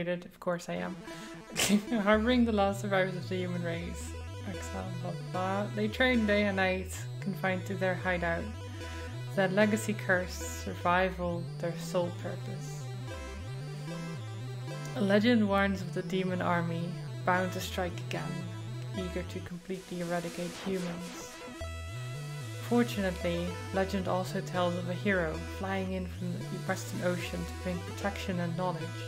muted. Of course I am. Harboring the last survivors of the human race. Exile, blah blah. They train day and night, confined to their hideout. Their legacy curse, survival, their sole purpose. A legend warns of the demon army, bound to strike again, eager to completely eradicate humans. Fortunately, legend also tells of a hero flying in from the Western Ocean to bring protection and knowledge.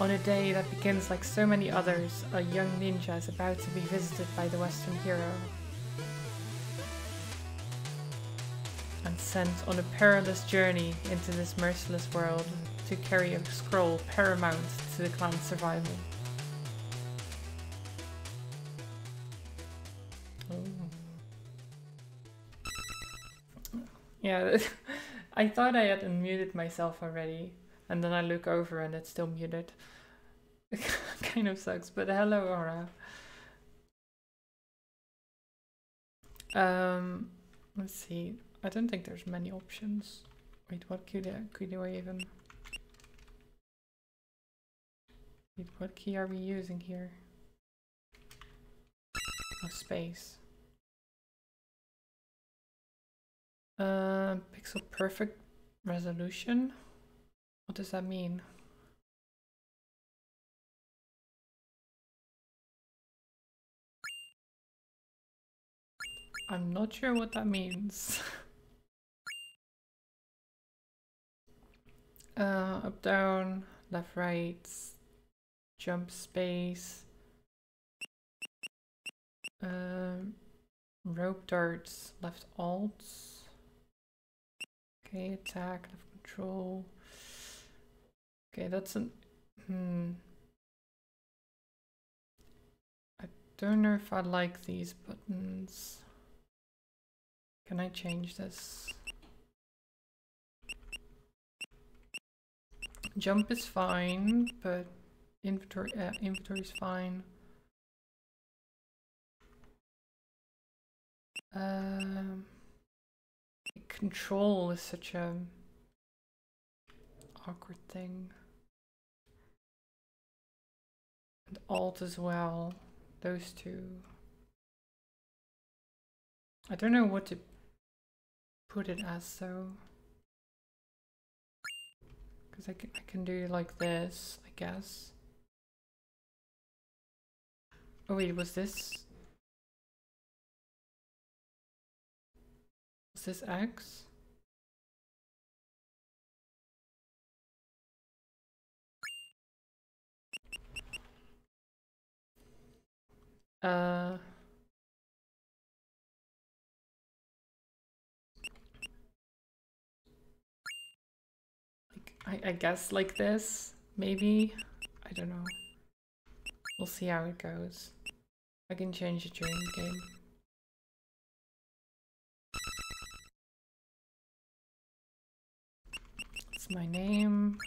On a day that begins like so many others, a young ninja is about to be visited by the Western hero. And sent on a perilous journey into this merciless world to carry a scroll paramount to the clan's survival. Oh. Yeah, I thought I had unmuted myself already, and then I look over and it's still muted. kind of sucks, but hello, Aura. Um, let's see. I don't think there's many options. Wait, what key do, I even... Wait, what key are we using here? Oh, space. Uh, pixel perfect resolution? What does that mean? I'm not sure what that means. uh, up, down, left, right, jump space, uh, rope darts, left alt. Okay, attack, left control. Okay, that's an... Hmm. I don't know if I like these buttons. Can I change this? Jump is fine, but inventory, uh, inventory is fine. Um control is such a awkward thing. And alt as well, those two. I don't know what to put it as though. Because I can, I can do like this, I guess. Oh wait, was this Was this X? Uh... I, I guess like this, maybe? I don't know. We'll see how it goes. I can change it during the game. It's my name.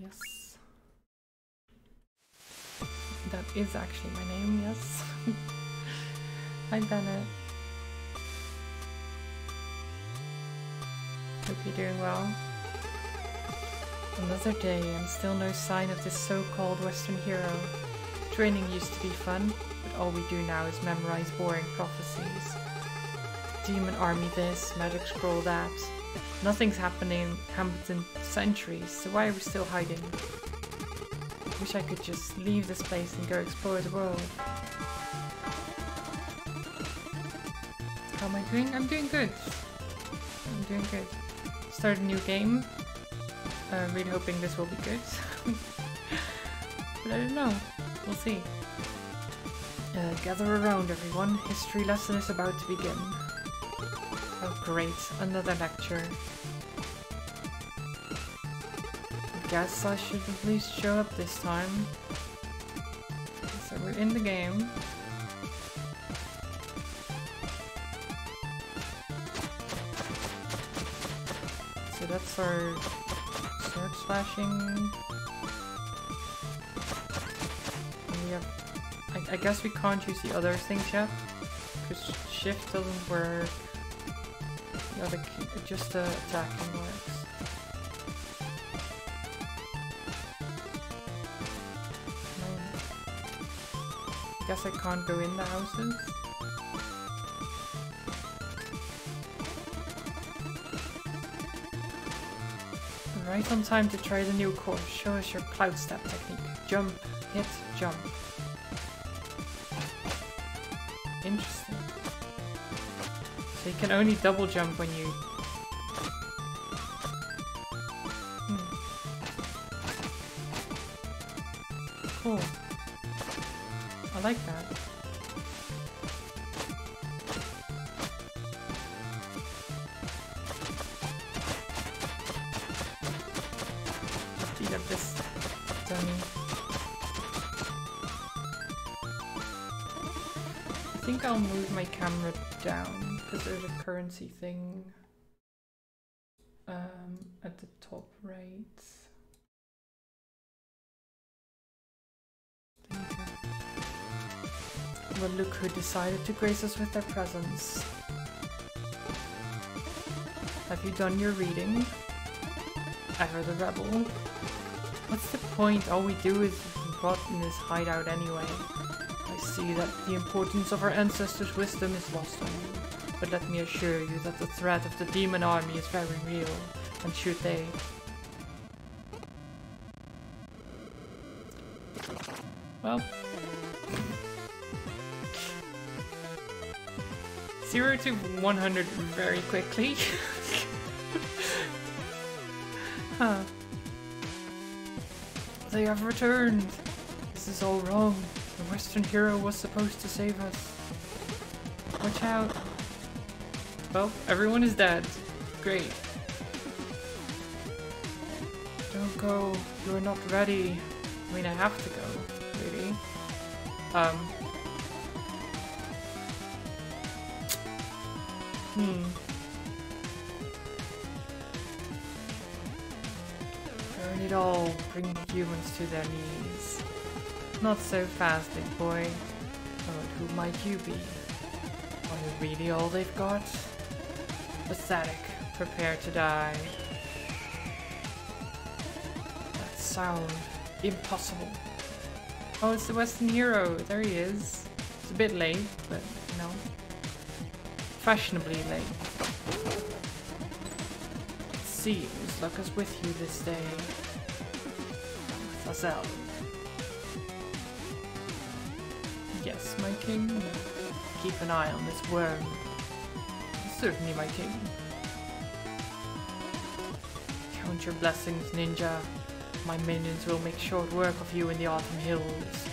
Yes. That is actually my name, yes. Hi Bennett. Hope you're doing well. Another day and still no sign of this so-called Western hero. Training used to be fun, but all we do now is memorize boring prophecies. Demon army this, magic scroll that. Nothing's happening in centuries, so why are we still hiding? Wish I could just leave this place and go explore the world. How am I doing? I'm doing good. I'm doing good. Start a new game. I'm really hoping this will be good. but I don't know. We'll see. Uh, gather around everyone, history lesson is about to begin. Great, another lecture. Guess I should at least show up this time. So we're in the game. So that's our sword slashing I guess we can't use the other things yet. because shift doesn't work. Other key, just attacking works. I guess I can't go in the houses. Right on time to try the new course. Show us your cloud step technique. Jump, hit, jump. Interesting. You can only double jump when you... Hmm. Cool. I like that. Down because there's a currency thing um, at the top right. Well, look who decided to grace us with their presence. Have you done your reading? Ever the rebel? What's the point? All we do is rot in this hideout anyway. See that the importance of our ancestors' wisdom is lost on you. But let me assure you that the threat of the demon army is very real, and should they... Well... Zero to 100 very quickly. huh. They have returned! This is all wrong. Western hero was supposed to save us. Watch out. Well, everyone is dead. Great. Don't go. You're not ready. I mean, I have to go. Really. Um. Hmm. Burn it all. Bring the humans to their knees. Not so fast, big boy. But who might you be? Are you really all they've got? Pathetic. Prepare to die. That sound. Impossible. Oh, it's the Western hero. There he is. It's a bit late, but you know. Fashionably late. It seems luck is with you this day. Fazel. My king. Keep an eye on this worm. Certainly, my king. Count your blessings, ninja. My minions will make short work of you in the autumn hills.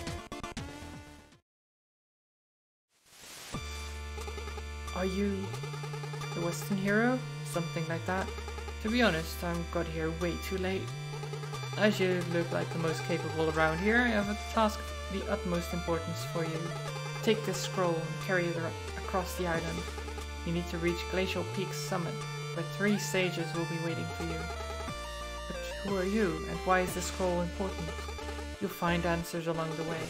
Are you the Western hero? Something like that. To be honest, I got here way too late. As you look like the most capable around here, I have a task the utmost importance for you. Take this scroll and carry it across the island. You need to reach Glacial Peak's summit, where three sages will be waiting for you. But who are you, and why is this scroll important? You'll find answers along the way.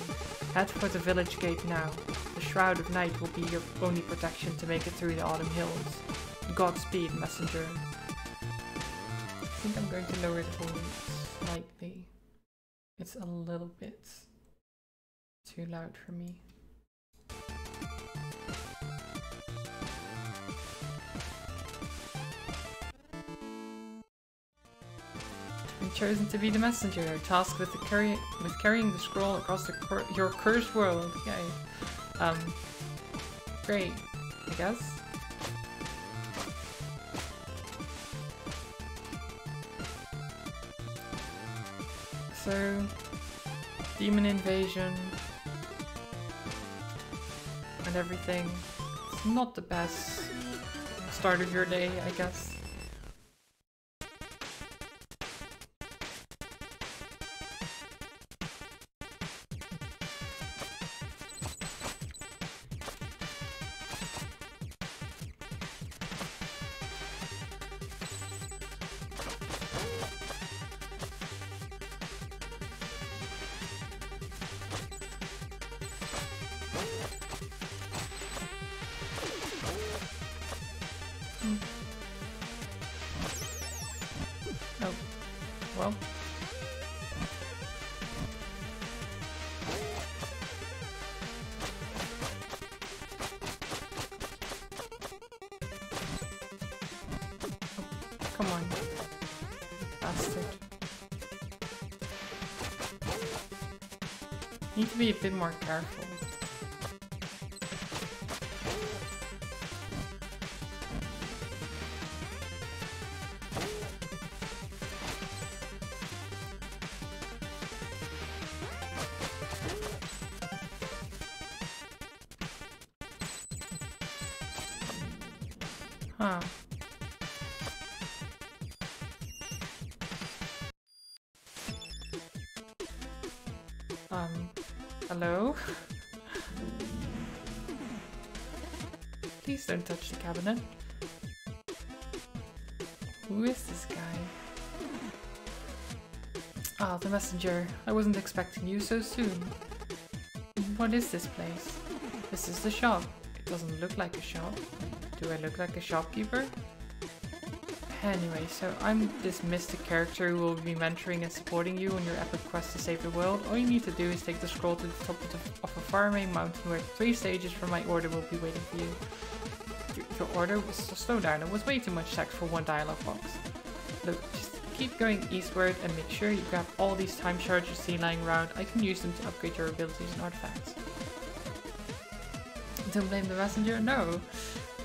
Head for the village gate now. The Shroud of Night will be your only protection to make it through the autumn hills. Godspeed, messenger. I think I'm going to lower the volume slightly. It's a little bit too loud for me. Chosen to be the messenger, tasked with the carry with carrying the scroll across the cur your cursed world. Yay. Um, great, I guess. So, demon invasion everything. It's not the best start of your day, I guess. Be a bit more careful. Please don't touch the cabinet. Who is this guy? Ah, the messenger. I wasn't expecting you so soon. What is this place? This is the shop. It doesn't look like a shop. Do I look like a shopkeeper? Anyway, so I'm this mystic character who will be mentoring and supporting you on your epic quest to save the world. All you need to do is take the scroll to the top of, the, of a faraway mountain where three stages from my order will be waiting for you. Your, order was slow down. It was way too much text for one dialogue box. Look, just keep going eastward and make sure you grab all these time shards you see lying around. I can use them to upgrade your abilities and artifacts. Don't blame the messenger? No.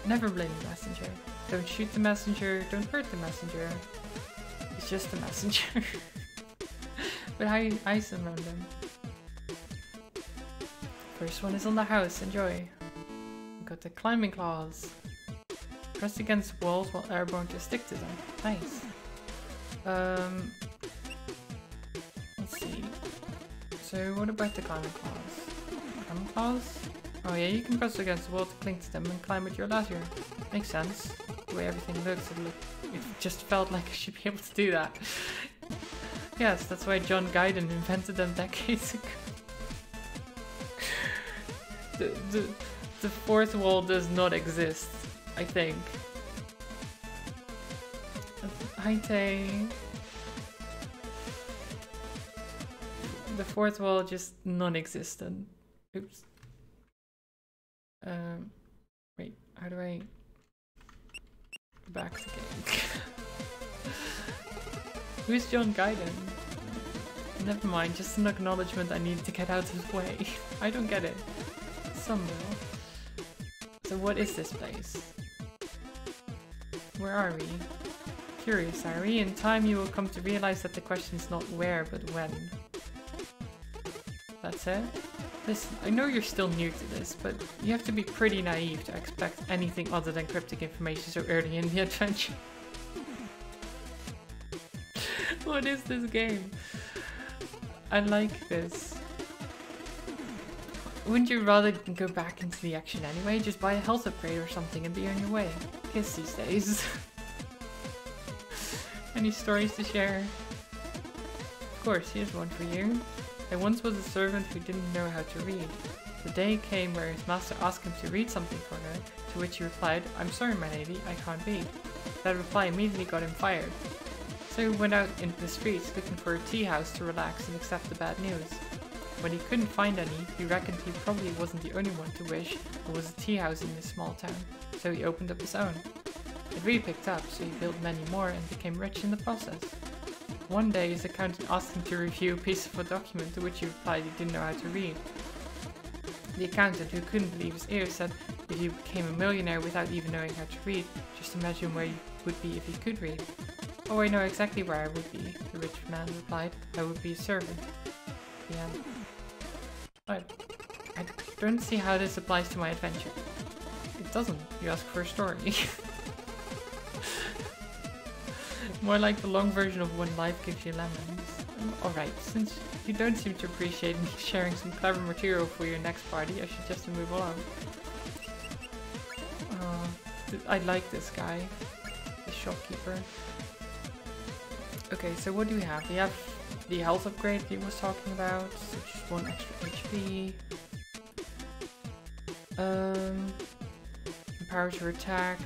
Never blame the messenger. Don't shoot the messenger, don't hurt the messenger. It's just the messenger. but I, I summon them. First one is on the house, enjoy. Got the climbing claws. Press against walls while airborne to stick to them. Nice. Um, let's see. So what about the climbing claws? Climbing claws? Oh yeah, you can press against the wall to cling to them and climb with your ladder. Makes sense. The way everything looks, it, look, it just felt like I should be able to do that. yes, that's why John Gaiden invented them decades ago. the, the, the fourth wall does not exist, I think. Haite. The fourth wall just non-existent. Oops. Um, wait, how do I back to game? Who's John Gaiden? Never mind, just an acknowledgement I need to get out of his way. I don't get it. Some will. So what is this place? Where are we? Curious, are we? In time you will come to realize that the question is not where, but when. That's it? Listen, I know you're still new to this, but you have to be pretty naive to expect anything other than cryptic information so early in the adventure. what is this game? I like this. Wouldn't you rather go back into the action anyway? Just buy a health upgrade or something and be on your way. Kiss these days. Any stories to share? Of course, here's one for you. There once was a servant who didn't know how to read. The day came where his master asked him to read something for her, to which he replied, I'm sorry, my lady, I can't read. That reply immediately got him fired. So he went out into the streets looking for a tea house to relax and accept the bad news. When he couldn't find any, he reckoned he probably wasn't the only one to wish there was a tea house in this small town, so he opened up his own. It really picked up, so he built many more and became rich in the process. One day his accountant asked him to review a piece of a document to which he replied he didn't know how to read. The accountant, who couldn't believe his ears, said if you became a millionaire without even knowing how to read, just imagine where you would be if you could read. Oh, I know exactly where I would be, the rich man replied. I would be a servant. The end. But I don't see how this applies to my adventure. It doesn't. You ask for a story. More like the long version of When Life Gives You Lemons. Um, Alright, since you don't seem to appreciate me sharing some clever material for your next party, I should just move on. Uh, I like this guy, the shopkeeper. Okay, so what do we have? We have the health upgrade he was talking about, so just one extra HP. Um, power to attack,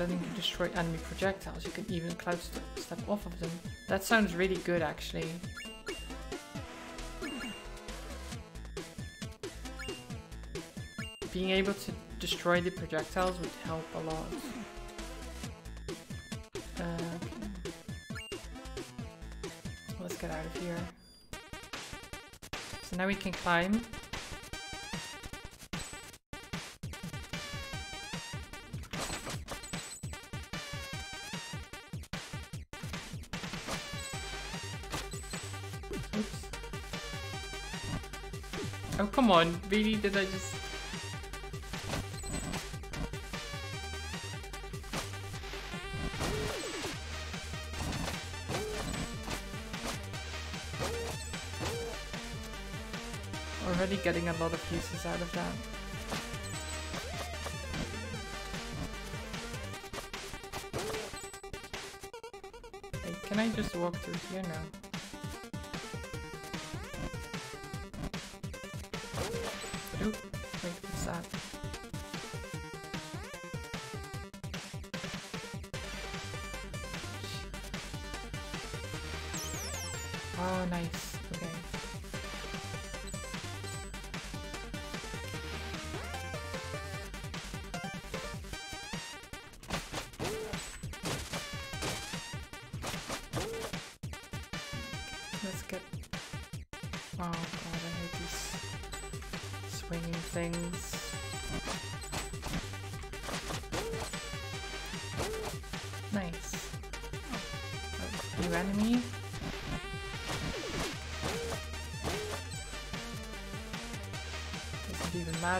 letting you destroy enemy projectiles. You can even cloud st step off of them. That sounds really good actually. Being able to destroy the projectiles would help a lot. Now we can climb. Oops. Oh, come on. Really? Did I just... getting a lot of uses out of that. Can I just walk through here now?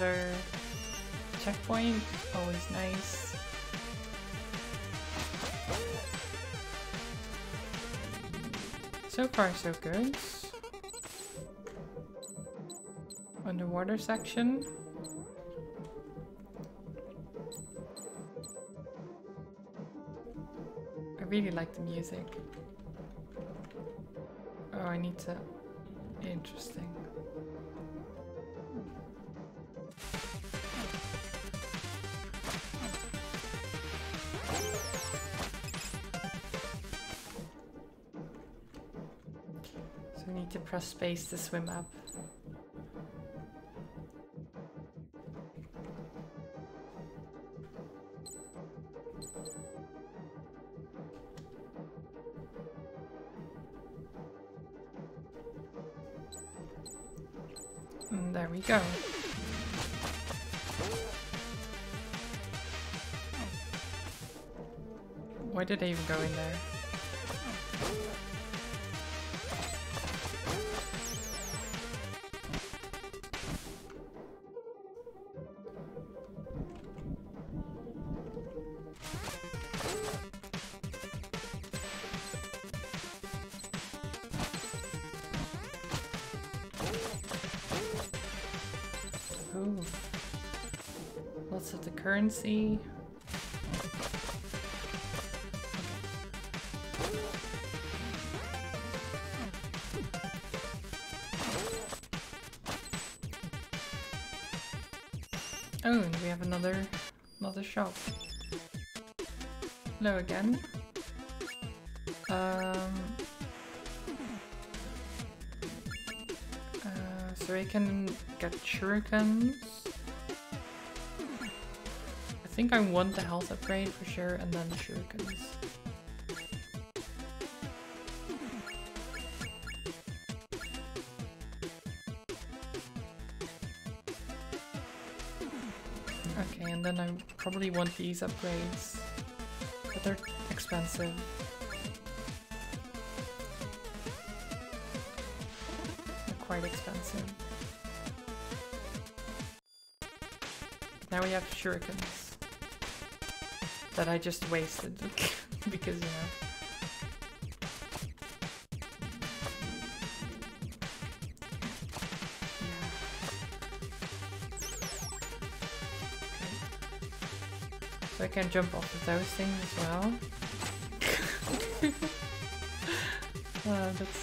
Doesn't. Checkpoint, always nice. So far, so good. Underwater section. I really like the music. Oh, I need to. Interesting. Space to swim up. And there we go. Oh. Why did I even go in there? Currency. Oh, and we have another another shop. Hello again. Um, uh, so I can get shurikens. I think I want the health upgrade for sure, and then the shurikens. Okay, and then I probably want these upgrades, but they're expensive. They're quite expensive. Now we have shurikens that I just wasted because you know. So I can jump off of those things as well. oh, that's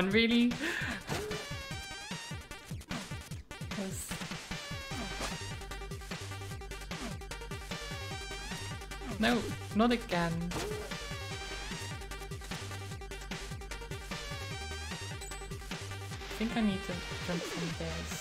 on, really? No, not again. I think I need to jump from this.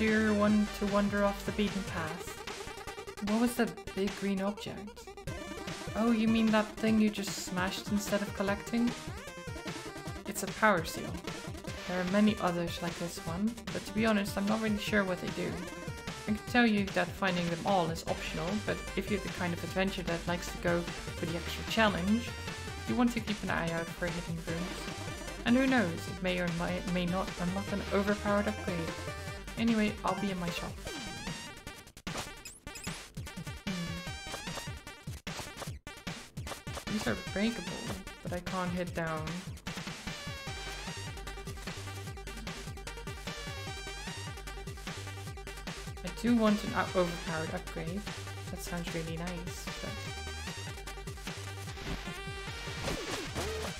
It you're one to wander off the beaten path. What was that big green object? Oh, you mean that thing you just smashed instead of collecting? It's a power seal. There are many others like this one, but to be honest, I'm not really sure what they do. I can tell you that finding them all is optional, but if you're the kind of adventurer that likes to go for the extra challenge, you want to keep an eye out for hidden rooms. And who knows, it may or may not unlock an overpowered upgrade. Anyway, I'll be in my shop. These are breakable, but I can't hit down. I do want an overpowered upgrade. That sounds really nice, but...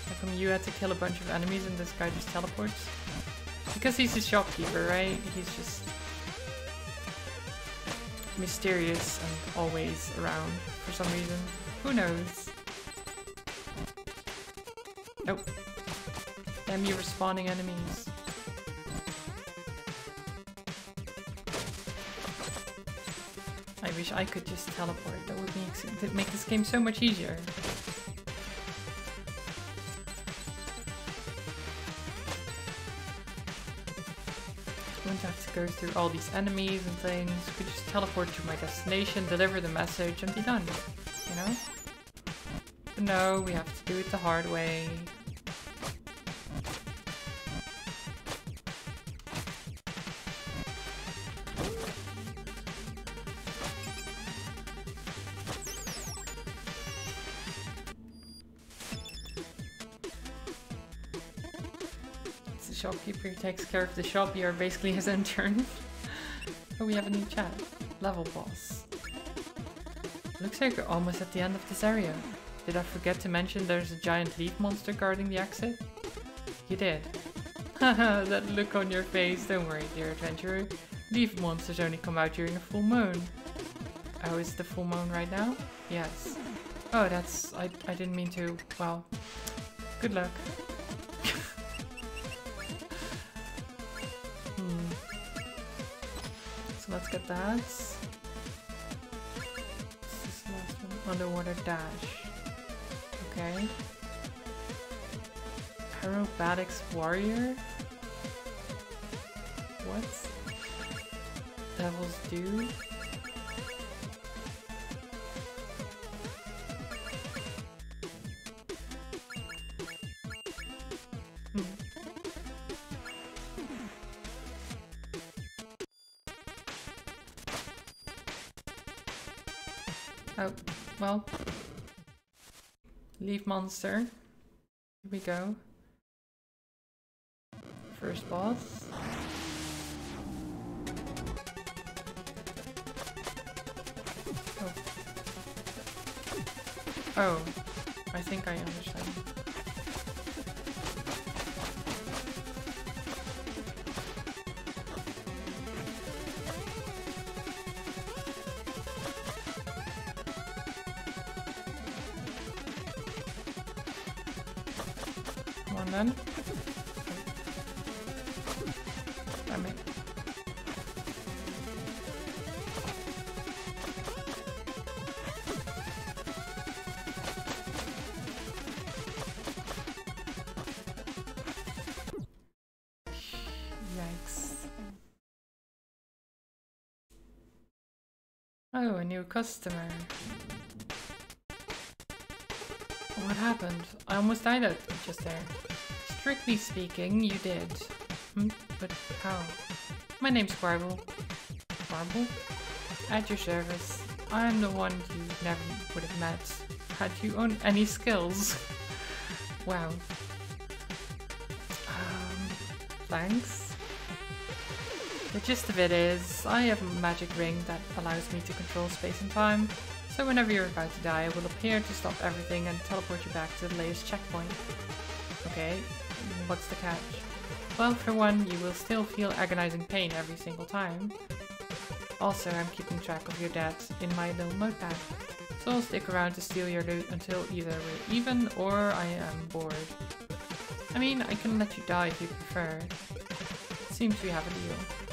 How come you had to kill a bunch of enemies and this guy just teleports? Because he's a shopkeeper, right? He's just... mysterious and always around for some reason. Who knows? Nope. Damn you respawning enemies. I wish I could just teleport. That would make, make this game so much easier. Go through all these enemies and things. Could just teleport to my destination, deliver the message, and be done. You know? But no, we have to do it the hard way. Shopkeeper takes care of the shop. You're basically his intern. oh, we have a new chat. Level boss. Looks like we're almost at the end of this area. Did I forget to mention there's a giant leaf monster guarding the exit? You did. Haha, that look on your face. Don't worry, dear adventurer. Leaf monsters only come out during a full moon. Oh, is the full moon right now? Yes. Oh, that's... I, I didn't mean to... Well, good luck. So that. This is. Underwater dash. Okay. Aerobatics warrior? What? Devils do? Monster. Here we go. First boss. Oh. Oh, I think I understand. Oh, a new customer. What happened? I almost died out just there. Strictly speaking, you did. Hmm? But how? My name's Scribble. Scribble? At your service. I'm the one you never would have met had you owned any skills. wow. Um, thanks. Gist of it is, I have a magic ring that allows me to control space and time, so whenever you're about to die, it will appear to stop everything and teleport you back to the latest checkpoint. Okay, what's the catch? Well, for one, you will still feel agonizing pain every single time. Also, I'm keeping track of your deaths in my little notepad, so I'll stick around to steal your loot until either we're even or I am bored. I mean, I can let you die if you prefer. Seems we have a deal.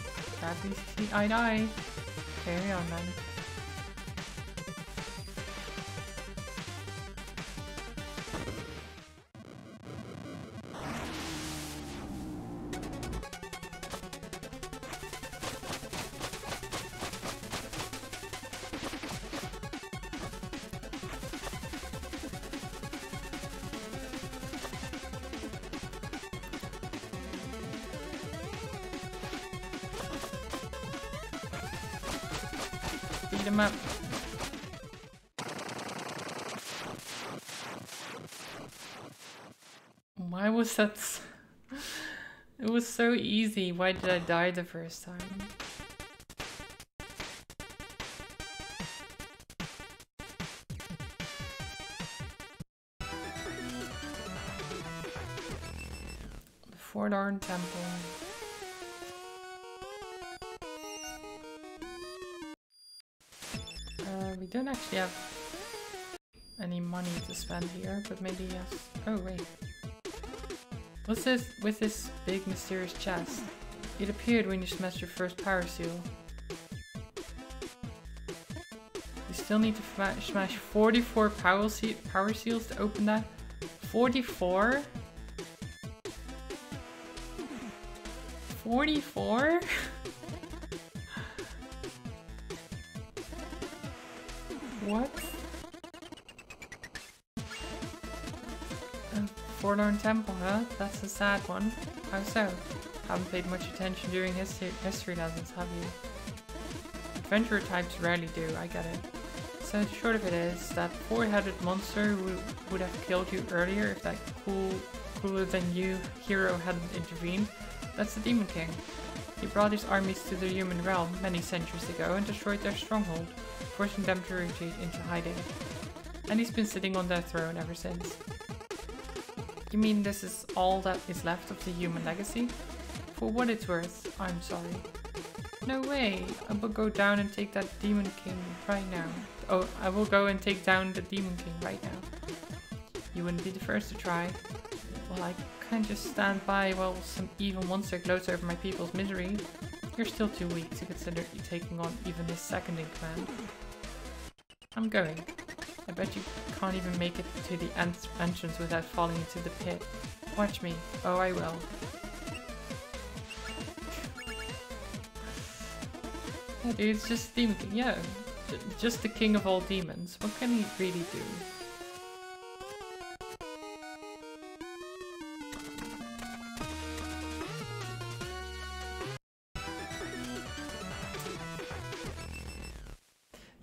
Eye to. Carry on then. Was that? It was so easy. Why did I die the first time? The Forlorn Temple. Uh, we don't actually have any money to spend here, but maybe yes. This with this big mysterious chest? It appeared when you smashed your first power seal. You still need to smash 44 power, se power seals to open that? 44? 44? Huh? That's a sad one. How so? Haven't paid much attention during history, history lessons, have you? Adventurer types rarely do, I get it. So the short of it is, that four-headed monster would, have killed you earlier if that cool, cooler than you hero hadn't intervened. That's the Demon King. He brought his armies to the human realm many centuries ago and destroyed their stronghold, forcing them to retreat into hiding. And he's been sitting on that throne ever since. You mean this is all that is left of the human legacy? For what it's worth, I'm sorry. No way! I will go down and take that Demon King right now. Oh, I will go and take down the Demon King right now. You wouldn't be the first to try. Well, I can't just stand by while some evil monster gloats over my people's misery. You're still too weak to consider taking on even his second in command. I'm going. I bet you can't even make it to the en- entrance without falling into the pit. Watch me. Oh, I will. It's just Demon King. Yeah, j- just the king of all demons. What can he really do?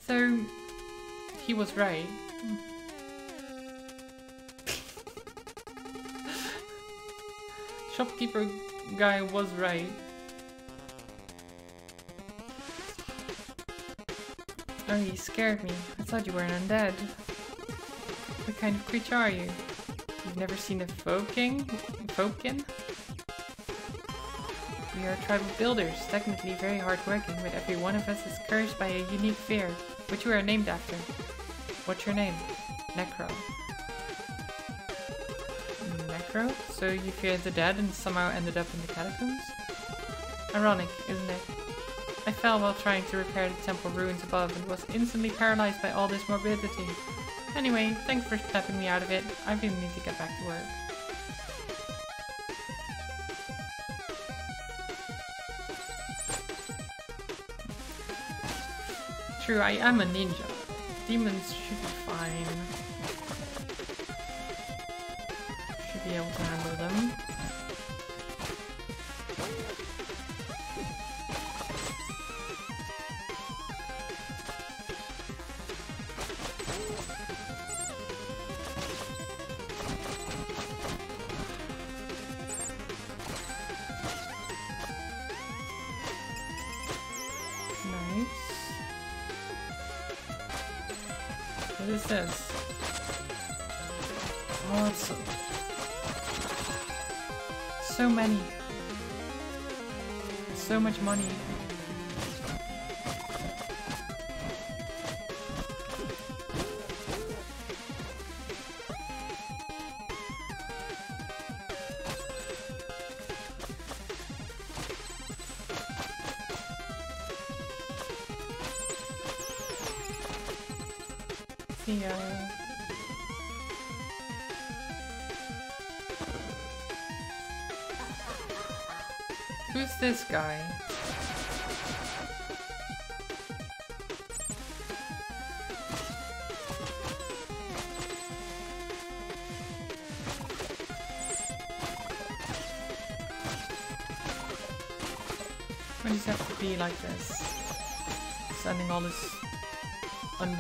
So, he was right. Shopkeeper guy was right. Oh, you scared me. I thought you were an undead. What kind of creature are you? You've never seen a Phobekin? Phobekin? We are of builders, technically very hardworking, but every one of us is cursed by a unique fear, which we are named after. What's your name? Necro. Necro? So you feared the dead and somehow ended up in the catacombs? Ironic, isn't it? I fell while trying to repair the temple ruins above and was instantly paralyzed by all this morbidity. Anyway, thanks for stepping me out of it. I really need to get back to work. True, I am a ninja. Demons should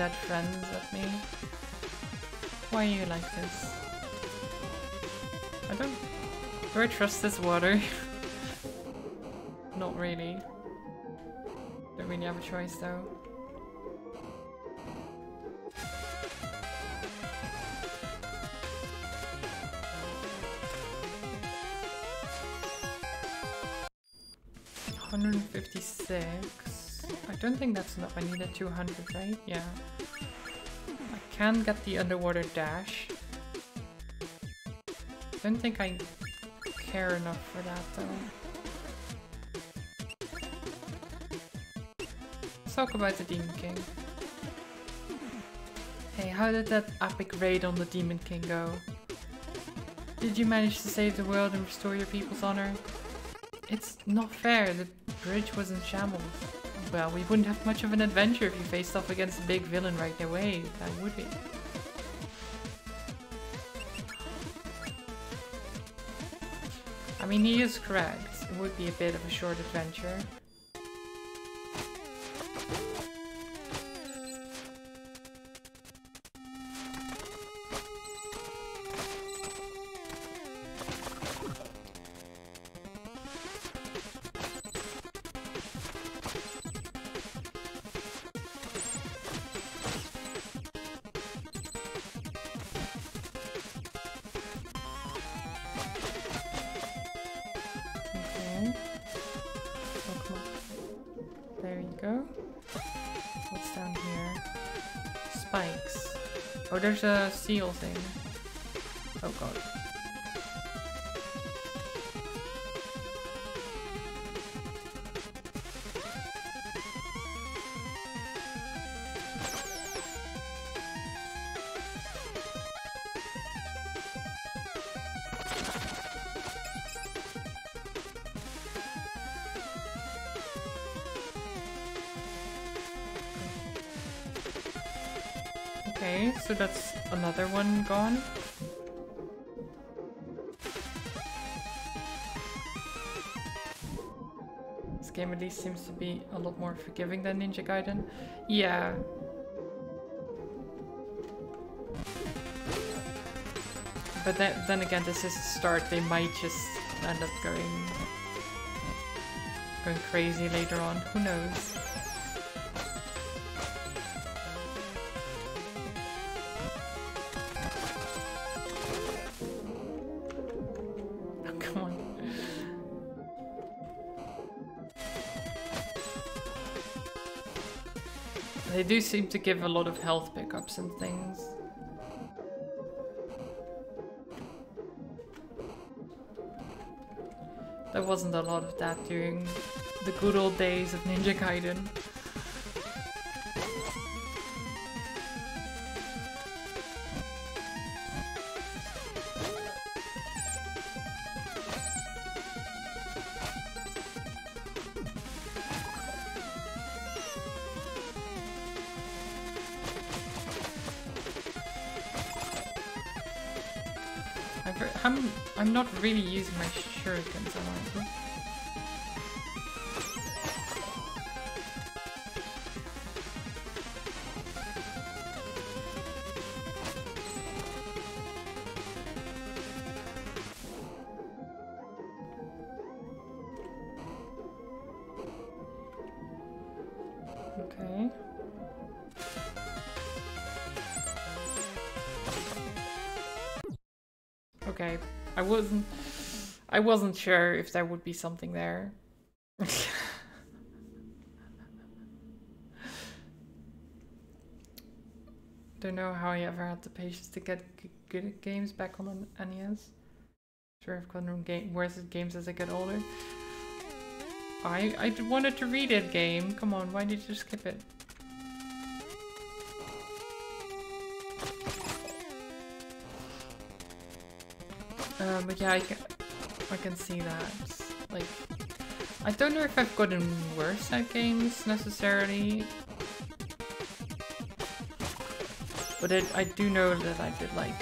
undead friends at me? Why are you like this? I don't... Do I trust this water? Not really. Don't really have a choice though. I need a two hundred, right? Yeah. I can get the underwater dash. Don't think I care enough for that though. talk about the Demon King. Hey, how did that epic raid on the Demon King go? Did you manage to save the world and restore your people's honor? It's not fair, the bridge was in shambles. Well, we wouldn't have much of an adventure if you faced off against a big villain right away, that would we? I mean, he is correct. It would be a bit of a short adventure. There's a seal thing. seems to be a lot more forgiving than Ninja Gaiden. Yeah. But then, then again, this is the start. They might just end up going, going crazy later on. Who knows? Do seem to give a lot of health pickups and things. There wasn't a lot of that during the good old days of Ninja Gaiden. Really using my shurikens, am I? I wasn't sure if there would be something there. Don't know how I ever had the patience to get good games back on NES. Sure, I've gotten game worse games as I get older. I I wanted to read it, game. Come on, why did you skip it? Um, but yeah, I I can see that. Like, I don't know if I've gotten worse at games necessarily. But it, I do know that I did like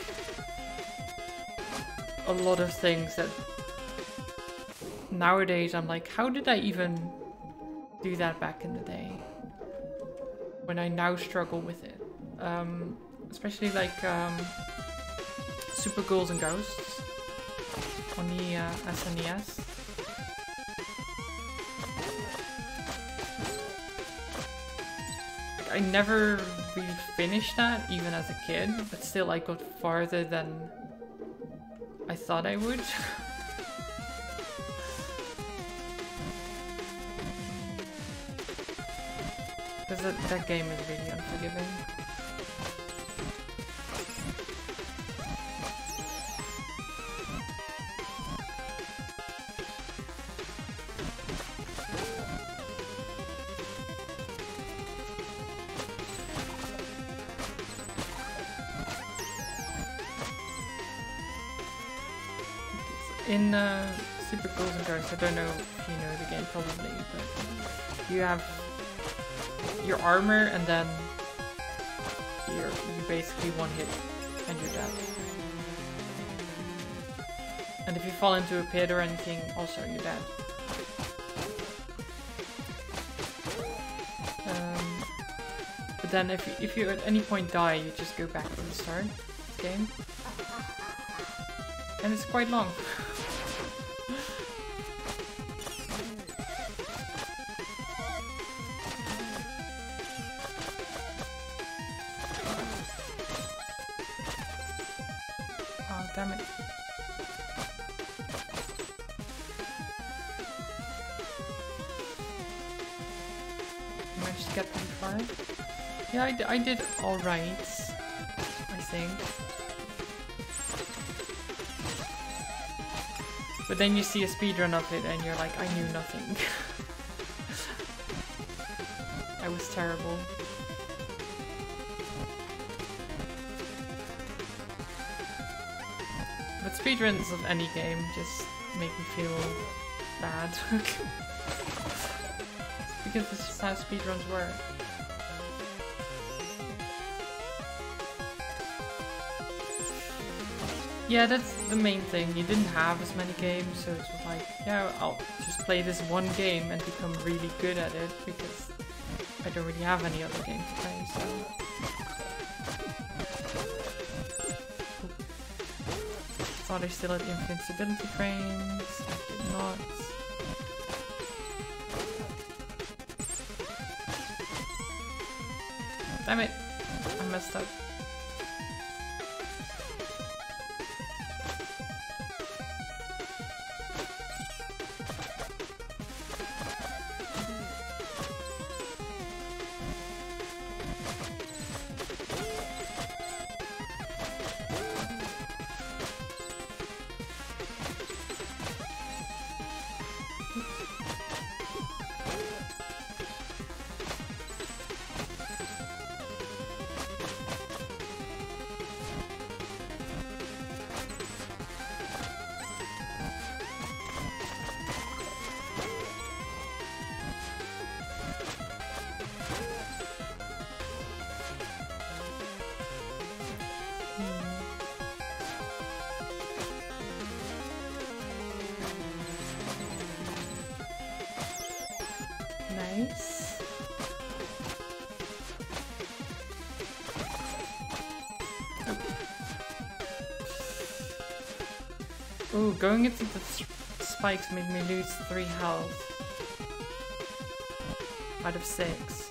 a lot of things that nowadays I'm like, how did I even do that back in the day? When I now struggle with it. Um, especially like um, Super Ghouls and Ghosts uh, SNES. I never really finished that, even as a kid, but still I got farther than I thought I would. Because that, that game is really unforgiving. Ghouls and Ghosts, I don't know if you know the game probably, but you have your armor and then you're, you basically one hit and you're dead. And if you fall into a pit or anything, also you're dead. Um, but then if you, if you at any point die, you just go back to the start the game. And it's quite long. I, did alright, I think. But then you see a speedrun of it and you're like, I knew nothing. I was terrible. But speedruns of any game just make me feel bad. because this is how speedruns work. Yeah, that's the main thing. You didn't have as many games, so it's like, yeah, I'll just play this one game and become really good at it because I don't really have any other game to play, so. thought I still had invincibility frames. I did not. Damn it! I messed up. going into the spikes made me lose 3 health. Out of 6.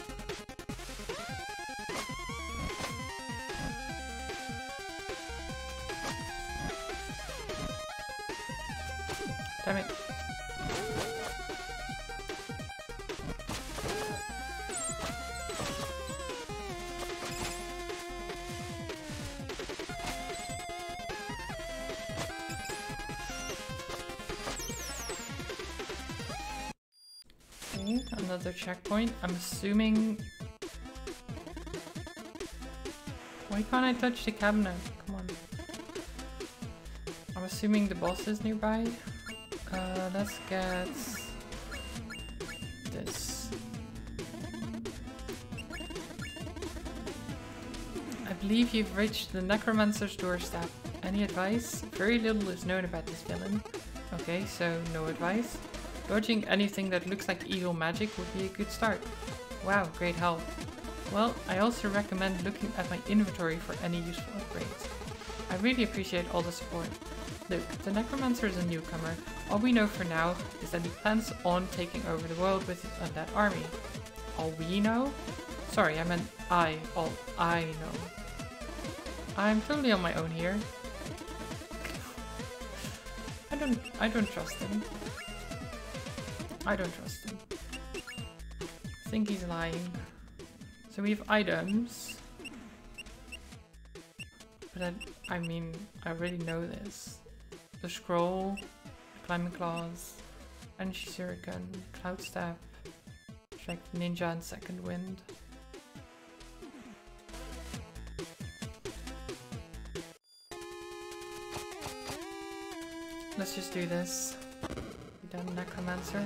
Checkpoint. I'm assuming... Why can't I touch the cabinet? Come on. I'm assuming the boss is nearby. Uh, let's get... this. I believe you've reached the Necromancer's doorstep. Any advice? Very little is known about this villain. Okay, so no advice. Dodging anything that looks like evil magic would be a good start. Wow, great help. Well, I also recommend looking at my inventory for any useful upgrades. I really appreciate all the support. Look, the Necromancer is a newcomer. All we know for now is that he plans on taking over the world with his undead army. All we know? Sorry, I meant I. All I know. I'm totally on my own here. I don't I don't trust him. I don't trust him. I think he's lying. So we have items. But I, I mean, I already know this. The scroll, climbing claws, energy shuriken, cloud staff, strike ninja and second wind. Let's just do this. Done, Necromancer.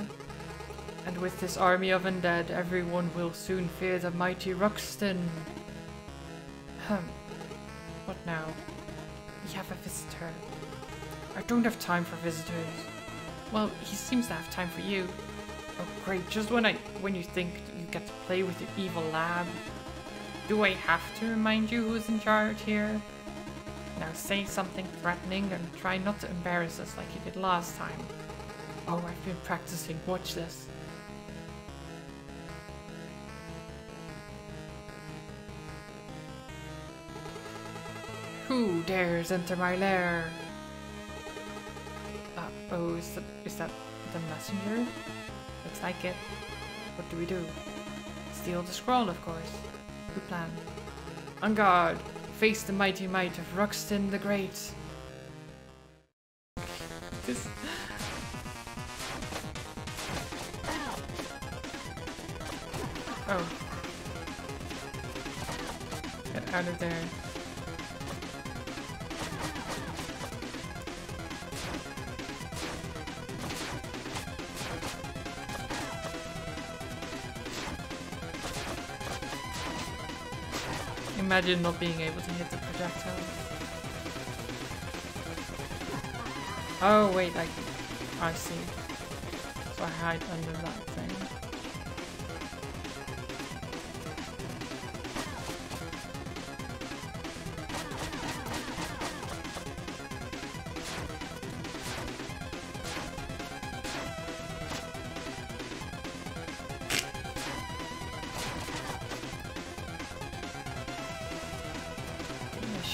And with this army of undead, everyone will soon fear the mighty Ruxxtin. Hm. What now? We have a visitor. I don't have time for visitors. Well, he seems to have time for you. Oh great, just when I when you think you get to play with your evil lab. Do I have to remind you who's in charge here? Now say something threatening and try not to embarrass us like you did last time. Oh, I've been practicing. Watch this. Who dares enter my lair? Uh, oh, is that, is that the messenger? Looks like it. What do we do? Steal the scroll, of course. Good plan. On guard! Face the mighty might of Ruxxtin the Great! This... Oh. Get out of there. Imagine not being able to hit the projectile. Oh wait, I, I see. So I hide under that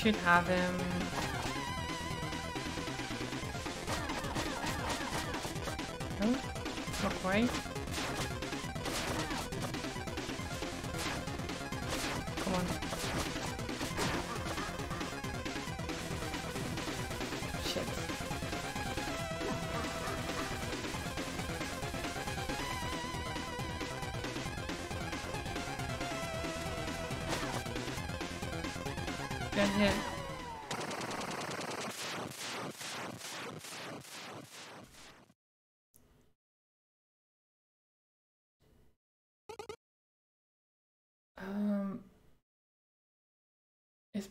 should have him. No, not quite.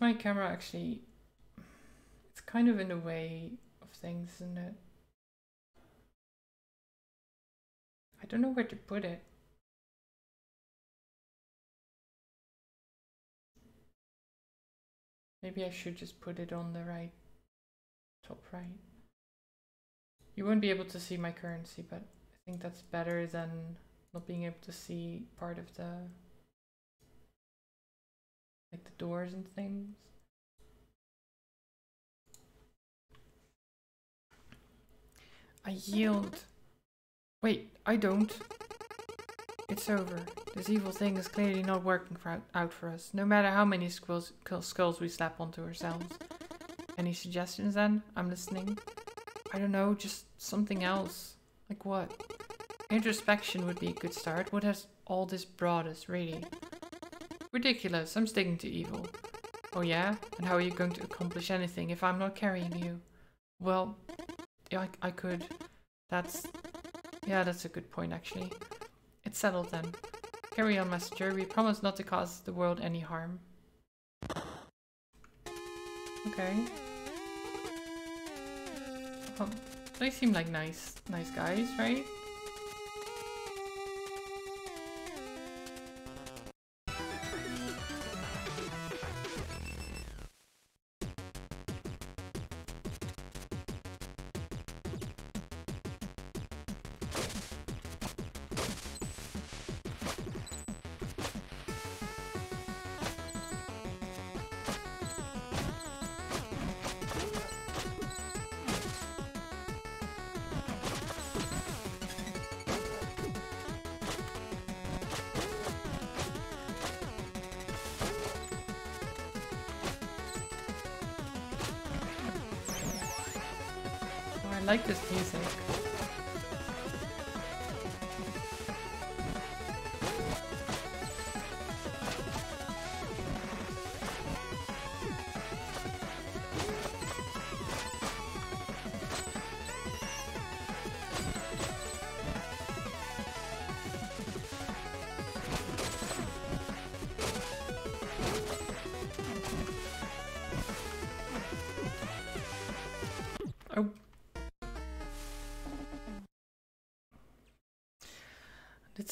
My camera actually? It's kind of in the way of things, isn't it? I don't know where to put it. Maybe I should just put it on the right, top right. You won't be able to see my currency, but I think that's better than not being able to see part of the, like the doors and things. I yield. Wait, I don't. It's over. This evil thing is clearly not working for, out for us, no matter how many skulls, skulls we slap onto ourselves. Any suggestions then? I'm listening. I don't know, just something else. Like what? Introspection would be a good start. What has all this brought us, really? Ridiculous, I'm sticking to evil. Oh yeah? And how are you going to accomplish anything if I'm not carrying you? Well, yeah, I, I could. That's... Yeah, that's a good point, actually. It's settled then. Carry on, messenger. We promise not to cause the world any harm. Okay. Um, they seem like nice, nice guys, right?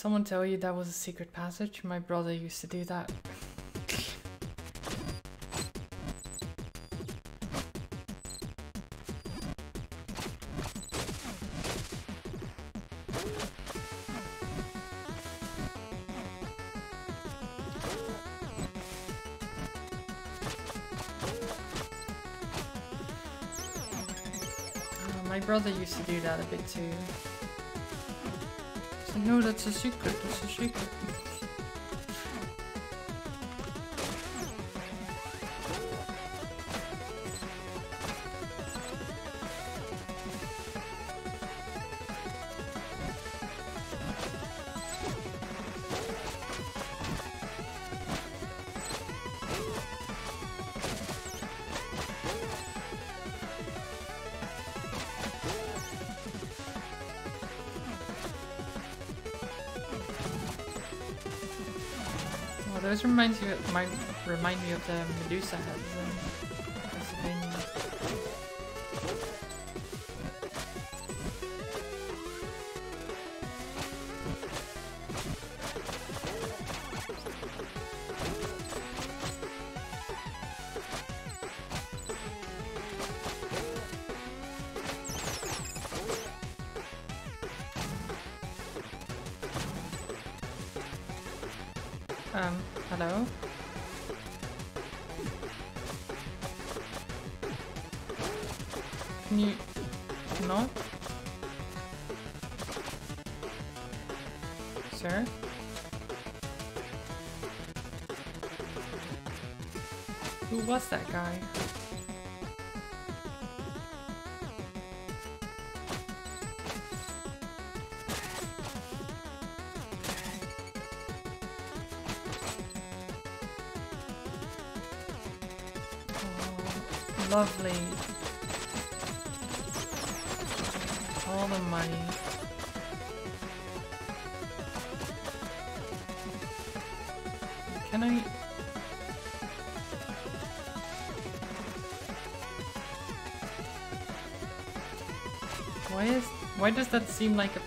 Someone tell you that was a secret passage? My brother used to do that. Uh, my brother used to do that a bit too. No, that's a secret. That's a secret. Reminds you might remind me of the Medusa. heads That guy? Why does that seem like a,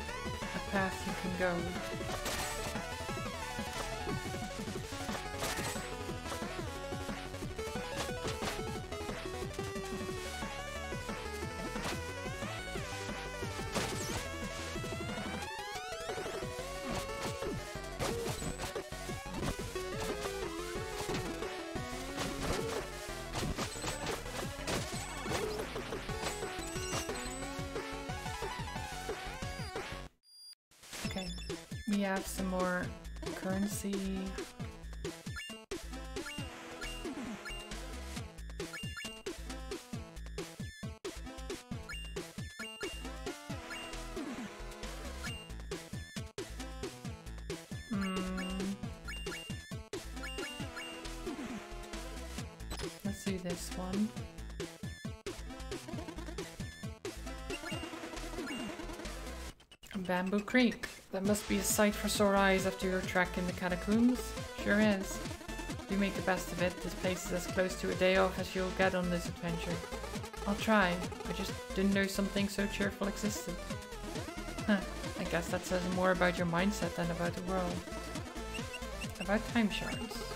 This one. Bamboo Creek. That must be a sight for sore eyes after your trek in the catacombs. Sure is. You make the best of it. This place is as close to a day off as you'll get on this adventure. I'll try. I just didn't know something so cheerful existed. Huh. I guess that says more about your mindset than about the world. About time shards.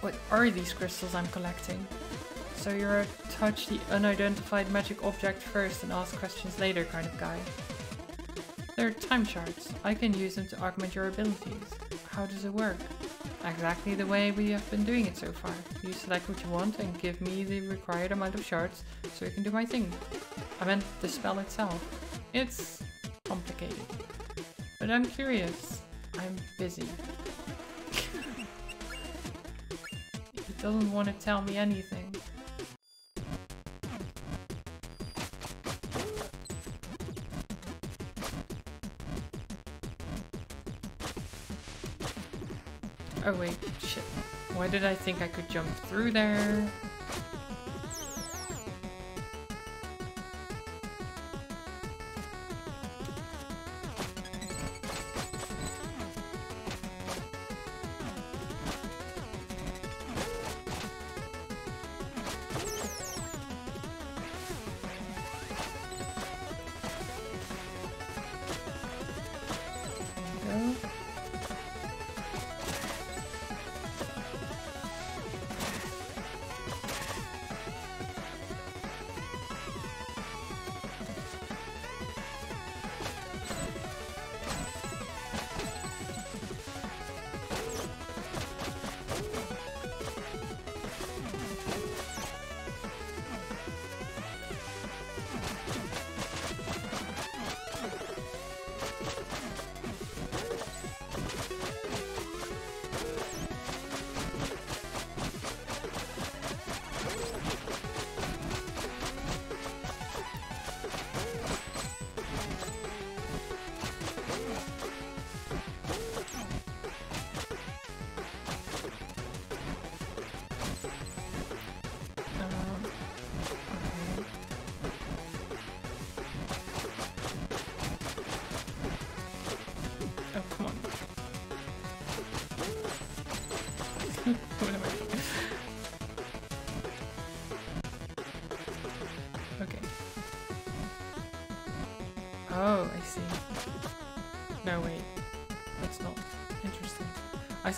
What are these crystals I'm collecting? So you're a touch the unidentified magic object first and ask questions later kind of guy. They're time shards. I can use them to augment your abilities. How does it work? Exactly the way we have been doing it so far. You select what you want and give me the required amount of shards so I can do my thing. I meant the spell itself. It's complicated. But I'm curious. I'm busy. Doesn't want to tell me anything. Oh wait, shit. Why did I think I could jump through there? There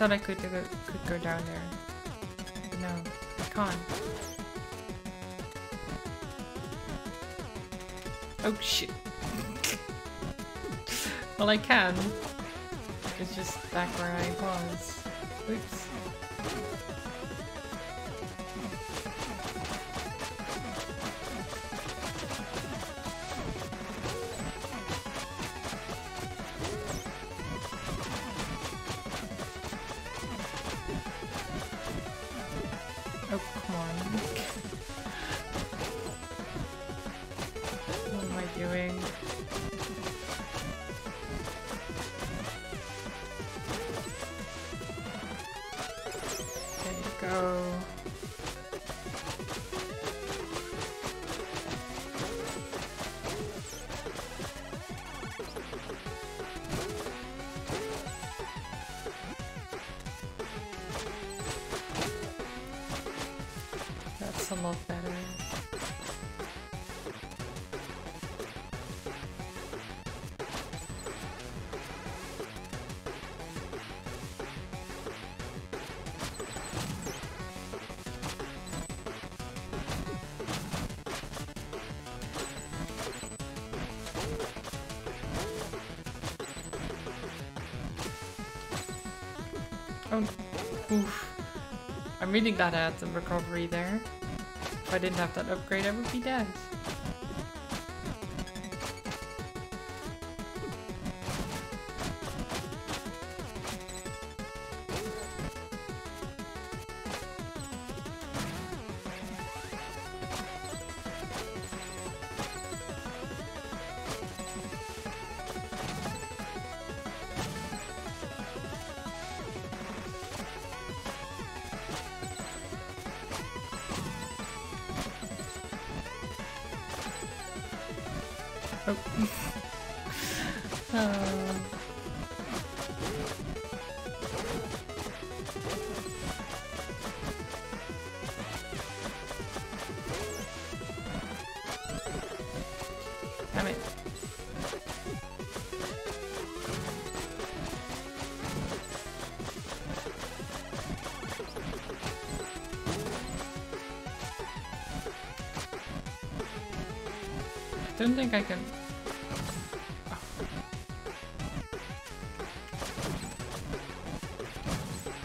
thought I could go, could go down there. No, I can't. Oh shit. well, I can. It's just back where I was. Really glad I had the recovery there. If I didn't have that upgrade, I would be dead. Don't think I can.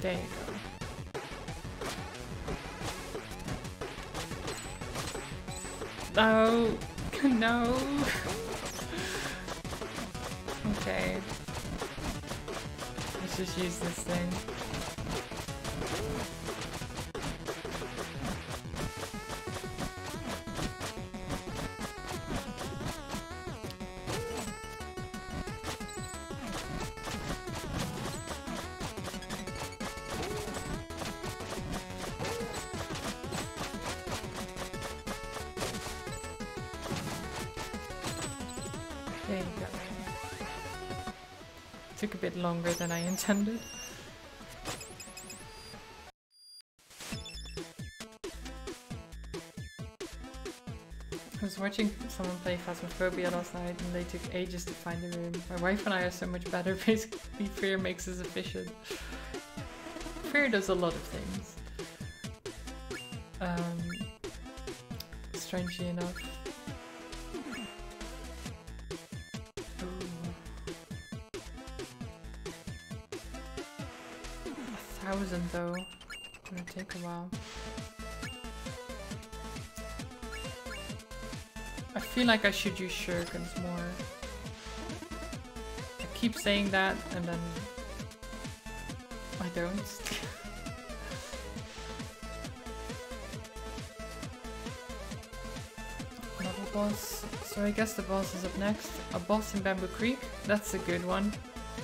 There you go. Oh, no, no. Longer than I intended. I was watching someone play Phasmophobia last night and they took ages to find the room. My wife and I are so much better, basically fear makes us efficient. Fear does a lot of things. Um, strangely enough. Take a while. I feel like I should use shurikens more. I keep saying that and then I don't. Another boss. So I guess the boss is up next. A boss in Bamboo Creek. That's a good one.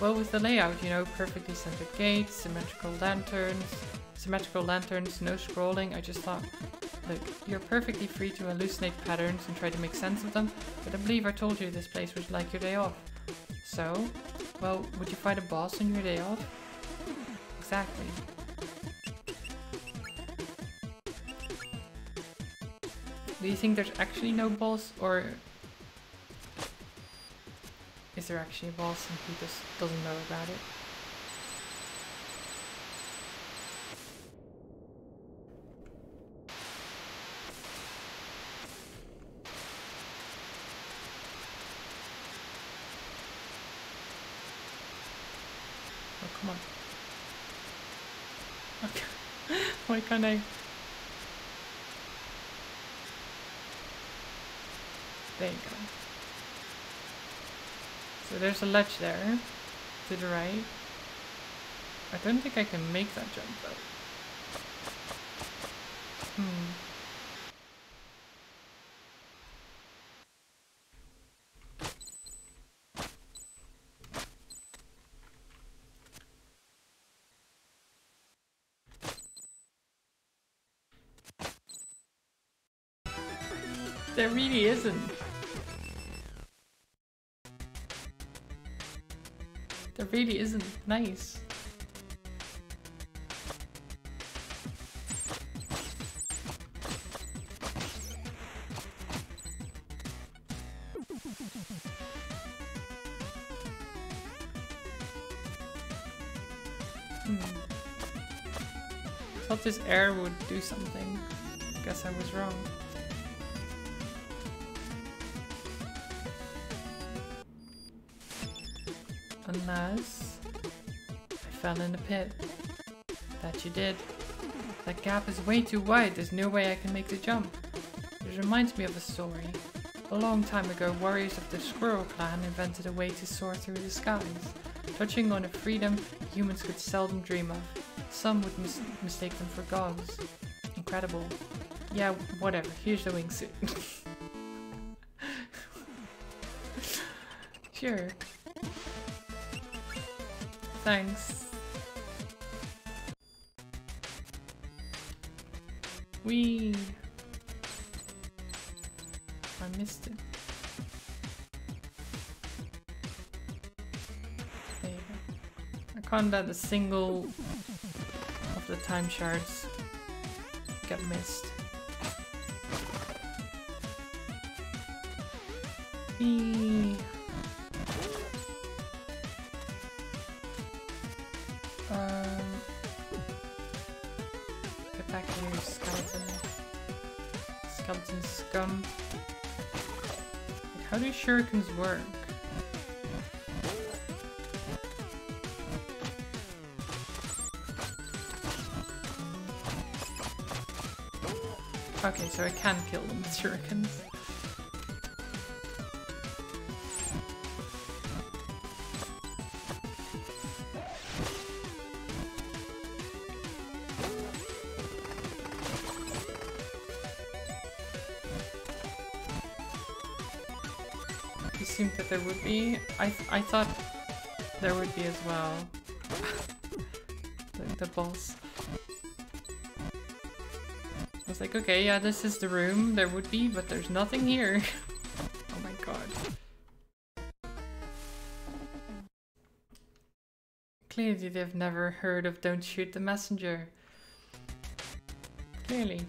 Well, with the layout, you know, perfectly centered gates, symmetrical lanterns, symmetrical lanterns, no scrolling. I just thought, look, you're perfectly free to hallucinate patterns and try to make sense of them, but I believe I told you this place was like your day off. So, well, would you fight a boss on your day off? Exactly. Do you think there's actually no boss, or is there actually a boss and he just doesn't know about it? Oh, come on. Why can't I? There you go. So there's a ledge there, to the right. I don't think I can make that jump though. Nice. Hmm. Thought this air would do something. Guess I was wrong. Unless fell in the pit. That you did. That gap is way too wide. There's no way I can make the jump. It reminds me of a story. A long time ago, warriors of the Squirrel Clan invented a way to soar through the skies, touching on a freedom humans could seldom dream of. Some would mis mistake them for gods. Incredible. Yeah, whatever. Here's the wingsuit. sure. Thanks. We. I missed it. There you go. I can't let a single of the time shards get missed. Whee. Them with assumed that there would be. I, th I thought there would be as well. the, the boss. Like, okay, yeah, this is the room. There would be, but there's nothing here. oh my god. Clearly they've never heard of Don't Shoot the Messenger. Clearly.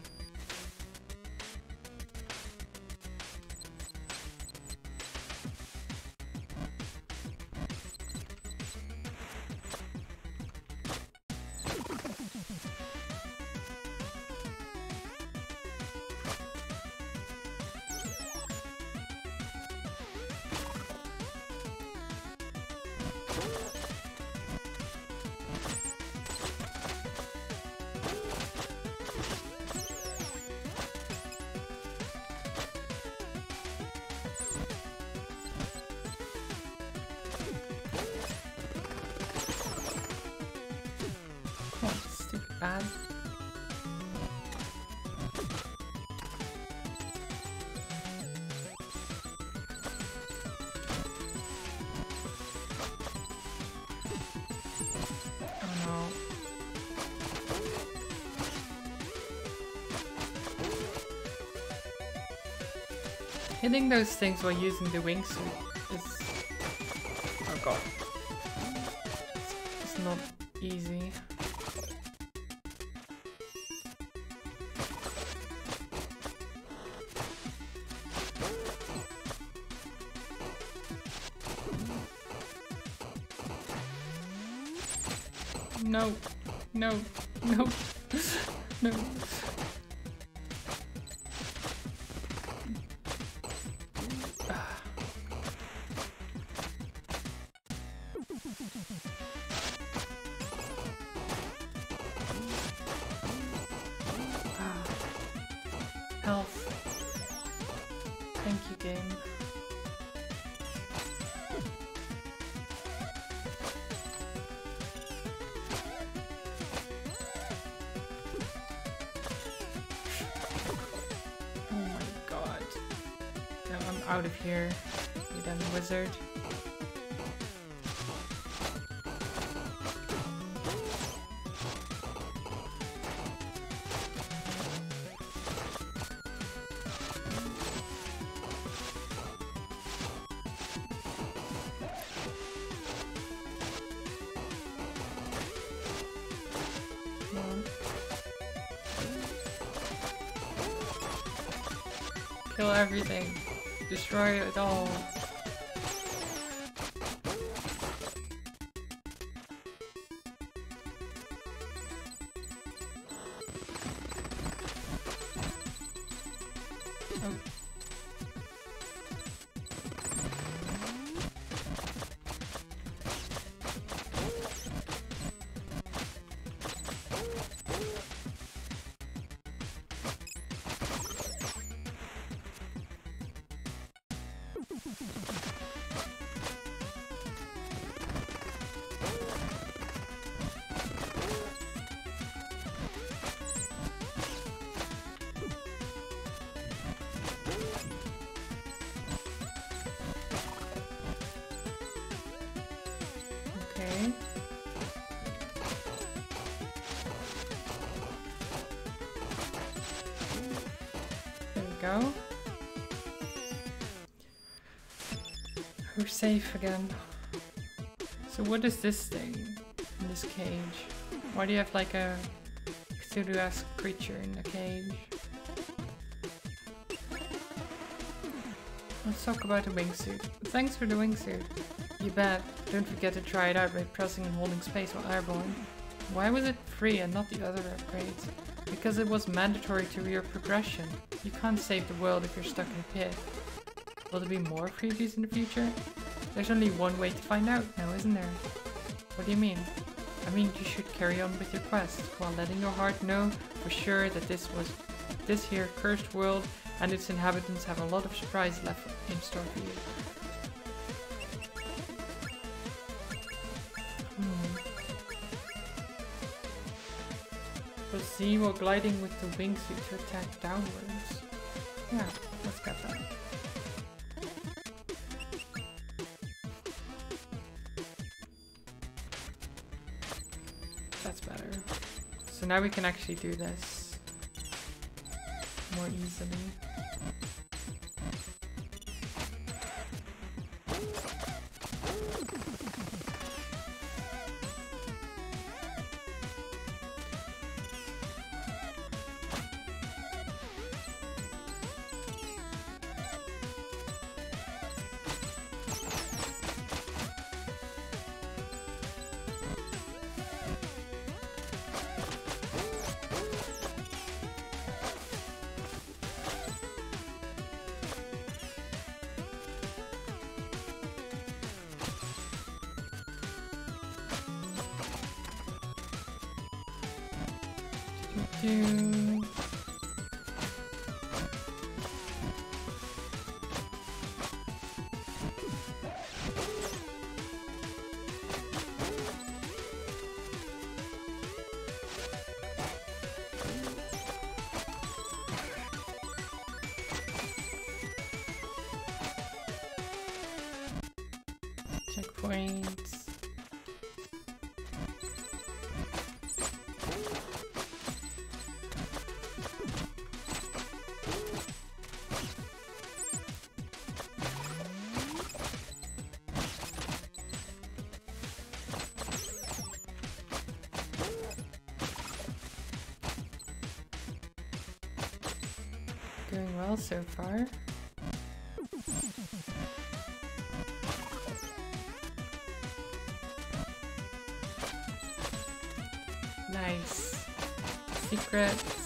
Those things while using the wingsuit is... Oh god. It's not easy. No, no, no, no. Everything. Destroy it all. Safe again. So what is this thing in this cage? Why do you have like a Cthulhu-esque creature in the cage? Let's talk about the wingsuit. Thanks for the wingsuit. You bet. Don't forget to try it out by pressing and holding space while airborne. Why was it free and not the other upgrades? Because it was mandatory to your progression. You can't save the world if you're stuck in a pit. Will there be more freebies in the future? There's only one way to find out now, isn't there? What do you mean? I mean you should carry on with your quest, while letting your heart know for sure that this was this here cursed world and its inhabitants have a lot of surprise left in store for you. Hmm. Proceed while gliding with the wingsuit to attack downwards. Yeah, now we can actually do this more easily. So far. Nice. Secrets.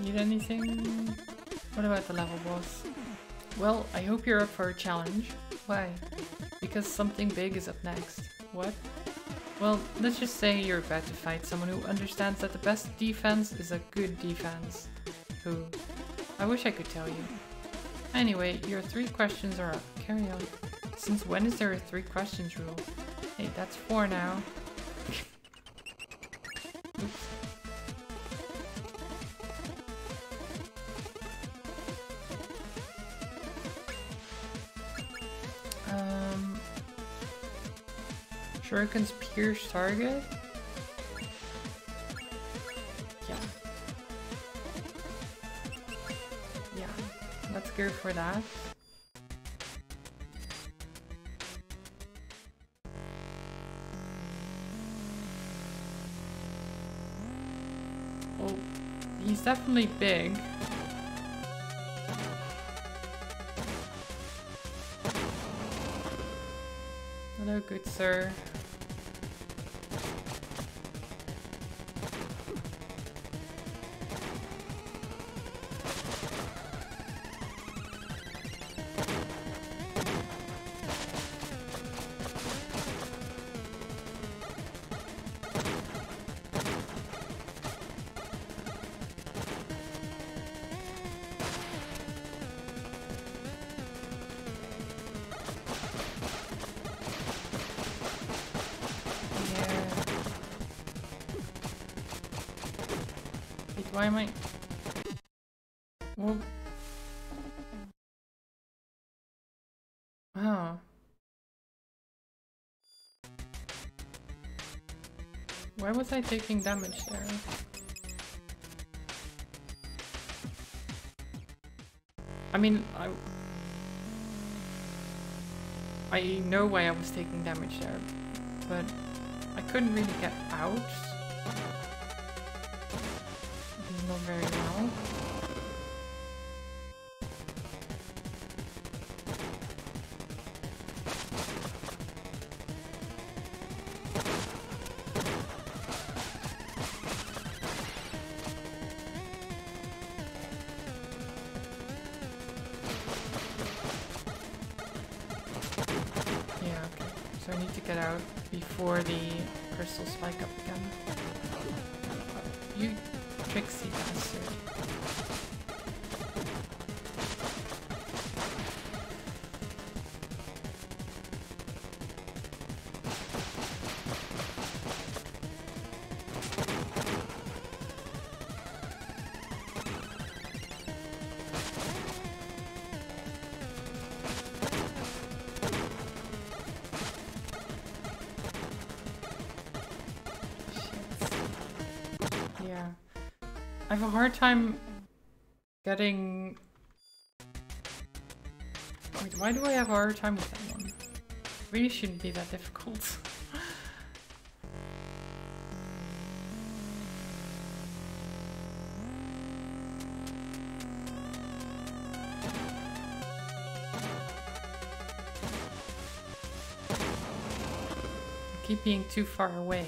Need anything? What about the level boss? Well, I hope you're up for a challenge. Why? Because something big is up next. What? Well, let's just say you're about to fight someone who understands that the best defense is a good defense. Who? I wish I could tell you. Anyway, your three questions are up. Carry on. Since when is there a three questions rule? Hey, that's four now. Shuriken's pierce target? Yeah. Yeah, let's go for that. Oh, he's definitely big. Hello, good sir. Why was I taking damage there? I mean, I... I know why I was taking damage there, but I couldn't really get out. Crystals spike up again. Have a hard time getting... Wait, why do I have a hard time with that one? Really shouldn't be that difficult. Keep being too far away.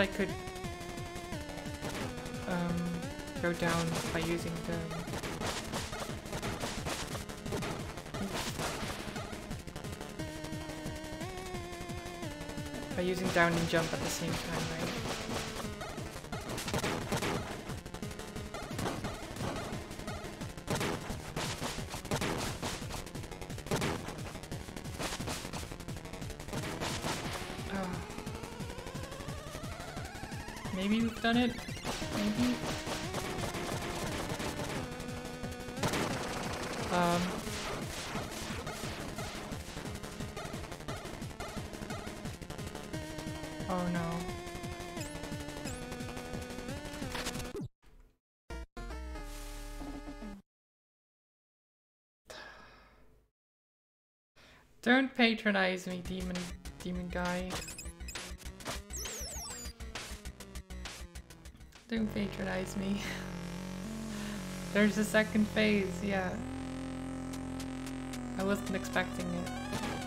I could um, go down by using the... By using down and jump at the same time, right? Don't patronize me, demon demon guy. Don't patronize me. There's a second phase, yeah. I wasn't expecting it.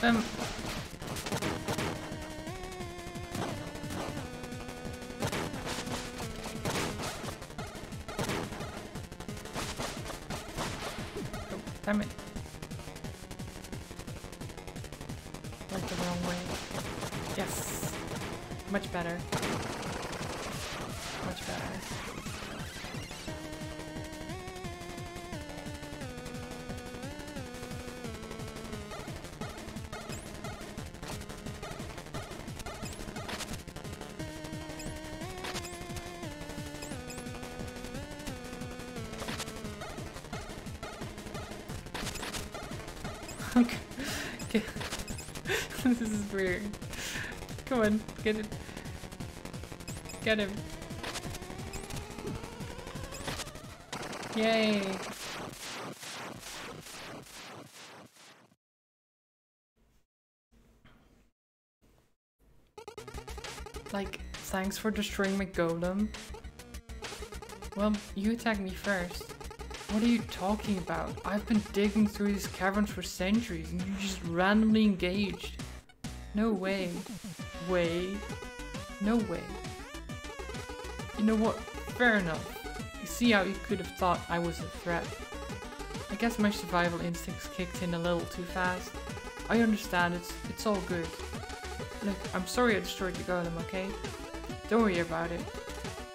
Them. Damn it. Went the wrong way. Yes. Much better. Come on, get it. Get him. Yay. Like, thanks for destroying my golem. Well, you attacked me first. What are you talking about? I've been digging through these caverns for centuries and you just randomly engaged. No way. Way. No way. You know what? Fair enough. You see how you could have thought I was a threat. I guess my survival instincts kicked in a little too fast. I understand, it's, it's all good. Look, I'm sorry I destroyed your golem, okay? Don't worry about it.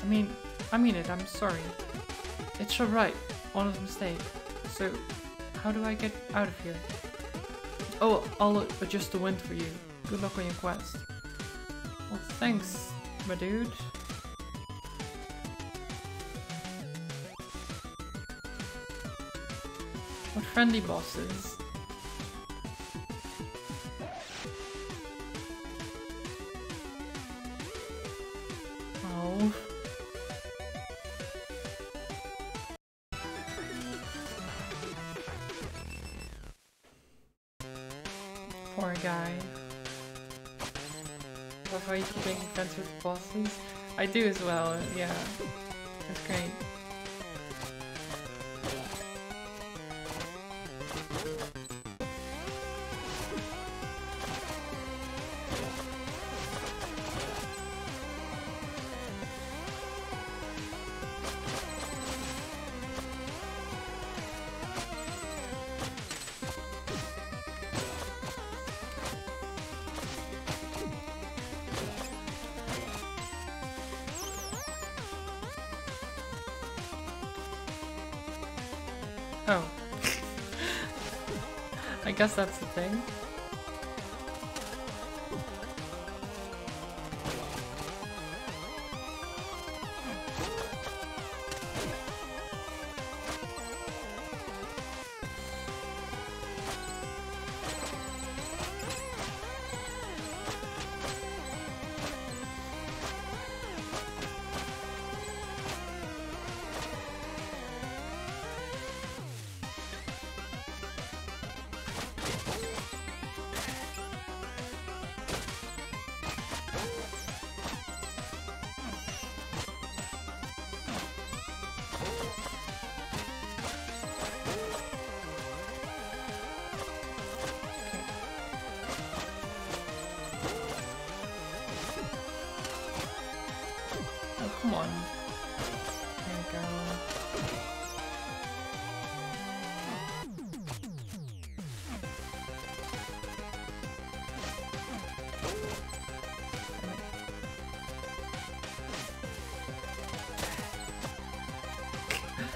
I mean, I mean it, I'm sorry. It's alright, honest mistake. So, how do I get out of here? Oh, I'll adjust the wind for you. Good luck on your quest. Well, thanks, my dude. What friendly bosses? guess that's the thing.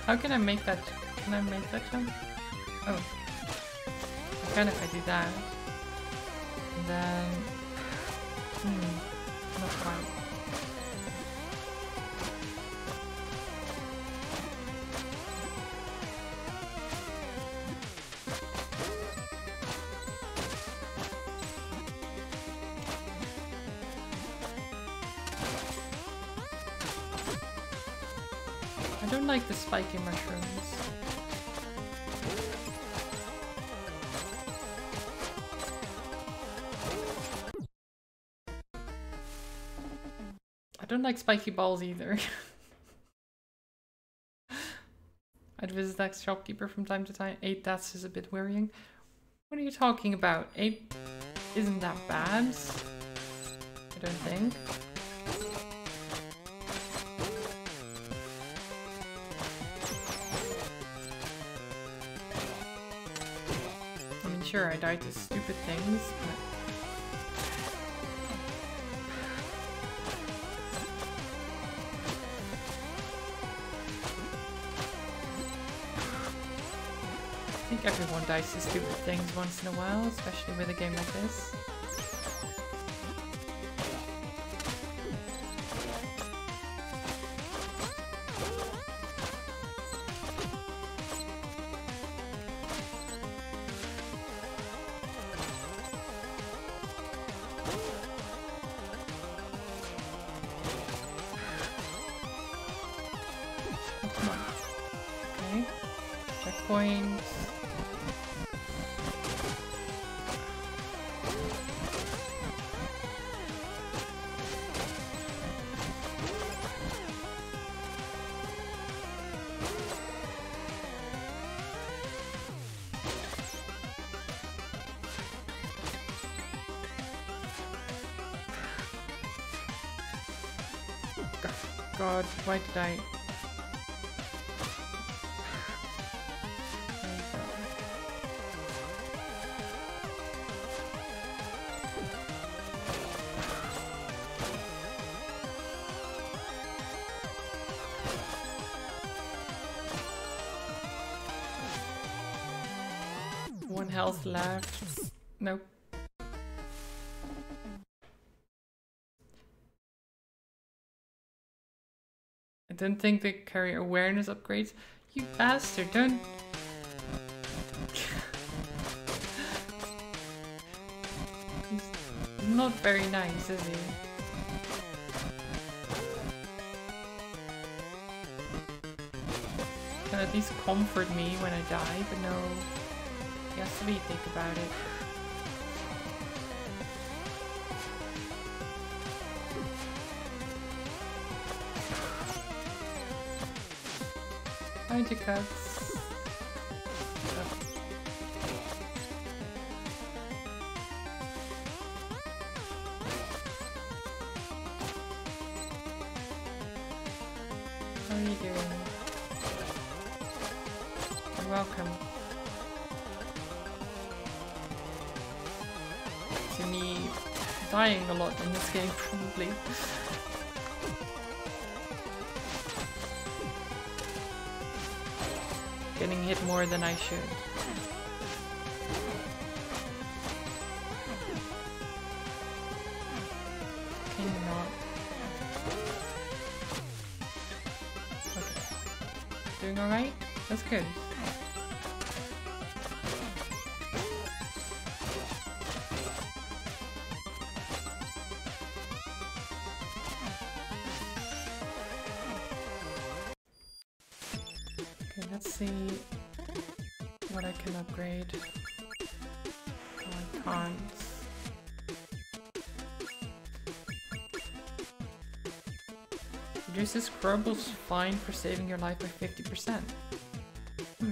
How can I make that? Can I make that jump? Oh. I can if I do that. Don't like spiky balls either. I'd visit that shopkeeper from time to time. Eight deaths is a bit worrying. What are you talking about? Eight isn't that bad. I don't think. I mean, sure, I died to stupid things, but... everyone dies to stupid things once in a while, especially with a game like this. Why did I... One health left. Don't think they carry awareness upgrades. You bastard, don't... He's not very nice, is he? Can at least comfort me when I die, but no. He has to be think about it. Jacobs. How are you doing? You're welcome. To me dying a lot in this game, probably. More than I should. Crumbles fine for saving your life by 50%. Hmm.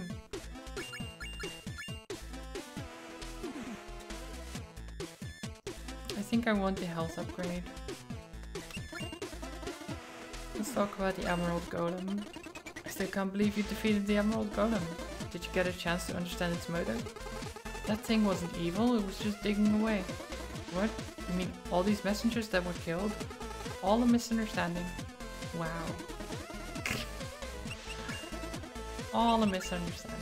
I think I want the health upgrade. Let's talk about the Emerald Golem. I still can't believe you defeated the Emerald Golem. Did you get a chance to understand its motive? That thing wasn't evil, it was just digging away. What? You mean all these messengers that were killed? All a misunderstanding. Wow. all a misunderstanding.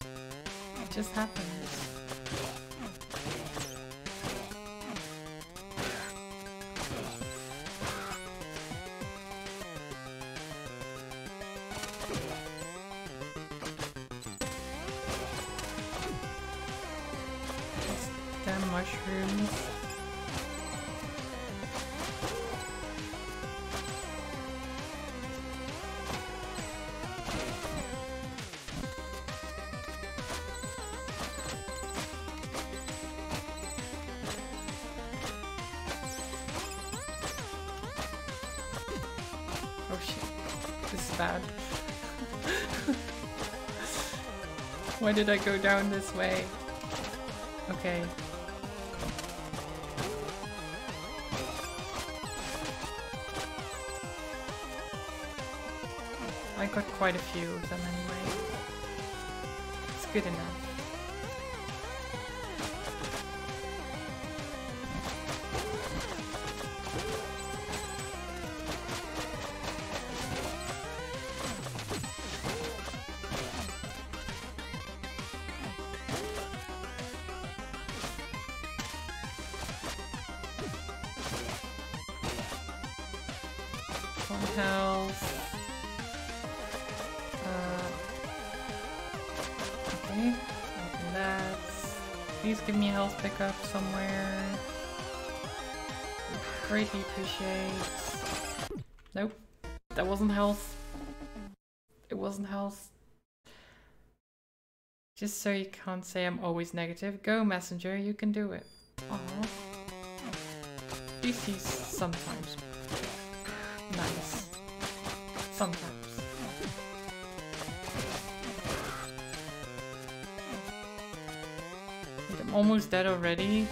It just happens. Why did I go down this way? Okay. I got quite a few of them anyway. It's good enough. Health pickup somewhere. Would Greatly appreciate. Nope, that wasn't health. It wasn't health. Just so you can't say I'm always negative, go messenger, you can do it. Aww. DC's sometimes dead already.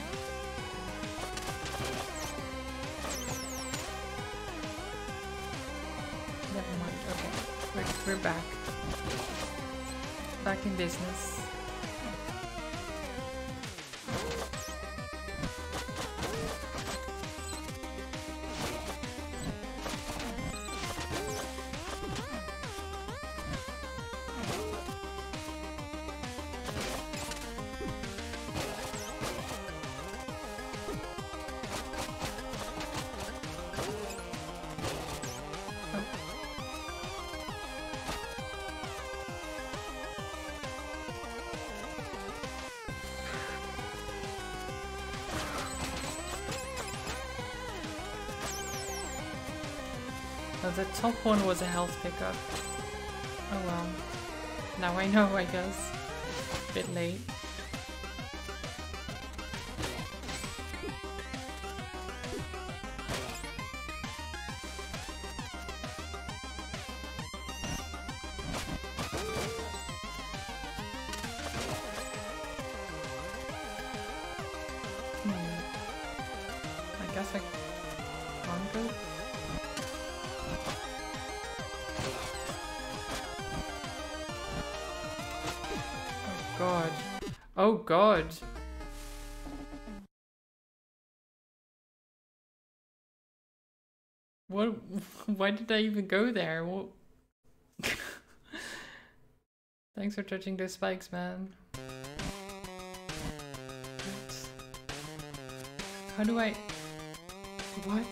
Top one was a health pickup. Oh well. Now I know, I guess. Bit late. Why did I even go there? What? Thanks for touching those spikes, man. How do I... What?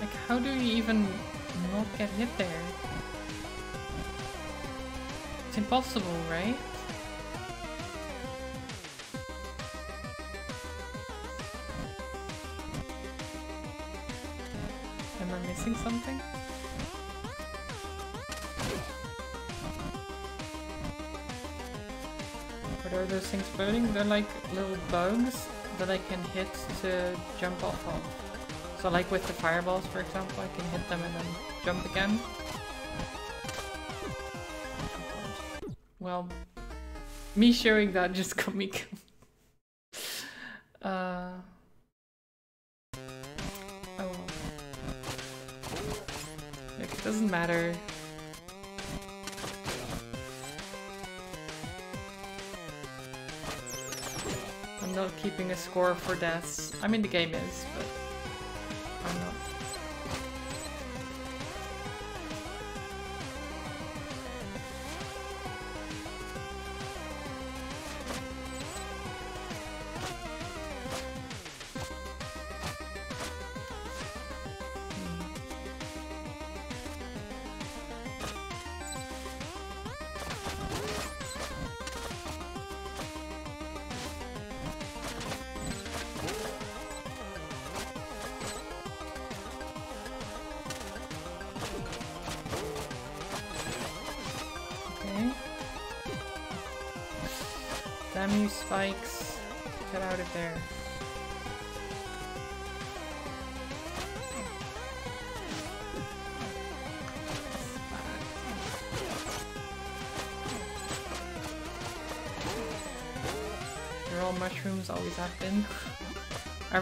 Like, how do you even not get hit there? Impossible, right? Am I missing something? What are those things floating? They're like little bugs that I can hit to jump off of. So like with the fireballs, for example, I can hit them and then jump again. me sharing that just got me. Uh, oh. doesn't matter. I'm not keeping a score for deaths. I mean, the game is, but...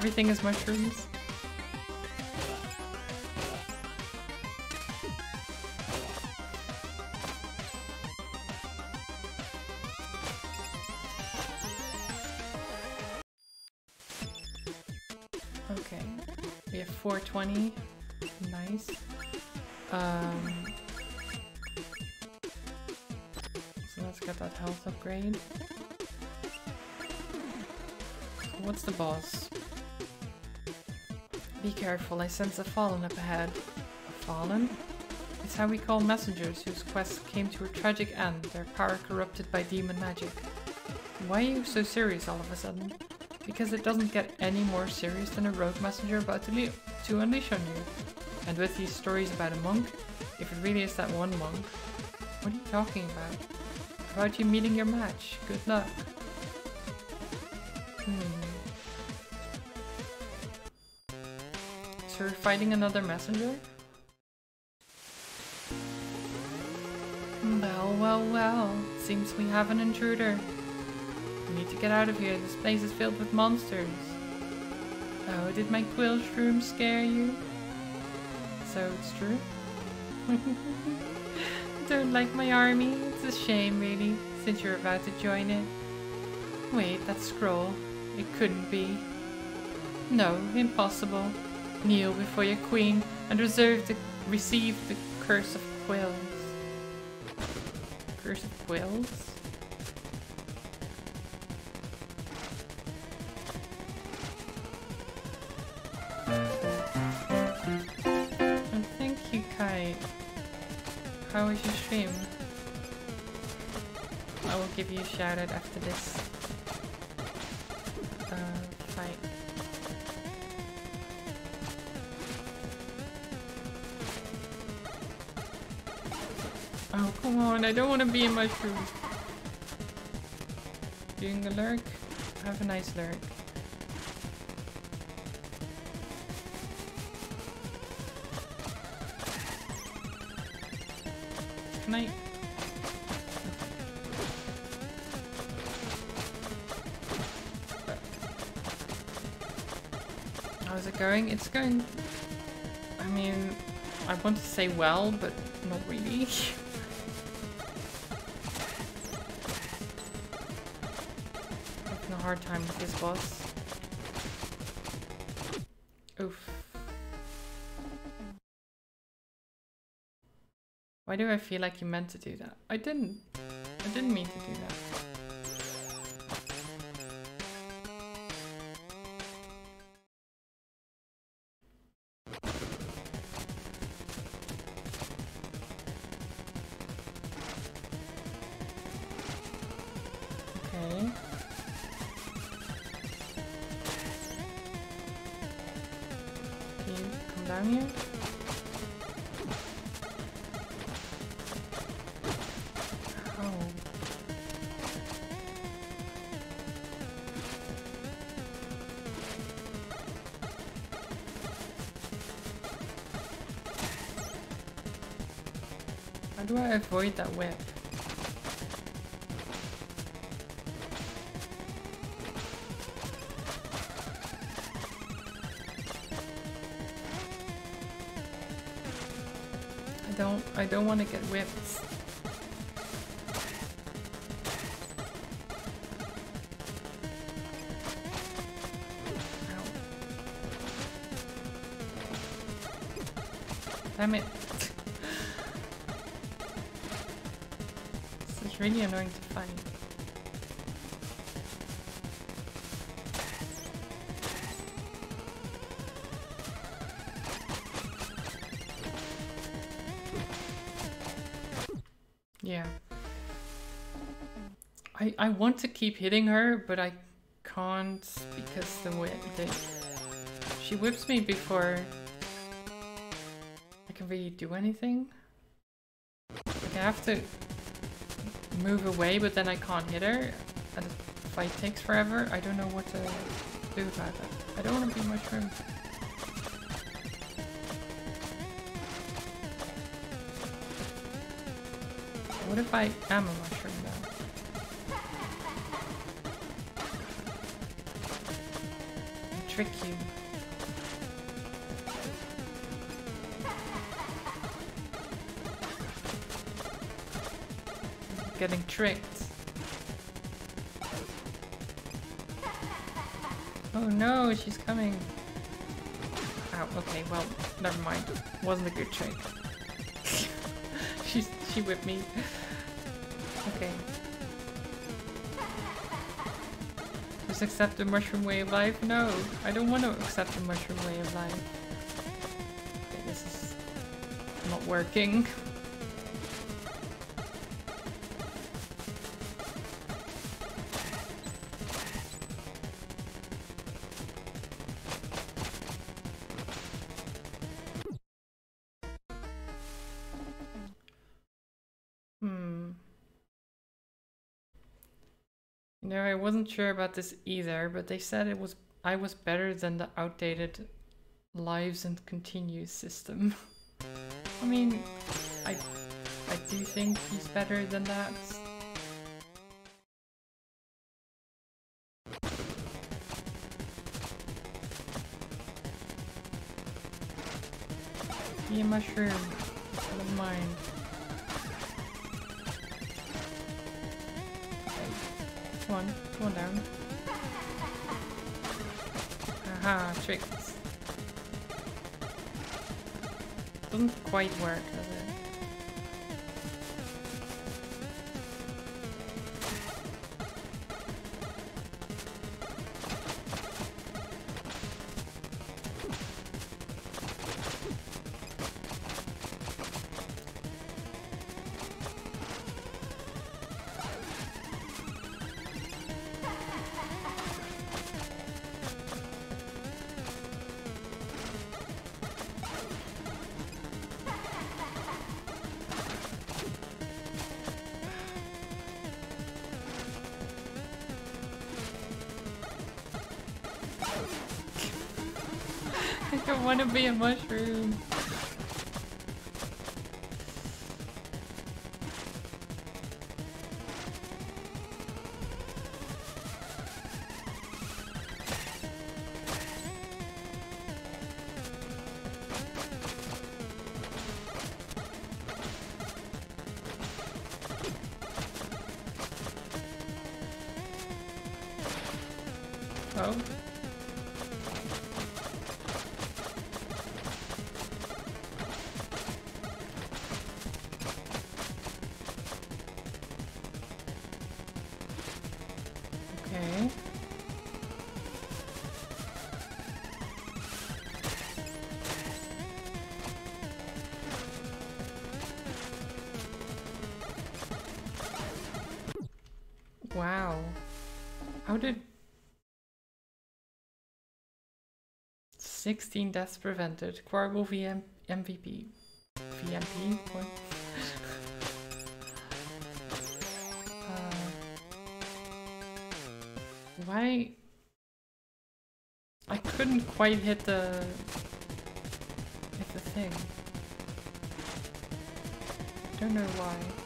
Everything is mushrooms. Okay. We have 420. Nice. Um, so let's get that health upgrade. What's the boss? Be careful, I sense a fallen up ahead. A fallen? It's how we call messengers whose quest came to a tragic end, their power corrupted by demon magic. Why are you so serious all of a sudden? Because it doesn't get any more serious than a rogue messenger about to, to unleash on you. And with these stories about a monk, if it really is that one monk, what are you talking about? About you meeting your match. Good luck. Fighting another messenger? Well, well, well. Seems we have an intruder. We need to get out of here. This place is filled with monsters. Oh, did my quill shroom scare you? So it's true? Don't like my army? It's a shame, really, since you're about to join it. Wait, that scroll. It couldn't be. No, impossible. Kneel before your queen and reserve the receive the curse of quills. Curse of quills? And thank you, Kai. How was your stream? I will give you a shout out after this I don't want to be in my shoes. Doing a lurk? Have a nice lurk. Can I? How's it going? It's going... I mean, I want to say well, but not really. hard time with this boss. Oof. Why do I feel like you meant to do that? I didn't. I didn't mean to do that. Avoid that whip? I don't I don't want to get whipped. Annoying to fight. Yeah. I, I want to keep hitting her, but I can't because the way they, she whips me before I can really do anything. Like I have to move away, but then I can't hit her, and the fight takes forever. I don't know what to do about that. I don't want to be mushroom. What if I am a mushroom tricked. Oh no, she's coming. Ow, okay, well, never mind. Wasn't a good trick. She's, she whipped me. Okay. Just accept the mushroom way of life? No, I don't want to accept the mushroom way of life. Okay, this is not working. Sure about this either, but they said it was I was better than the outdated lives and continues system. I mean, I I do think he's better than that. Be a mushroom. I don't mind. Come on, come on down. Aha, tricks. Doesn't quite work, does it? Be a mushroom. 16 deaths prevented? Quarble VM MVP. VMP? What? uh, why? I couldn't quite hit the hit the thing. I Don't know why.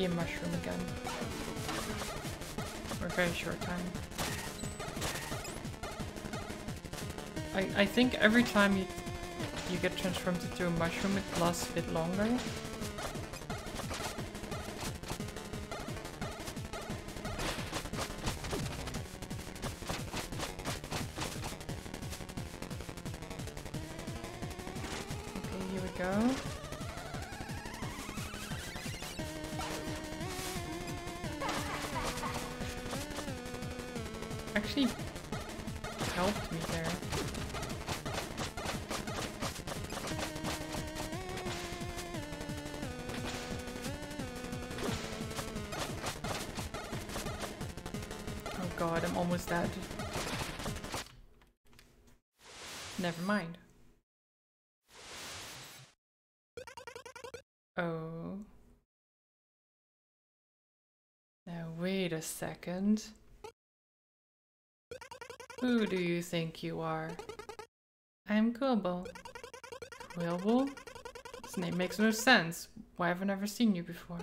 Be a mushroom again. For a very short time. I, I think every time you you get transformed into a mushroom it lasts a bit longer. Second. Who do you think you are? I'm Quilbo. Quilbo? This name makes no sense. Why have I never seen you before?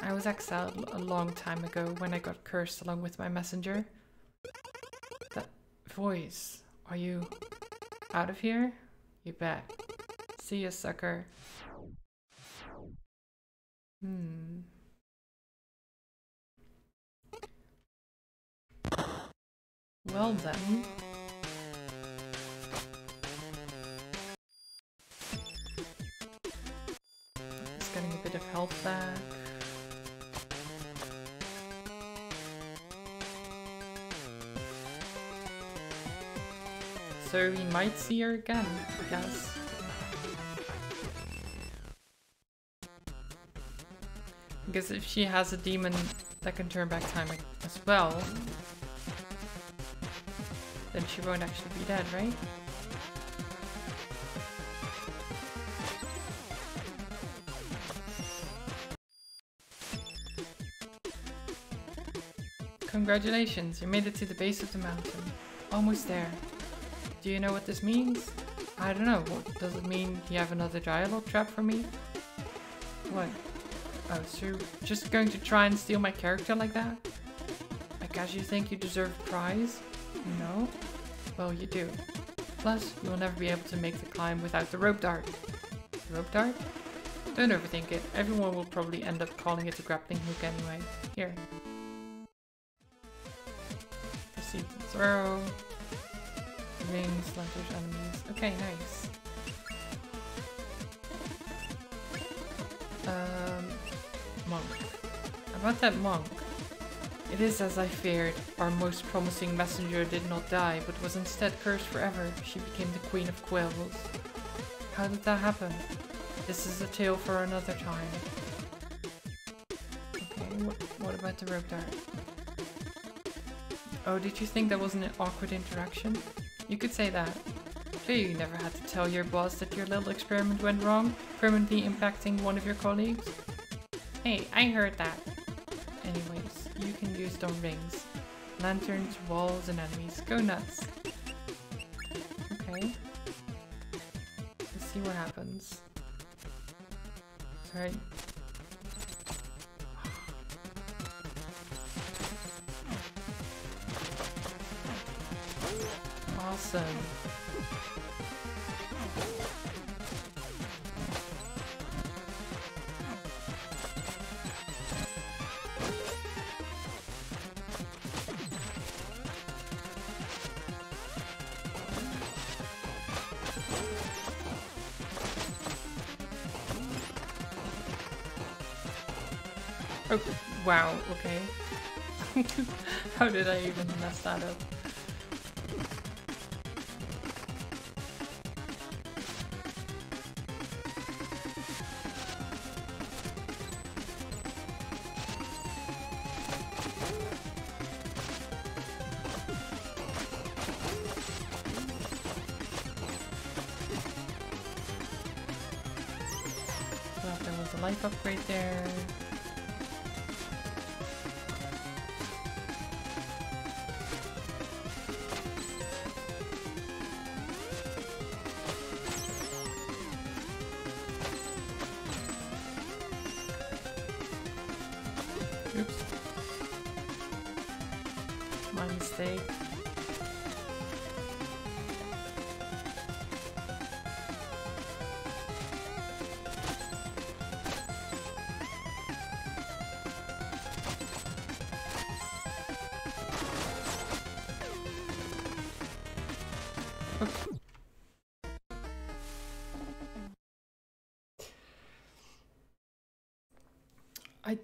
I was exiled a long time ago when I got cursed along with my messenger. That voice. Are you out of here? You bet. See ya, sucker. See her again, I guess. Because if she has a demon that can turn back time as well, then she won't actually be dead, right? Congratulations, you made it to the base of the mountain. Almost there. Do you know what this means? I don't know. What, does it mean you have another dialogue trap for me? What? Oh, so you're just going to try and steal my character like that? I guess you think you deserve a prize? No? Well, you do. Plus, you'll never be able to make the climb without the rope dart. The rope dart? Don't overthink it. Everyone will probably end up calling it a grappling hook anyway. Here. Proceed to throw. Rings, slanters, enemies. Okay, nice. Um, monk. About that monk. It is as I feared. Our most promising messenger did not die, but was instead cursed forever. She became the Queen of Quills. How did that happen? This is a tale for another time. Okay, what, what about the rope dart? Oh, did you think that was an awkward interaction? You could say that. So you never had to tell your boss that your little experiment went wrong, permanently impacting one of your colleagues? Hey, I heard that. Anyways, you can use stone rings. Lanterns, walls, and enemies. Go nuts. Okay. Let's see what happens. Alright. Okay. How did I even mess that up?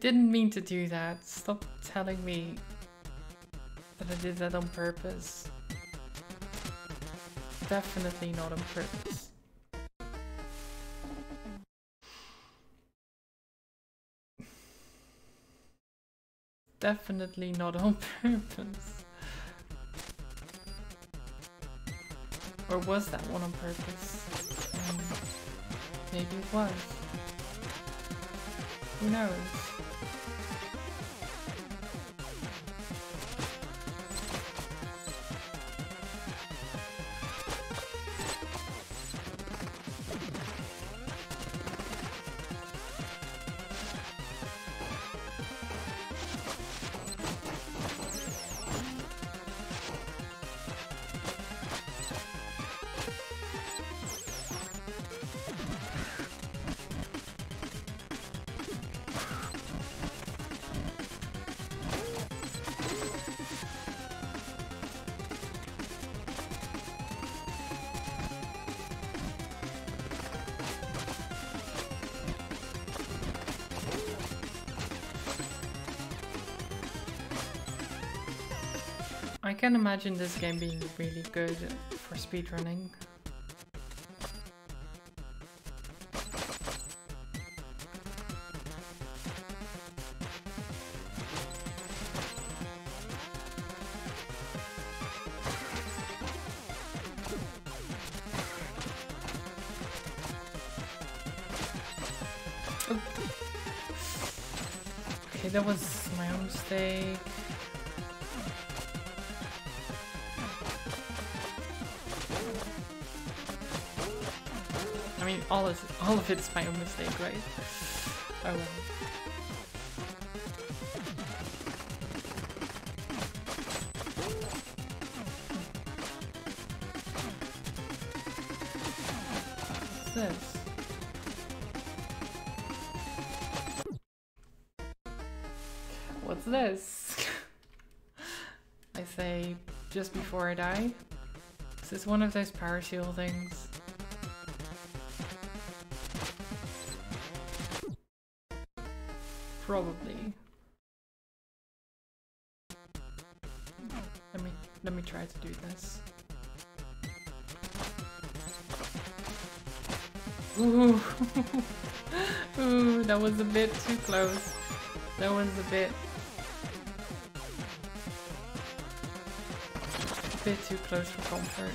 Didn't mean to do that. Stop telling me that I did that on purpose. Definitely not on purpose. Definitely not on purpose. Or was that one on purpose? Um, maybe it was. Who knows? Can imagine this game being really good for speedrunning. It's my own mistake, right? Oh well. What's this? I say just before I die. Is this one of those seal things? Bit too close. That was a bit, a bit too close for comfort.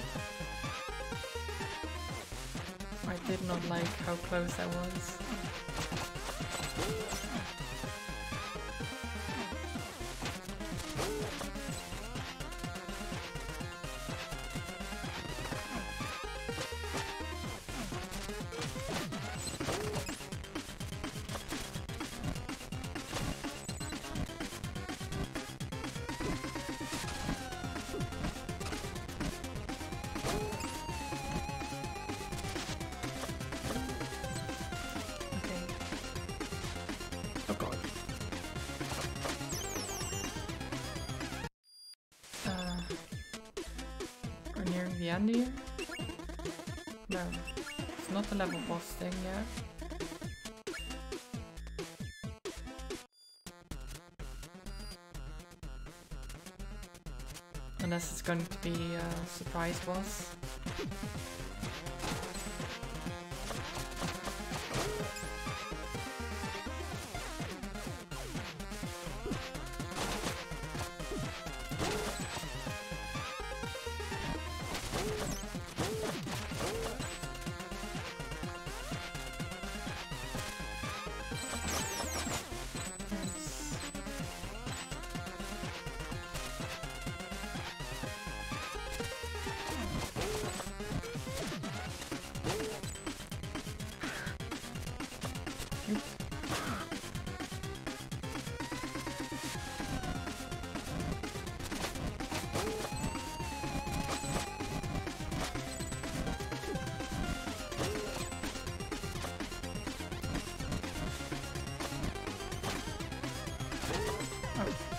I did not like how close that was. Be a surprise boss.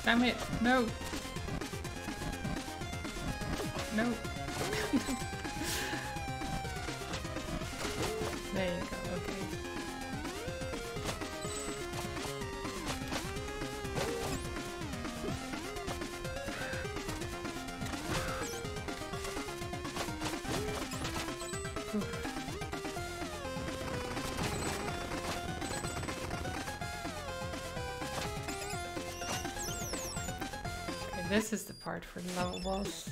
Damn it! No! Part for the level boss.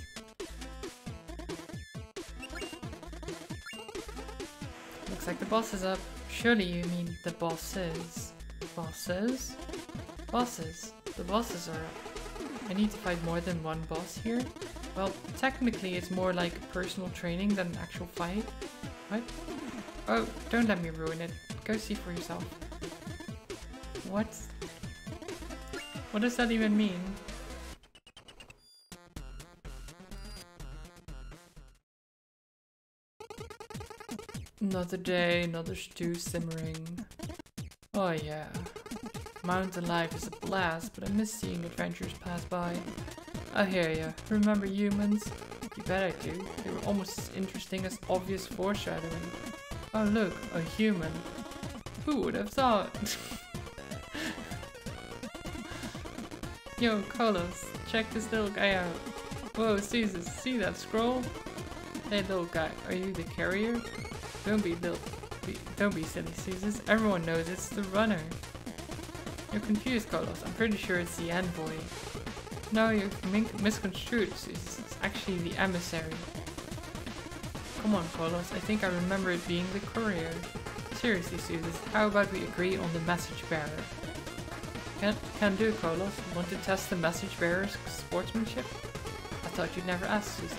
Looks like the boss is up. Surely you mean the bosses. Bosses? Bosses. The bosses are up. I need to fight more than one boss here? Well, technically it's more like personal training than an actual fight. What? Oh, don't let me ruin it. Go see for yourself. What? What does that even mean? Another day, another stew simmering. Oh yeah. Mountain life is a blast, but I miss seeing adventures pass by. I hear ya. Remember humans? You bet I do. They were almost as interesting as obvious foreshadowing. Oh look, a human. Who would have thought? Yo, Colos, check this little guy out. Whoa, Suses, see that scroll? Hey little guy, are you the carrier? Don't be little, don't be silly, Suses. Everyone knows it's the runner. You're confused, Colos. I'm pretty sure it's the envoy. No, you've misconstrued. It's actually the emissary. Come on, Colos. I think I remember it being the courier. Seriously, Suses, how about we agree on the message bearer? Can, can do, Colos. Want to test the message bearer's sportsmanship? I thought you'd never ask, Suses.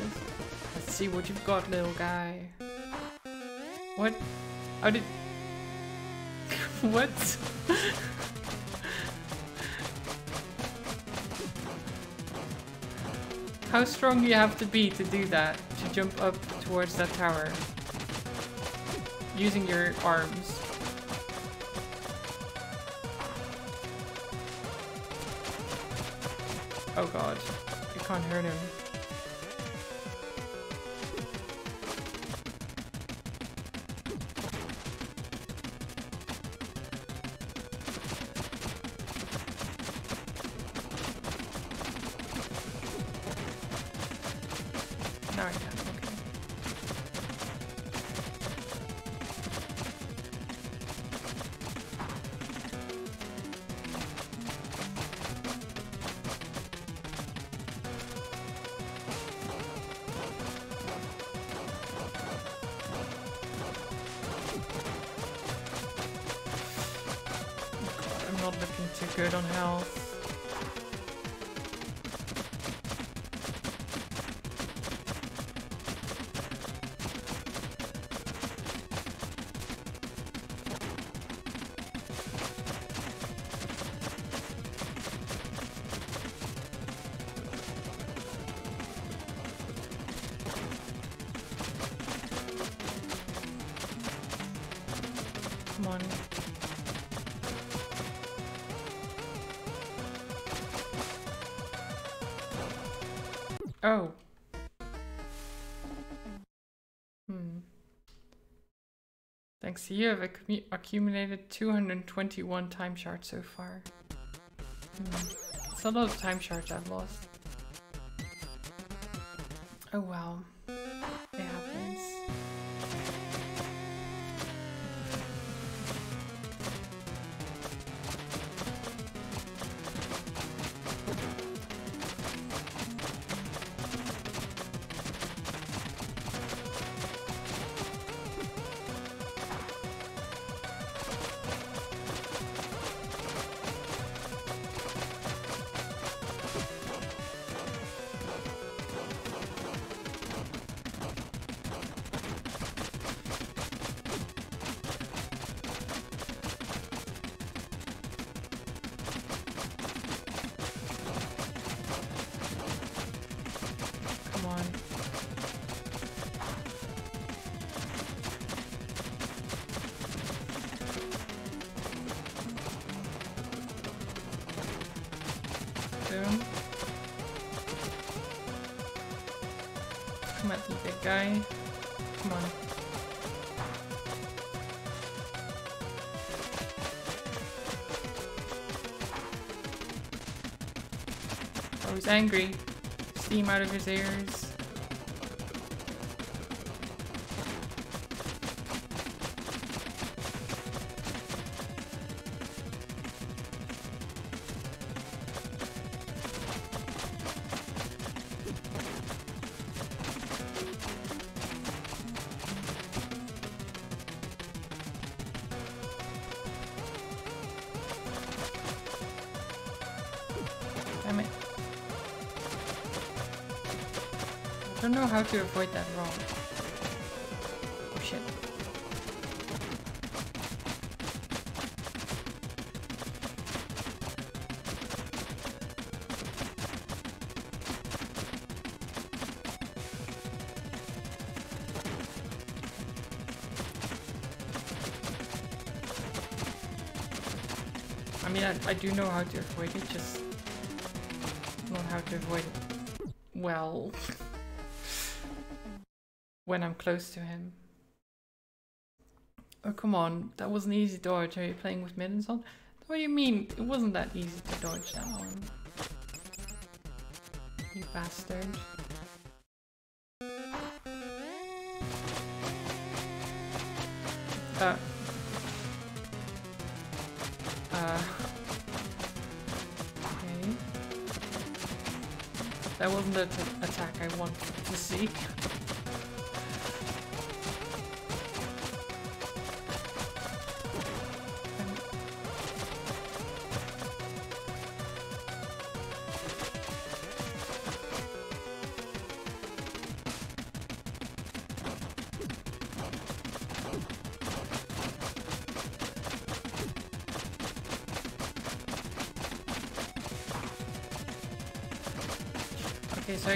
Let's see what you've got, little guy. What? How did... what? How strong do you have to be to do that? To jump up towards that tower? Using your arms. Oh god. You can't hurt him. You, accu- accumulated 221 time shards so far. Hmm. It's a lot of time shards I've lost. Oh wow. Angry. Steam out of his ears. Don't know how to avoid that wrong. Oh shit. I mean, I, I do know how to avoid it, just not how to avoid it well when I'm close to him. Oh, come on. That was an easy dodge. Are you playing with mittens on? What do you mean? It wasn't that easy to dodge that one. You bastard.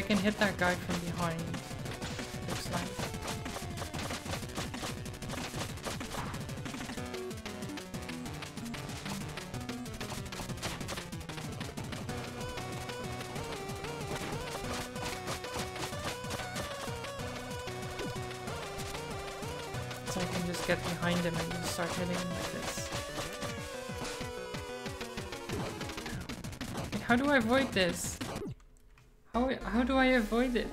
Can hit that guy from behind. Looks like. So I can just get behind him and just start hitting him like this. How do I avoid this? How, how do I avoid it?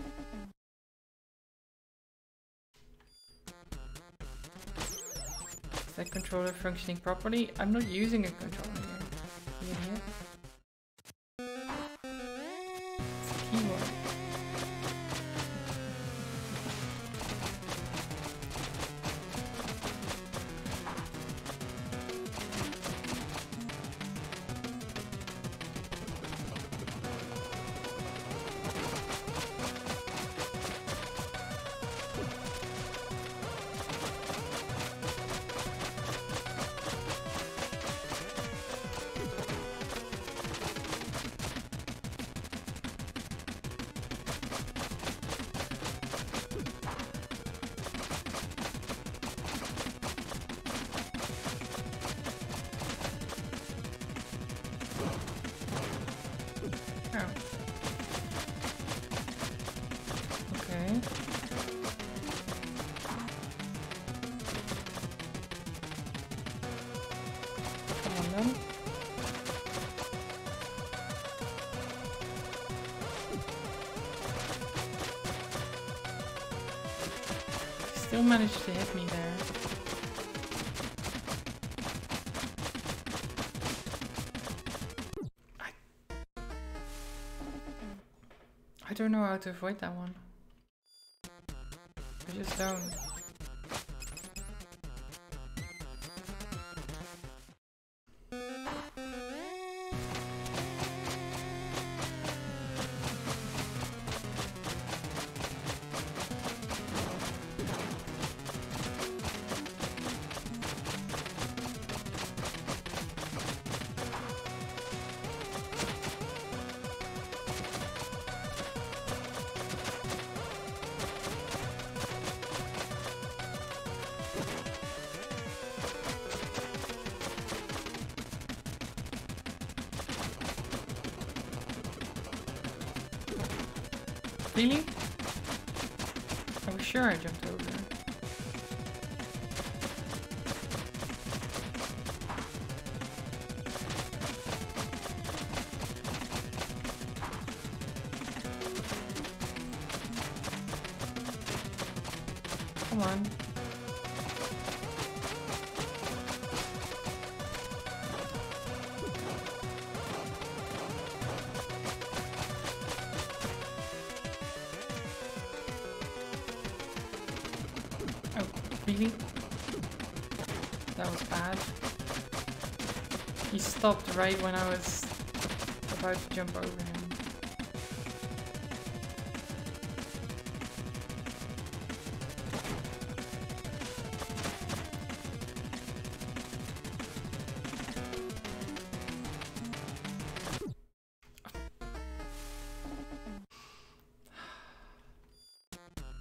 Is that controller functioning properly? I'm not using a controller how to avoid. Right when I was about to jump over him.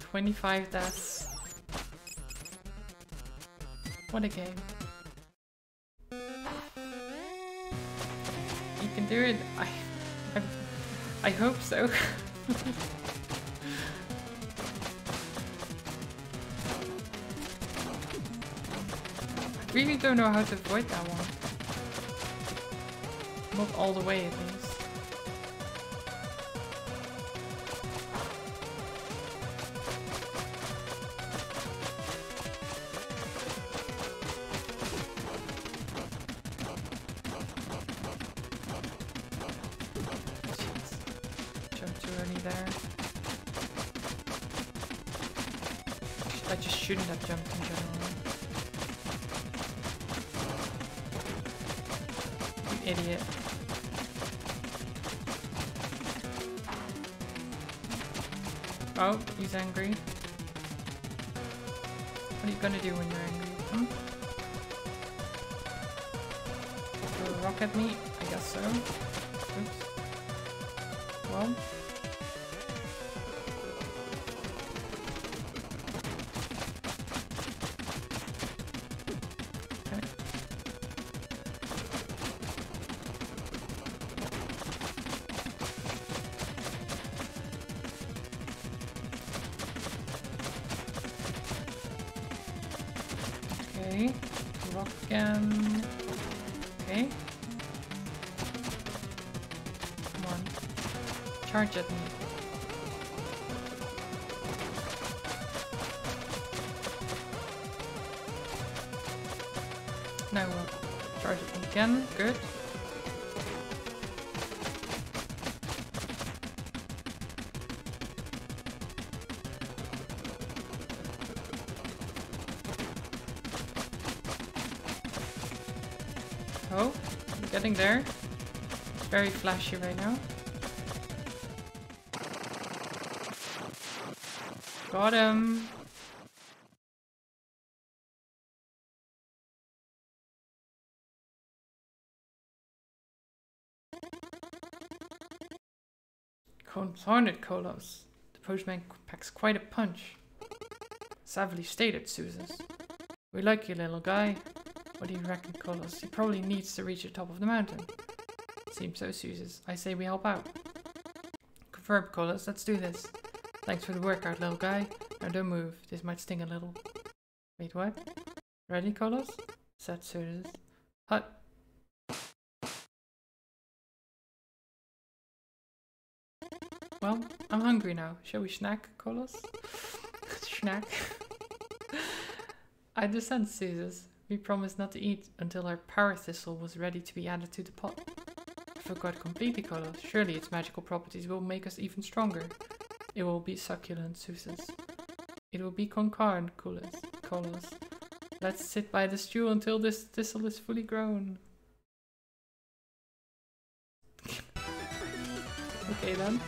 Twenty-five deaths. What a game. So. I really don't know how to avoid that one. Not all the way at least. Angry. Me. Now we'll charge me again. Good. Oh, I'm getting there. Very flashy right now. Got him. Confounded Colos. The postman packs quite a punch. Savagely stated, Susan. We like you, little guy. What do you reckon, Colos? He probably needs to reach the top of the mountain. Seems so, Susan. I say we help out. Confirmed, Colos. Let's do this. Thanks for the workout, little guy. Now don't move. This might sting a little. Wait, what? Ready, Colos? Said Susan. Hut. Well, I'm hungry now. Shall we snack, Colos? snack. I dissent, Suses. We promised not to eat until our power thistle was ready to be added to the pot. I forgot completely, Colos. Surely its magical properties will make us even stronger. It will be succulent, Suses. It will be concarn, Colos. Colos. Let's sit by the stew until this thistle is fully grown. okay then.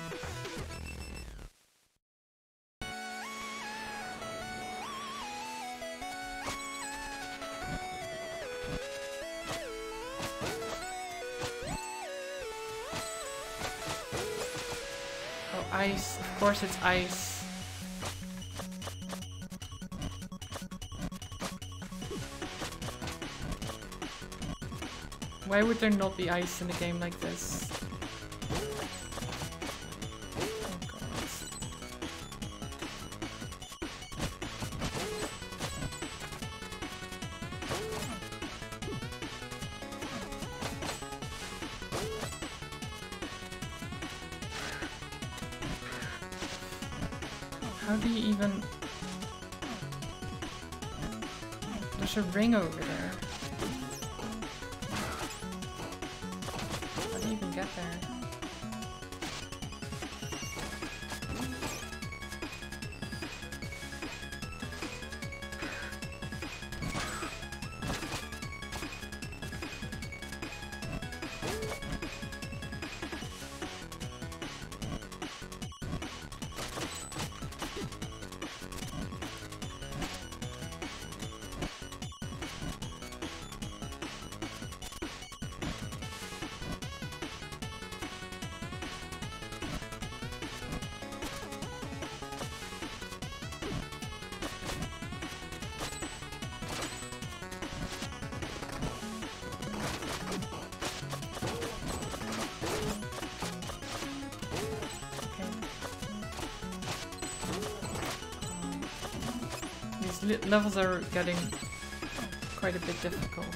Course it's ice. Why would there not be ice in a game like this? A ring over there. Levels are getting quite a bit difficult.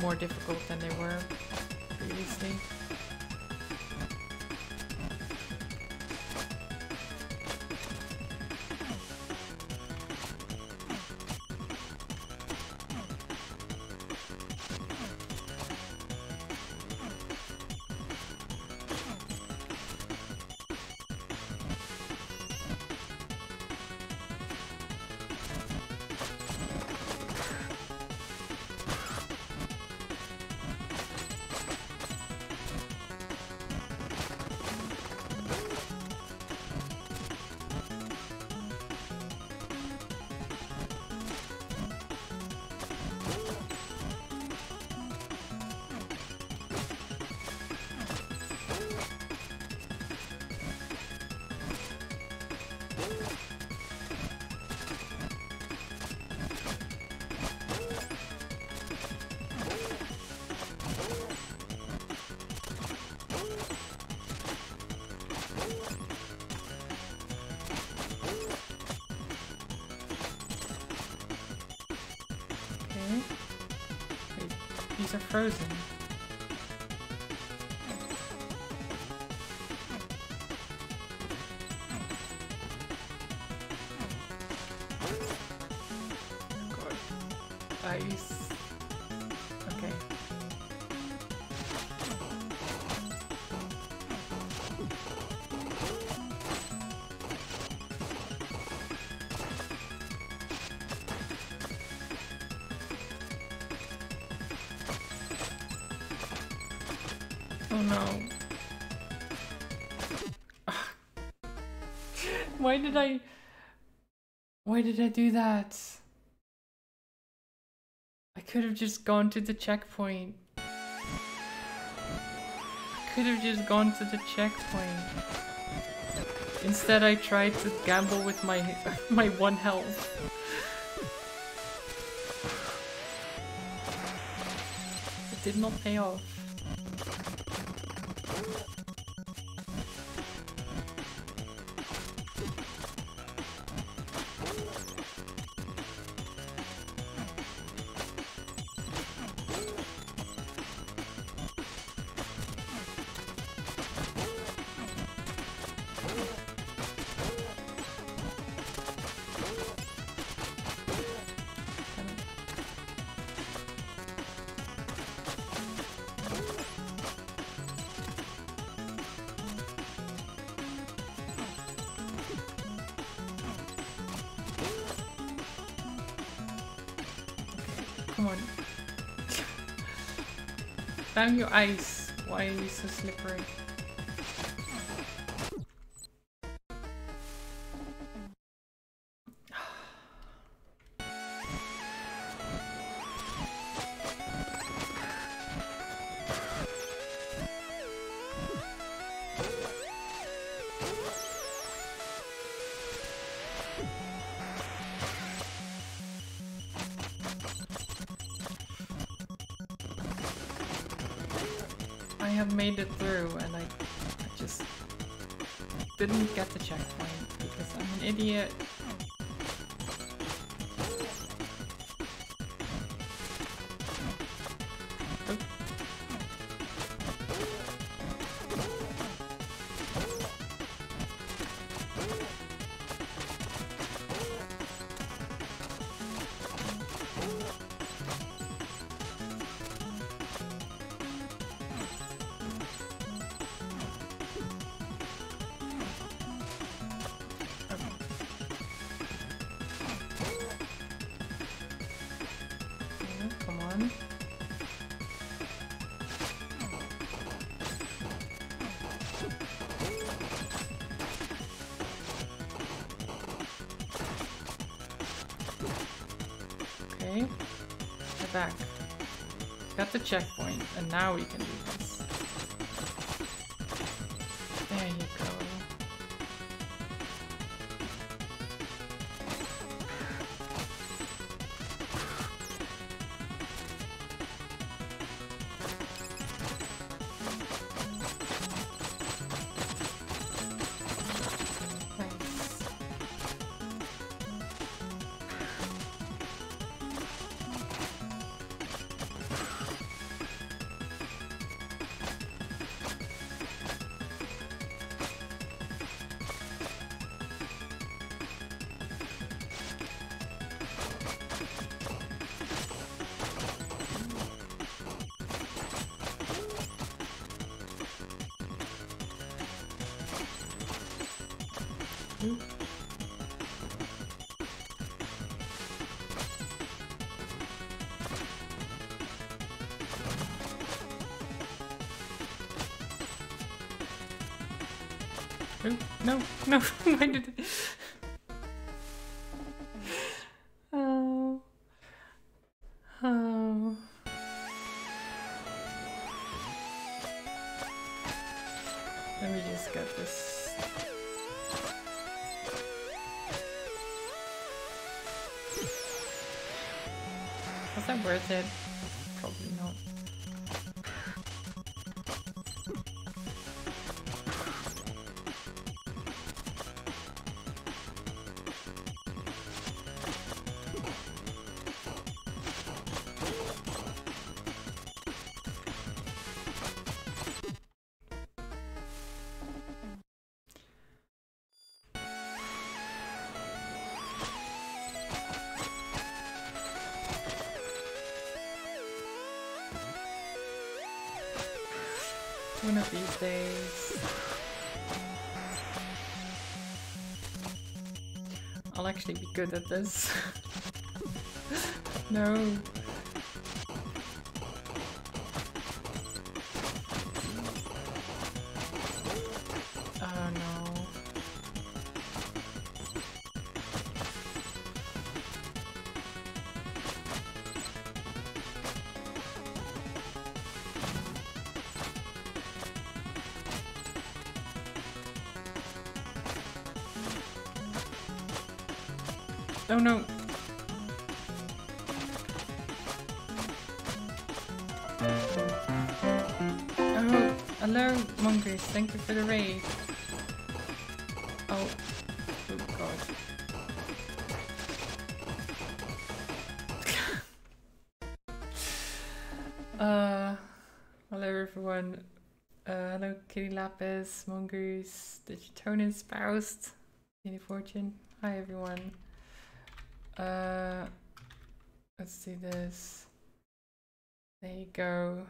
More difficult than they were previously. Did I... Why did I do that? I could have just gone to the checkpoint. I could have just gone to the checkpoint. Instead I tried to gamble with my my one health. It did not pay off. Your ice. Why are you so slippery? Through and I, I just didn't get the checkpoint because I'm an idiot. The checkpoint, and now we can do No, why did it? Oh. Oh. Let me just get this. Was that worth it? These days. I'll actually be good at this. no. Lapis, mongoose, Digitonin Spoused, Lady Fortune. Hi everyone. Uh, let's do this. There you go.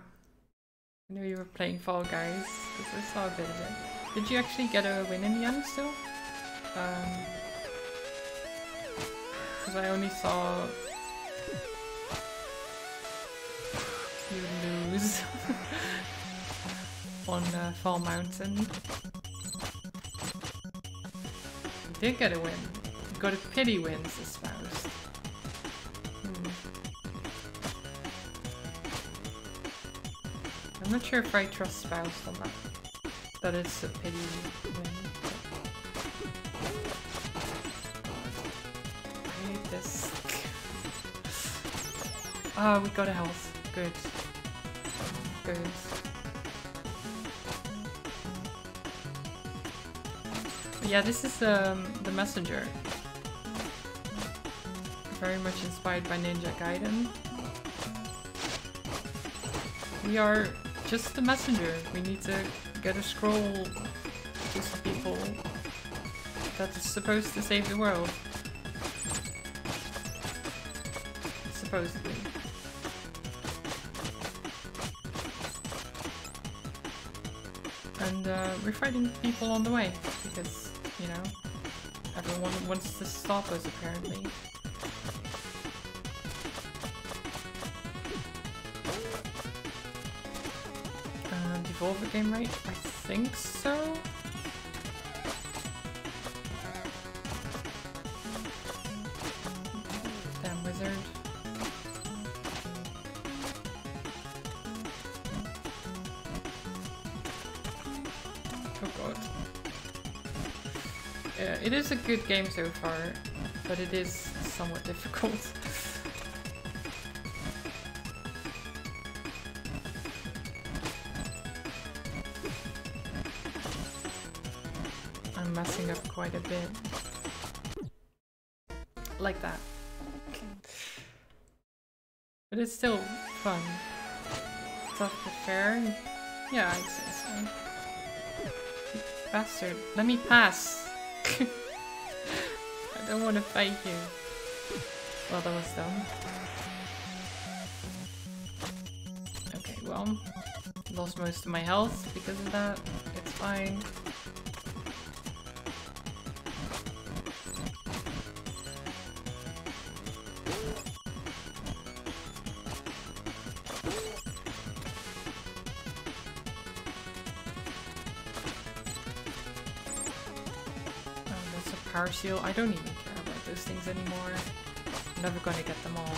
I knew you were playing Fall Guys because I saw a bit of it. Did you actually get a win in the end still? Um, because I only saw you lose on uh, Fall Mountain. Did get a win. Got a pity wins, espoused. Hmm. I'm not sure if I trust spouse on that. That it's a pity win. This. Ah, we got a health. Good. Good. Yeah, this is um, the messenger. Very much inspired by Ninja Gaiden. We are just the messenger. We need to get a scroll to some people that is supposed to save the world. Supposedly. And uh, we're fighting people on the way because, you know, everyone wants to stop us apparently. Uh, Devolver game right? I think so. Is a good game so far, but it is somewhat difficult. I'm messing up quite a bit. Like that. But it's still fun. Tough but fair. Yeah, I'd say so. Bastard. Let me pass. Fight you. Well, that was dumb. Okay, well, lost most of my health because of that. It's fine. Oh, seal. I don't even those things anymore. I'm never to get them all.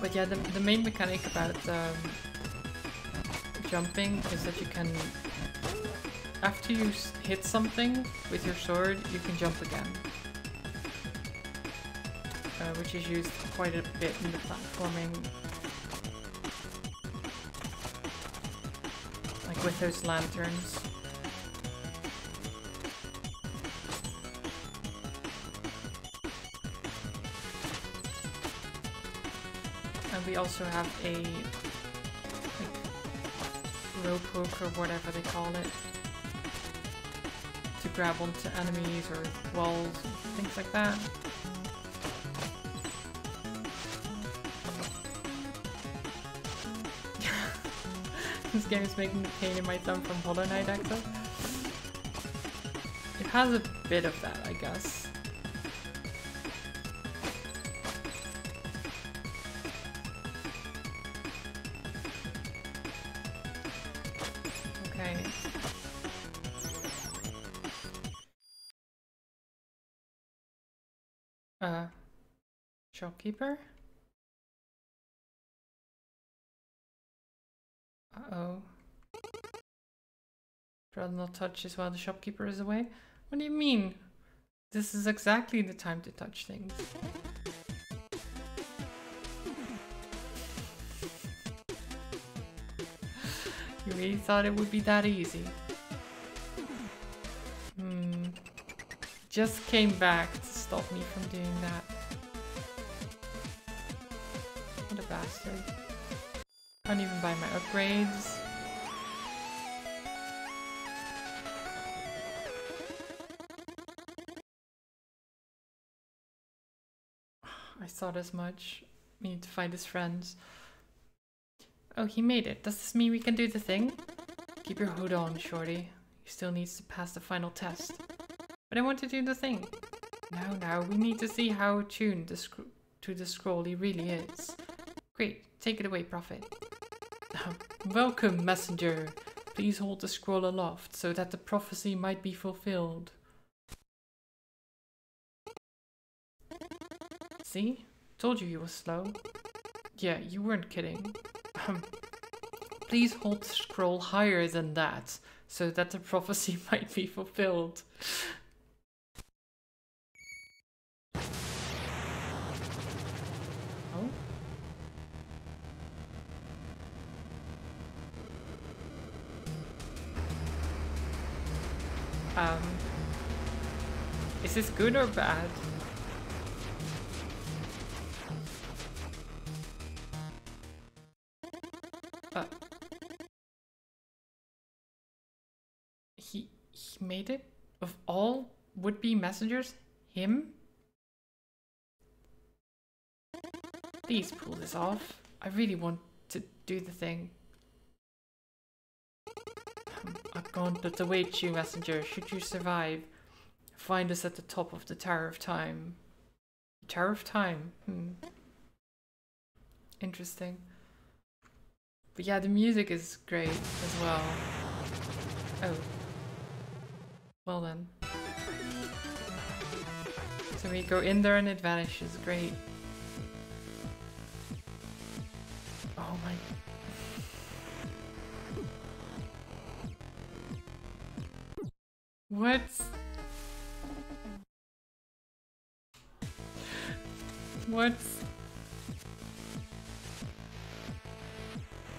But yeah, the, the main mechanic about um, jumping is that you can... After you hit something with your sword, you can jump again is used quite a bit in the platforming. Like with those lanterns. And we also have a like, rope hook or whatever they call it to grab onto enemies or walls, things like that. Game is making me pain in my thumb from Hollow Knight actually. It has a bit of that, I guess. Rather not touch as while the shopkeeper is away? What do you mean? This is exactly the time to touch things. you really thought it would be that easy? Hmm. Just came back to stop me from doing that. What a bastard. Can't even buy my upgrades. Thought as much. We need to find his friends. Oh, he made it. Does this mean we can do the thing? Keep your hood on, Shorty. He still needs to pass the final test. But I want to do the thing. Now, now, we need to see how attuned the to the scroll he really is. Great, take it away, Prophet. Welcome, messenger. Please hold the scroll aloft so that the prophecy might be fulfilled. See? Told you he was slow. Yeah, you weren't kidding. Please hold the scroll higher than that so that the prophecy might be fulfilled. Um, is this good or bad? Would-be messengers, him. Please pull this off. I really want to do the thing. A gauntlet awaits you, messenger. Should you survive, find us at the top of the Tower of Time. Tower of Time? Hmm. Interesting. But yeah, the music is great as well. Oh. Well then. So we go in there and it vanishes. Great. Oh my. What? What?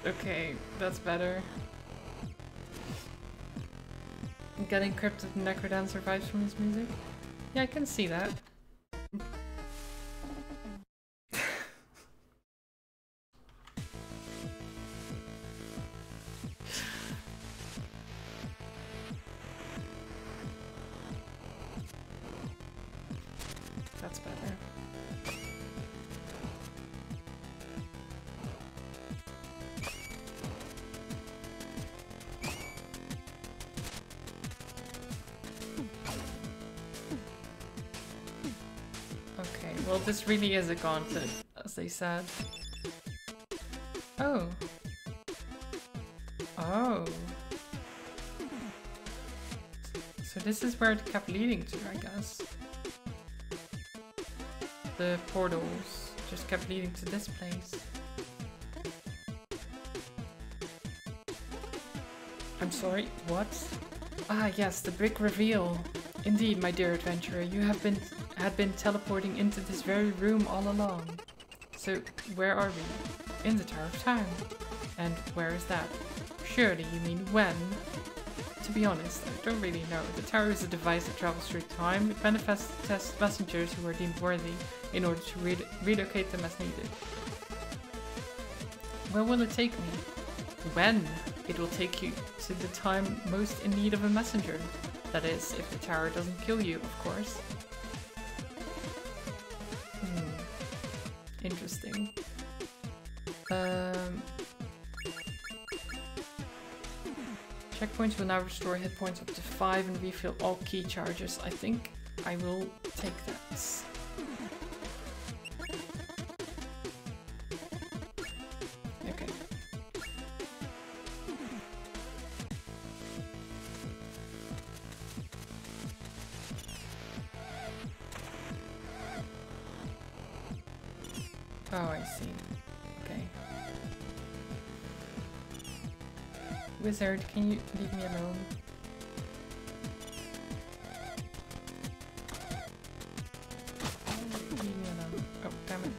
Okay, that's better. Getting Cryptid Necrodancer survives from his music? Yeah, I can see that. This really is a gauntlet, as they said. Oh. Oh. So this is where it kept leading to, I guess. The portals just kept leading to this place. I'm sorry, what? Ah yes, the big reveal. Indeed, my dear adventurer, you have been had been teleporting into this very room all along. So, where are we? In the Tower of Time. And where is that? Surely you mean when? To be honest, I don't really know. The tower is a device that travels through time. It manifests messengers who are deemed worthy in order to re relocate them as needed. Where will it take me? When? It will take you to the time most in need of a messenger. That is, if the tower doesn't kill you, of course. Checkpoints will now restore hit points up to 5 and refill all key charges. I think I will take that. Wizard, can you leave me alone? Leave me alone. Oh, damn it.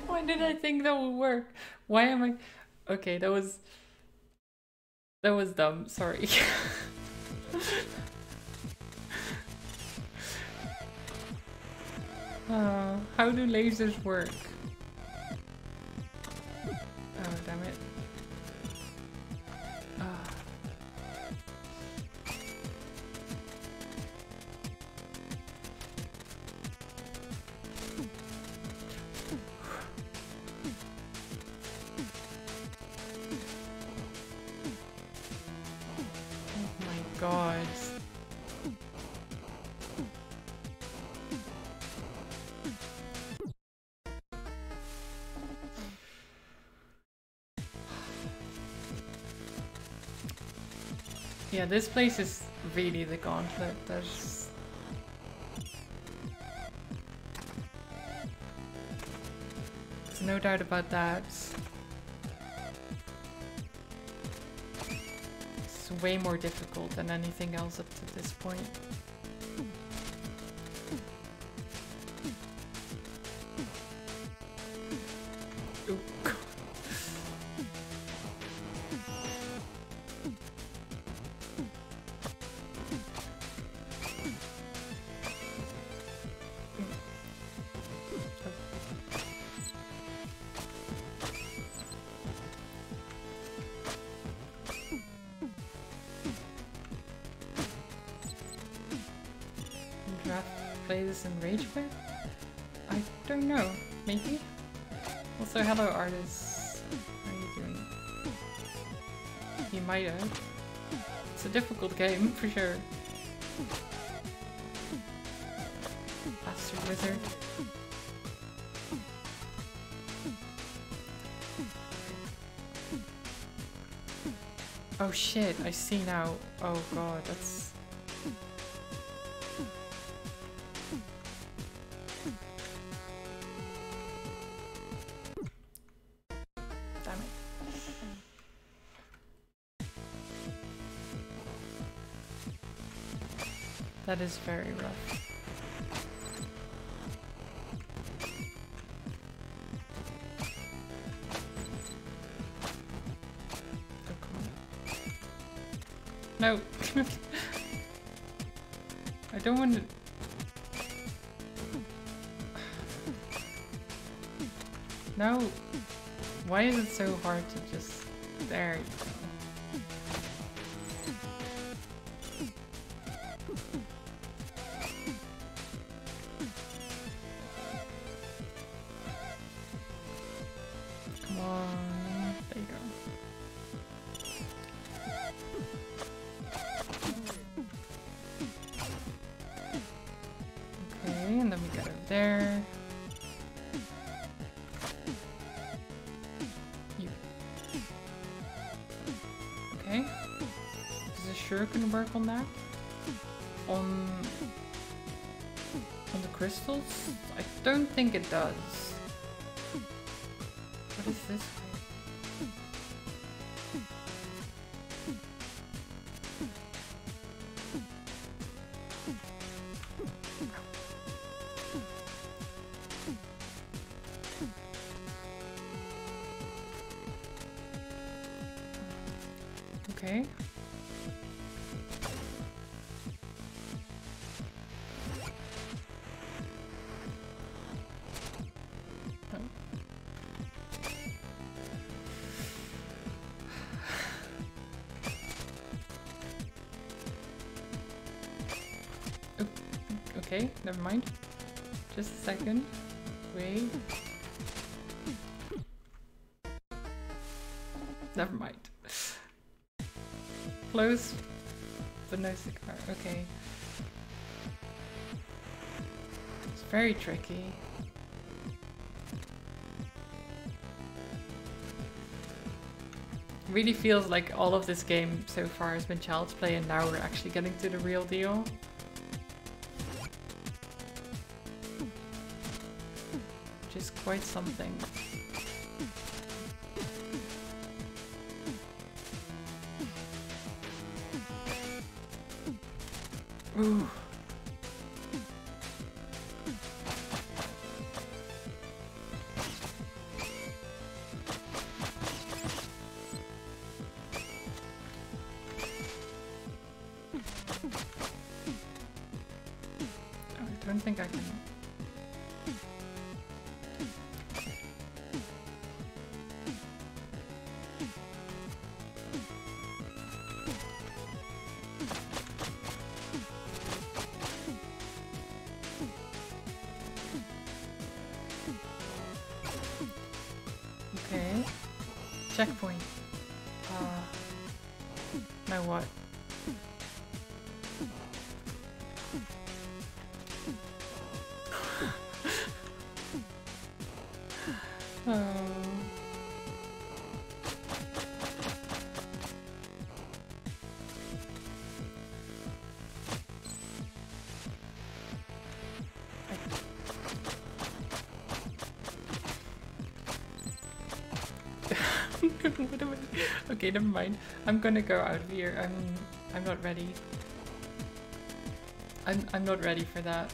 Why did I think that would work? Why am I... Okay, that was... That was dumb, sorry. uh, how do lasers work? Yeah, this place is really the gauntlet. There's There's no doubt about that. It's way more difficult than anything else up to this point. I don't know. Maybe? Also, hello artists. How are you doing? You might have. It's a difficult game, for sure. Bastard wizard. Oh shit, I see now. Oh god, that's... is very rough. No. I don't want to. No. Why is it so hard to just... The shuriken work on that? On on the crystals? I don't think it does. Wait. Never mind. Close, but no cigar. Okay. It's very tricky. Really feels like all of this game so far has been child's play and now we're actually getting to the real deal. Quite something. Okay, never mind. I'm gonna go out of here. I'm I'm not ready. I'm I'm not ready for that.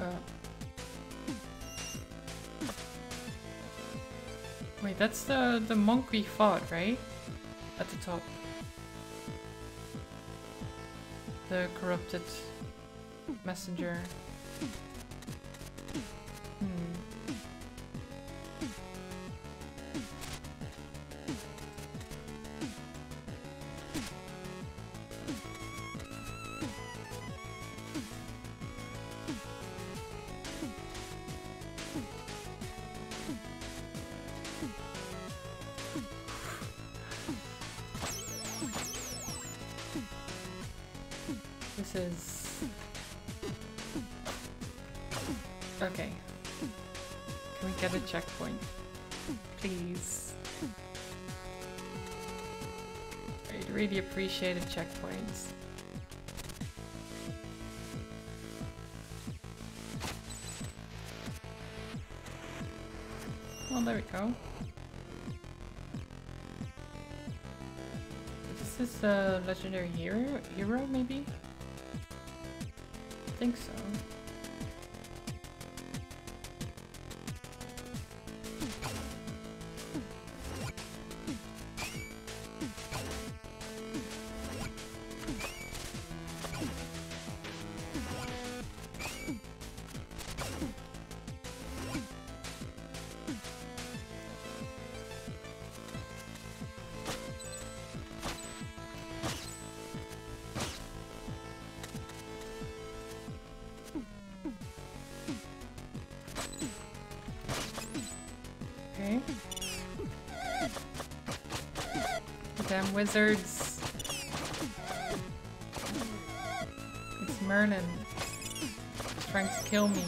Uh. Wait, that's the the monk we fought, right? At the top. The corrupted messenger. Really checkpoints. Well, there we go. This is a legendary hero, hero maybe? I think so. Wizards. It's Merlin. He's trying to kill me.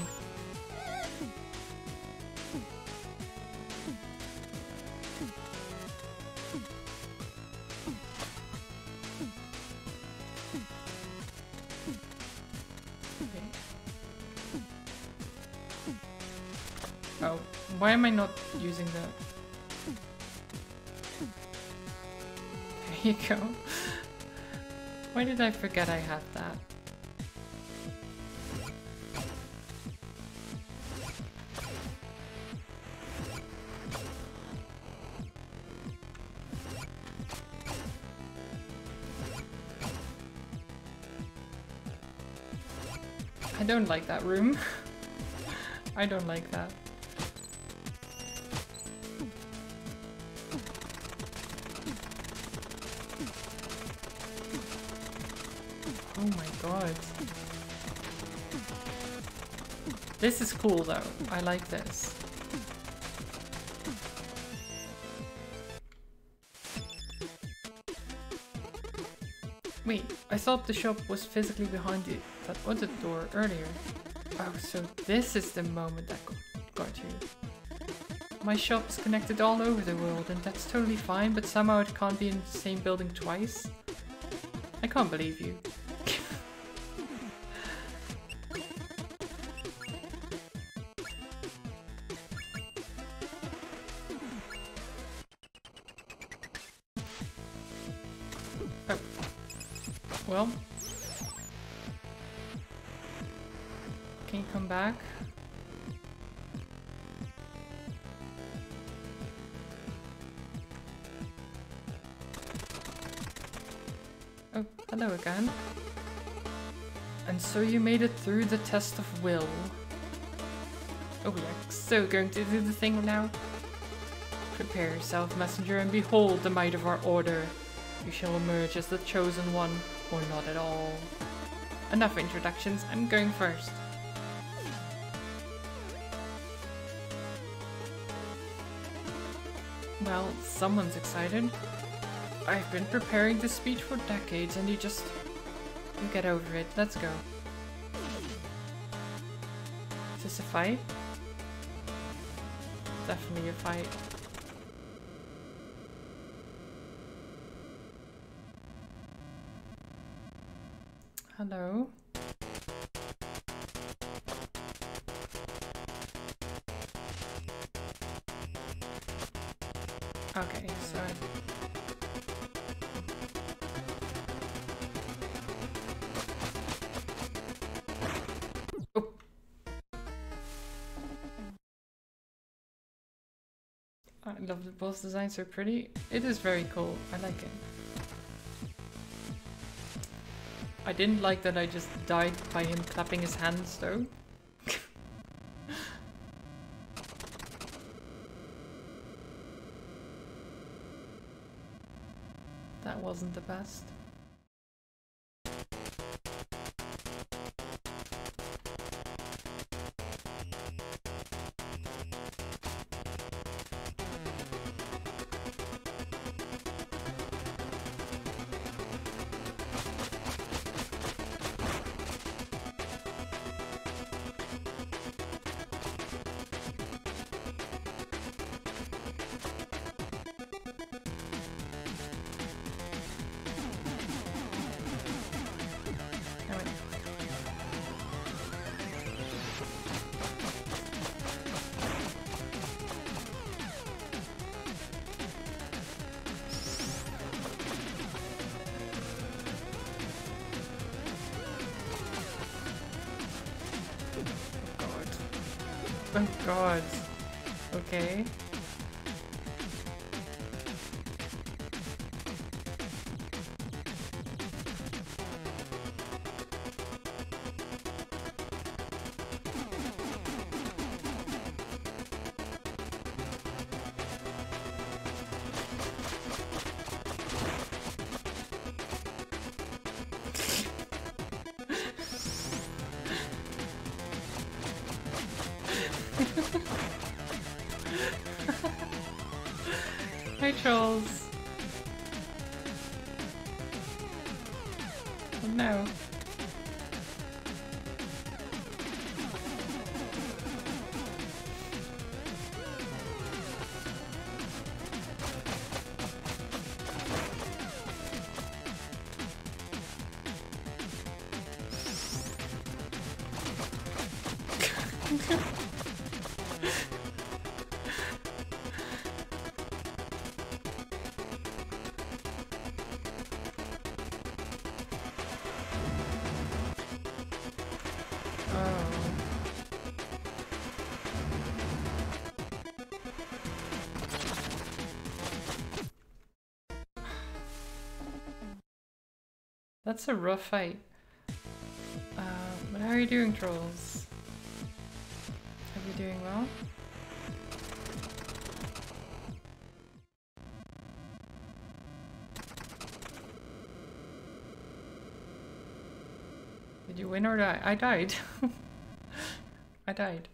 Oh, why am I not using the... you go. Why did I forget I had that? I don't like that room. I don't like that. God. This is cool though. I like this. Wait, I thought the shop was physically behind it, that other door earlier. Oh, so this is the moment that got, you. My shop is connected all over the world and that's totally fine, but somehow it can't be in the same building twice. I can't believe you. Again. And so you made it through the test of will. Oh, are so going to do the thing now. Prepare yourself, messenger, and behold the might of our order. You shall emerge as the chosen one, or not at all. Enough introductions, I'm going first. Well, someone's excited. I've been preparing this speech for decades and you just... You get over it. Let's go. Is this a fight? Definitely a fight. Love the boss designs are pretty. It is very cool. I like it. I didn't like that I just died by him clapping his hands though. that wasn't the best. Hi, That's a rough fight. Uh, but how are you doing, trolls? Are you doing well? Did you win or die? I died. I died.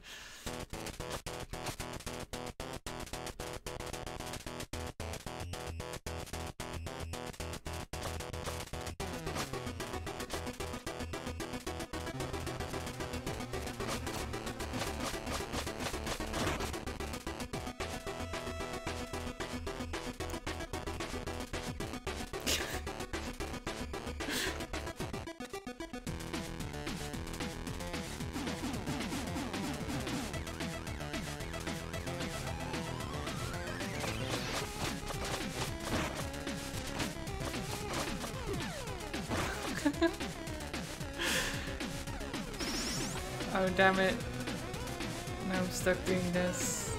Damn it. Now I'm stuck doing this.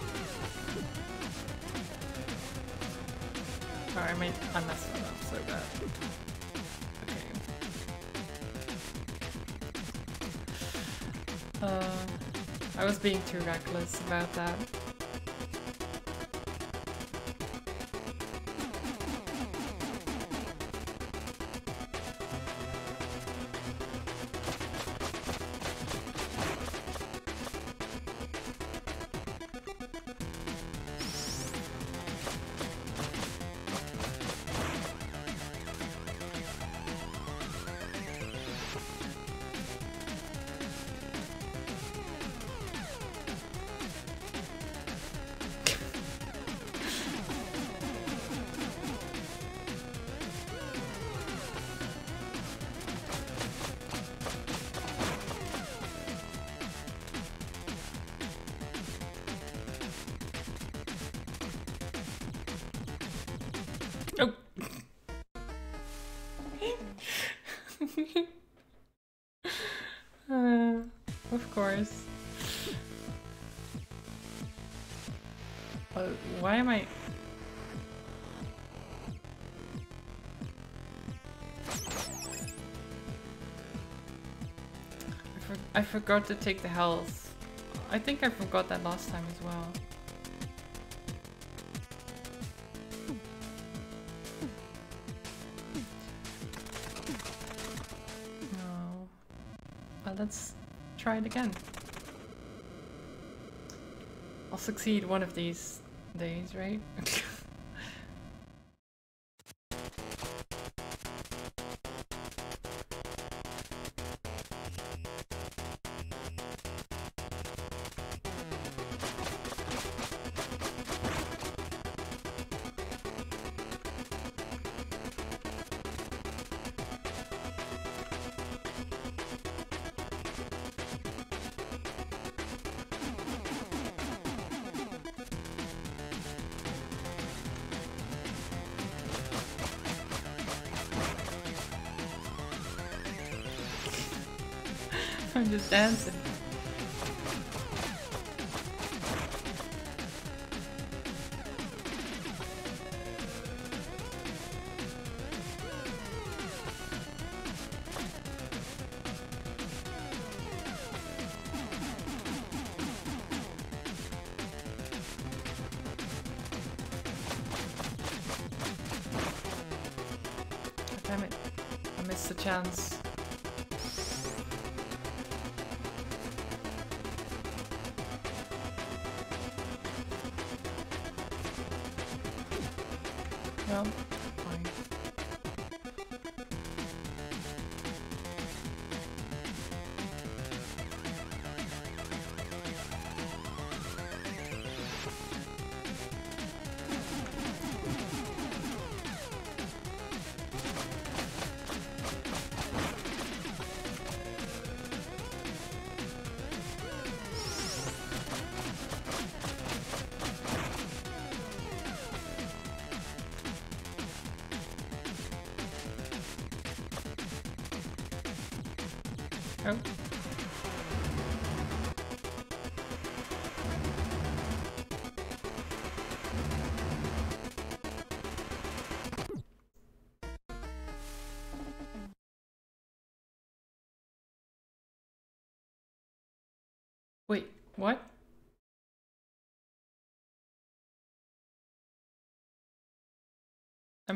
Oh, I might I messed that up so bad. Okay. Uh I was being too reckless about that. Forgot to take the health. I think I forgot that last time as well. No. Well, let's try it again. I'll succeed one of these days, right? dancing.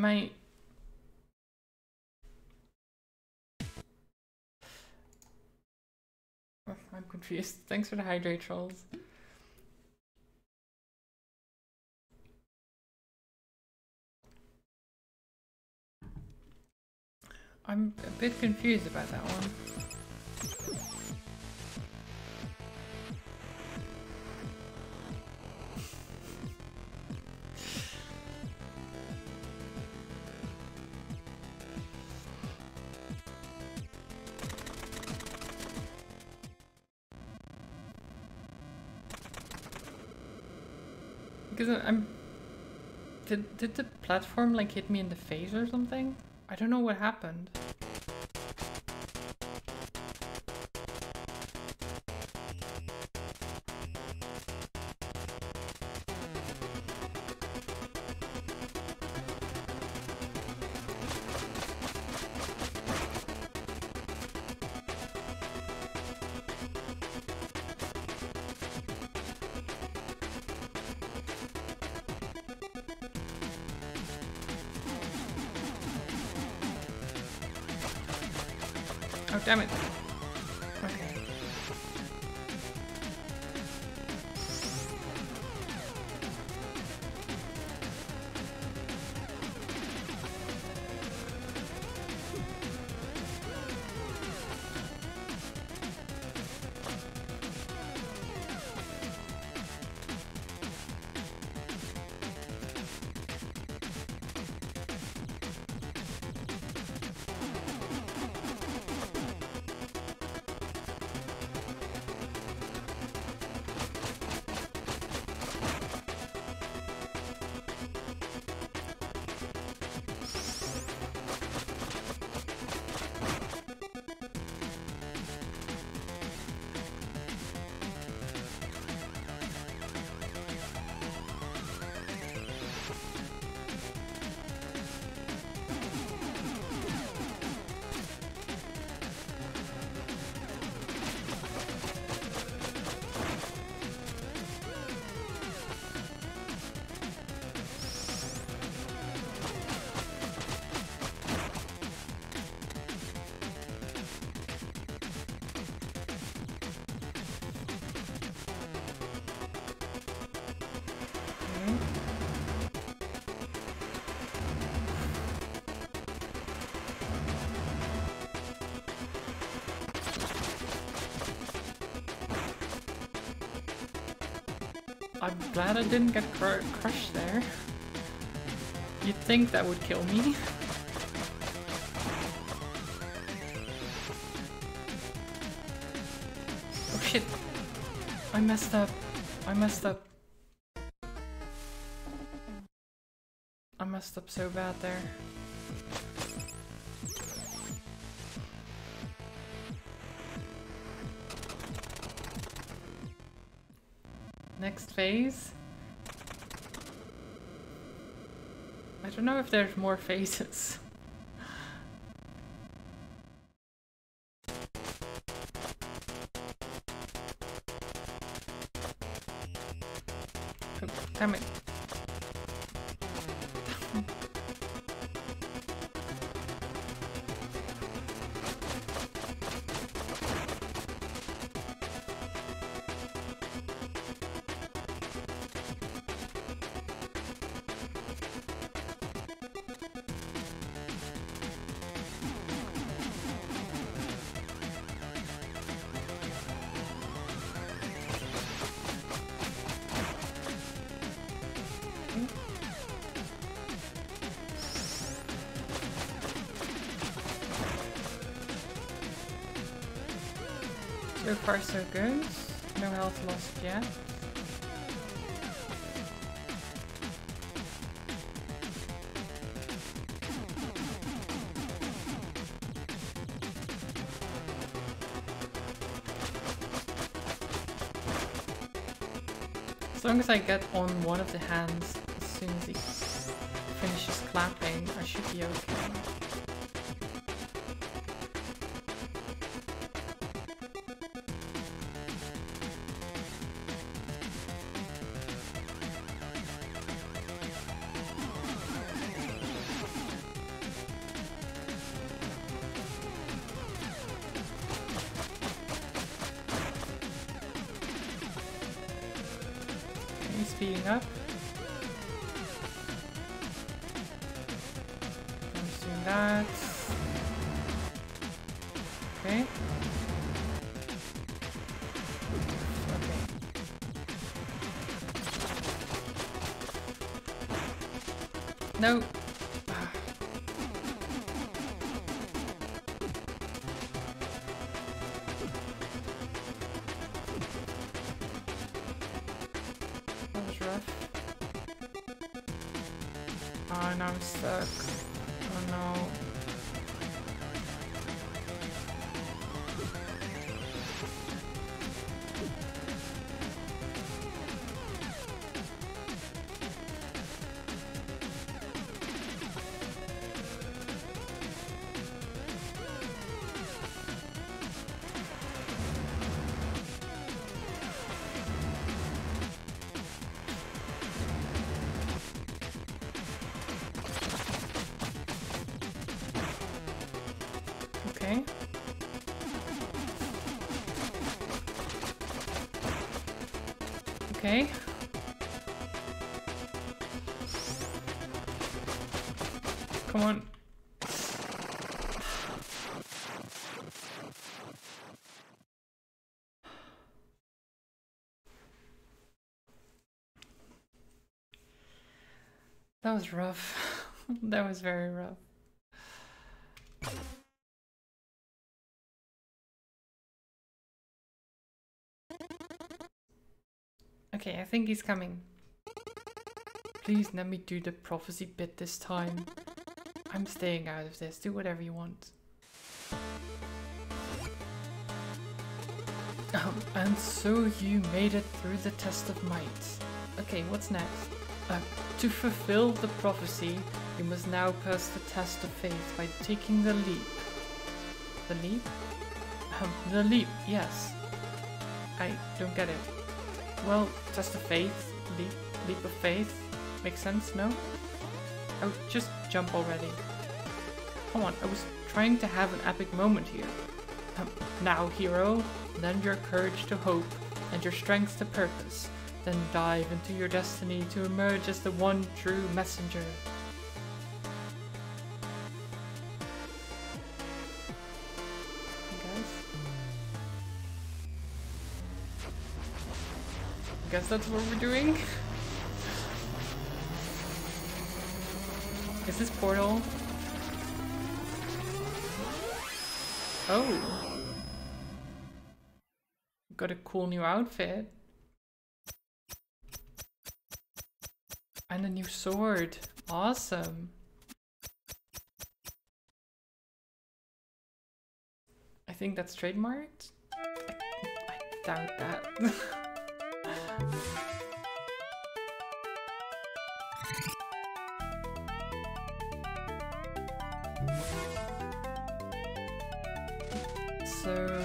I... Oh, I'm confused. Thanks for the hydrate trolls. I'm a bit confused about that one. I'm. Did did the platform like hit me in the face or something? I don't know what happened. Glad I didn't get cr crushed there. You'd think that would kill me. Oh shit. I messed up. I messed up. I messed up so bad there. Phase. I don't know if there's more phases. Far so good. No health lost yet. As long as I get on one of the hands as soon as he finishes clapping, I should be okay. Okay. That was rough. that was very rough. Okay, I think he's coming. Please let me do the prophecy bit this time. I'm staying out of this. Do whatever you want. Um, and so you made it through the test of might. Okay, what's next? Uh, to fulfill the prophecy, you must now pass the test of faith by taking the leap. The leap? Um, the leap, yes. I don't get it. Well, just a faith, leap, leap of faith. Makes sense, no? Oh, just jump already. Come on, I was trying to have an epic moment here. Um, now, hero, lend your courage to hope and your strength to purpose. Then dive into your destiny to emerge as the one true messenger. I guess that's what we're doing. Is this portal? Oh. Got a cool new outfit. Awesome. I think that's trademarked? I doubt that. So,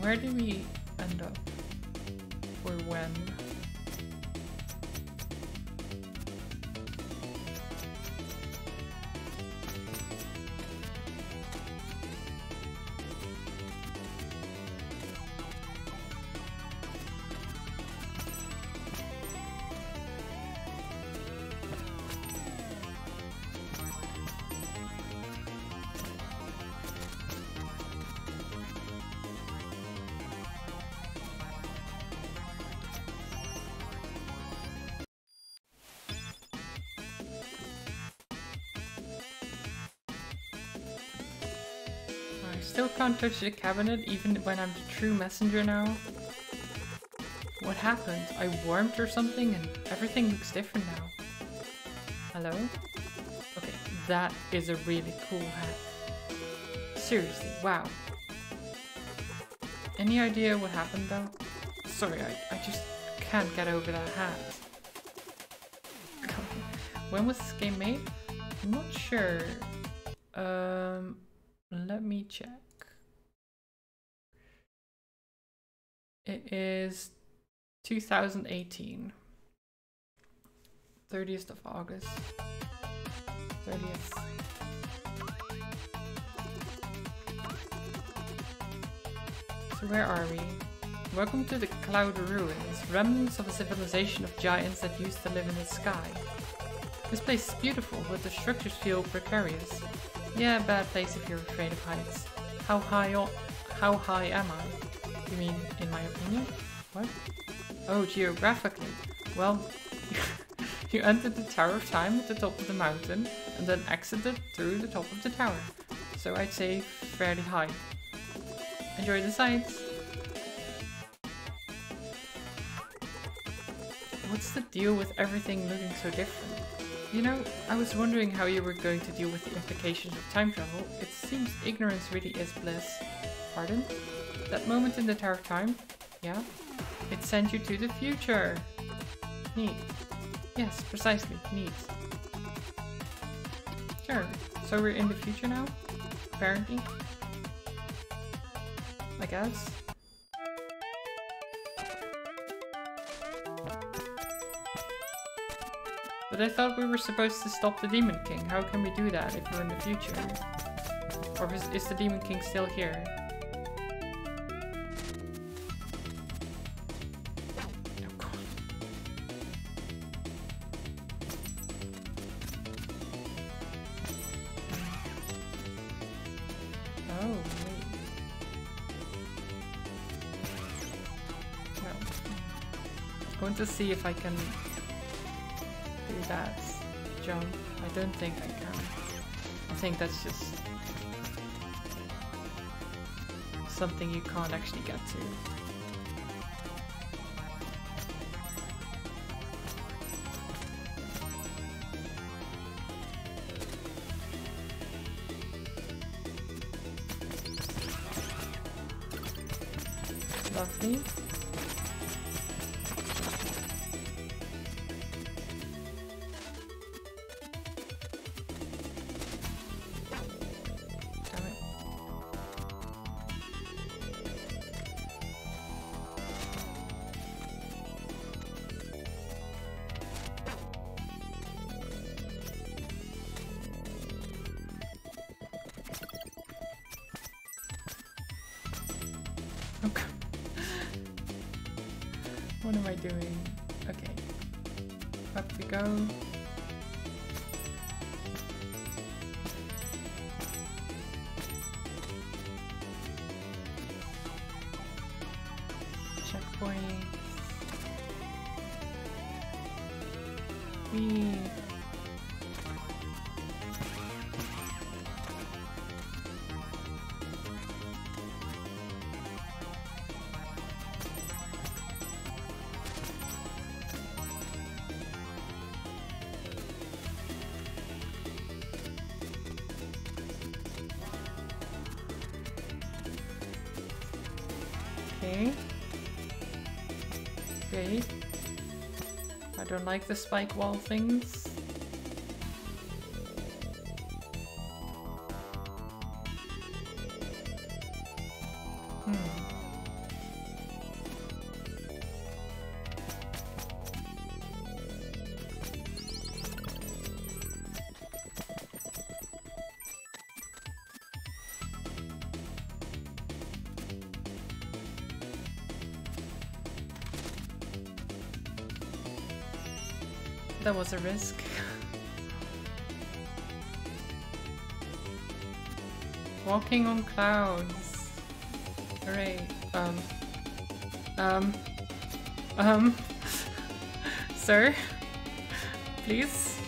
where do we end up? Or when? Can't touch the cabinet even when I'm the true messenger now? What happened? I warmed or something and everything looks different now. Hello? Okay, that is a really cool hat. Seriously, wow. Any idea what happened though? Sorry, I, I just can't get over that hat. when was this game made? I'm not sure. Um, let me check. Is 2018. 30th of August. 30th. So where are we? Welcome to the Cloud Ruins, remnants of a civilization of giants that used to live in the sky. This place is beautiful, but the structures feel precarious. Yeah, bad place if you're afraid of heights. How high how high am I? You mean, in my opinion? What? Oh, geographically. Well, you entered the Tower of Time at the top of the mountain and then exited through the top of the tower. So I'd say fairly high. Enjoy the sights! What's the deal with everything looking so different? You know, I was wondering how you were going to deal with the implications of time travel. It seems ignorance really is bliss. Pardon? That moment in the Tower of Time? Yeah? It sent you to the future! Neat. Yes, precisely. Neat. Sure. So we're in the future now? Apparently. I guess. But I thought we were supposed to stop the Demon King. How can we do that if we're in the future? Or is, is the Demon King still here? To see if I can do that jump. I don't think I can. I think that's just something you can't actually get to. Don't like the spike wall things. That was a risk. Walking on clouds. Hooray. Um. Um. Um. Sir? Please?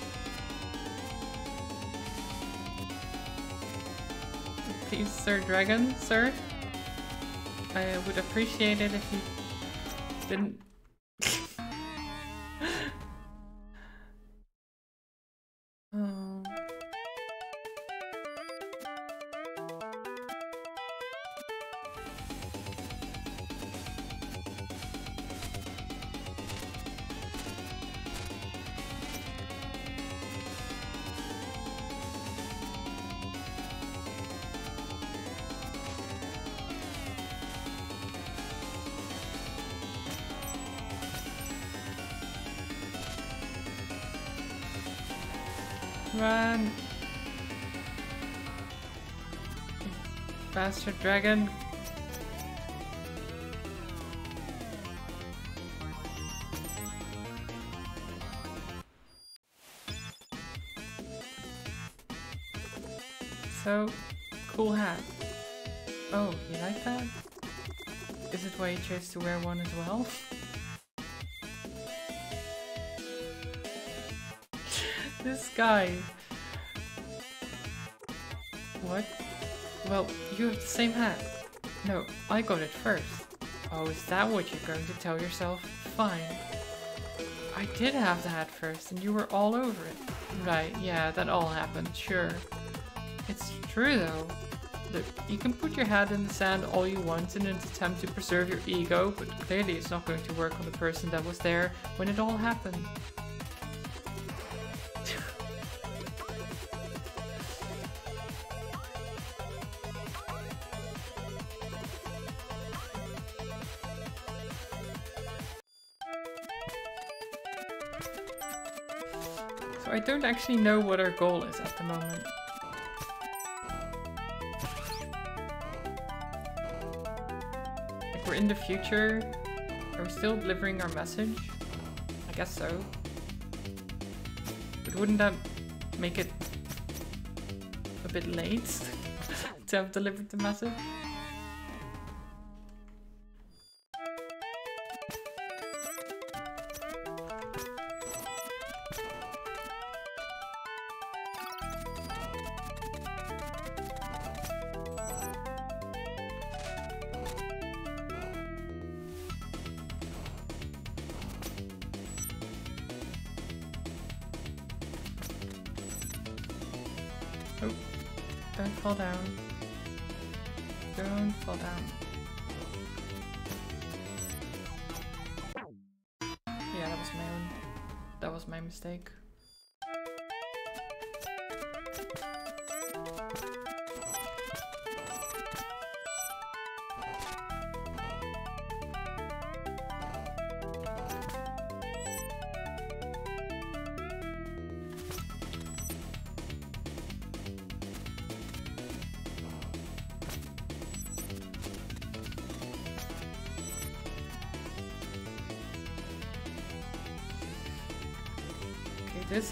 please, Sir Dragon, sir? I would appreciate it if you Bastard dragon. So, cool hat. Oh, you like that? Is it why you chose to wear one as well? this guy. You have the same hat. No, I got it first. Oh, is that what you're going to tell yourself? Fine. I did have the hat first, and you were all over it. Right, yeah, that all happened, sure. It's true, though. Look, you can put your hat in the sand all you want in an attempt to preserve your ego, but clearly it's not going to work on the person that was there when it all happened. Actually know what our goal is at the moment. Like we're in the future. Are we still delivering our message? I guess so. But wouldn't that make it a bit late to have delivered the message?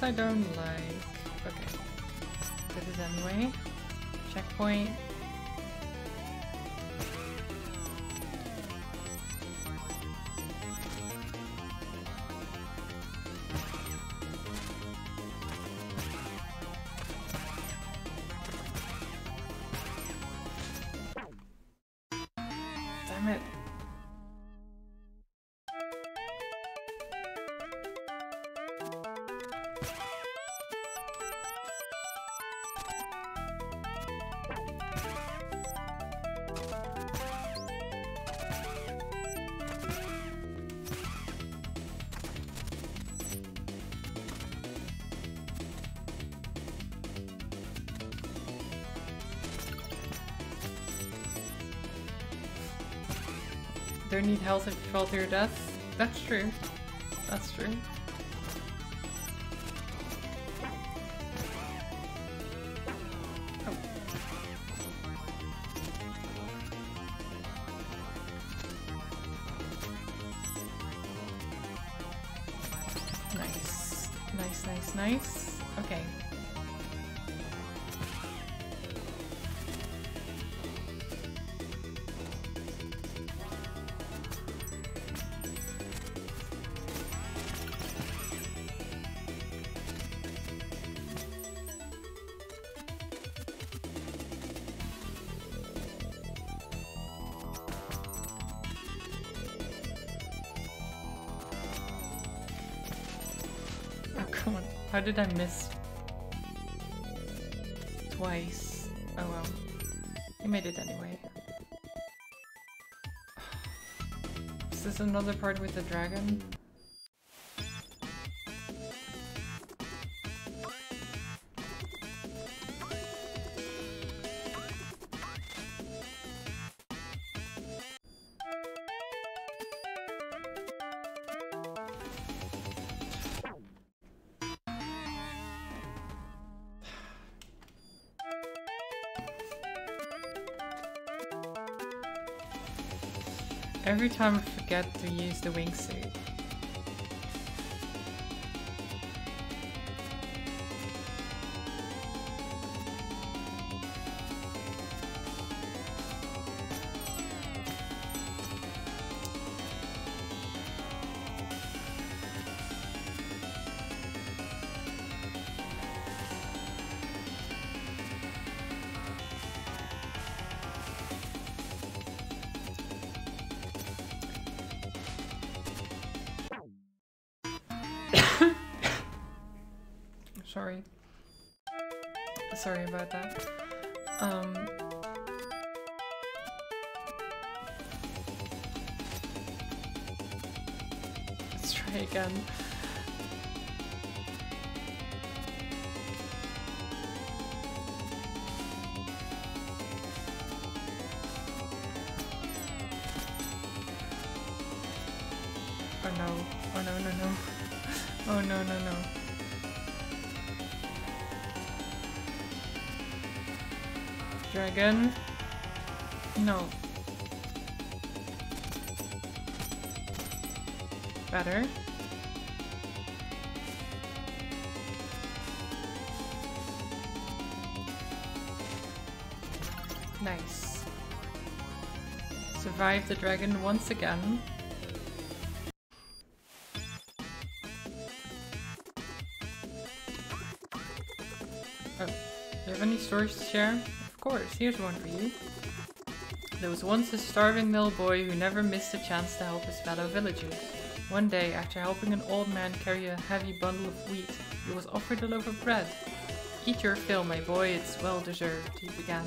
This I don't need health if you fall to your death. That's true. That's true. How did I miss twice? Oh well. You made it anyway. Is this another part with the dragon? Every time I forget to use the wingsuit. Dragon. No. Better. Nice. Survive the dragon once again. Oh, do you have any stories to share? Of course, here's one for you. There was once a starving little boy who never missed a chance to help his fellow villagers. One day, after helping an old man carry a heavy bundle of wheat, he was offered a loaf of bread. Eat your fill, my boy, it's well deserved, he began.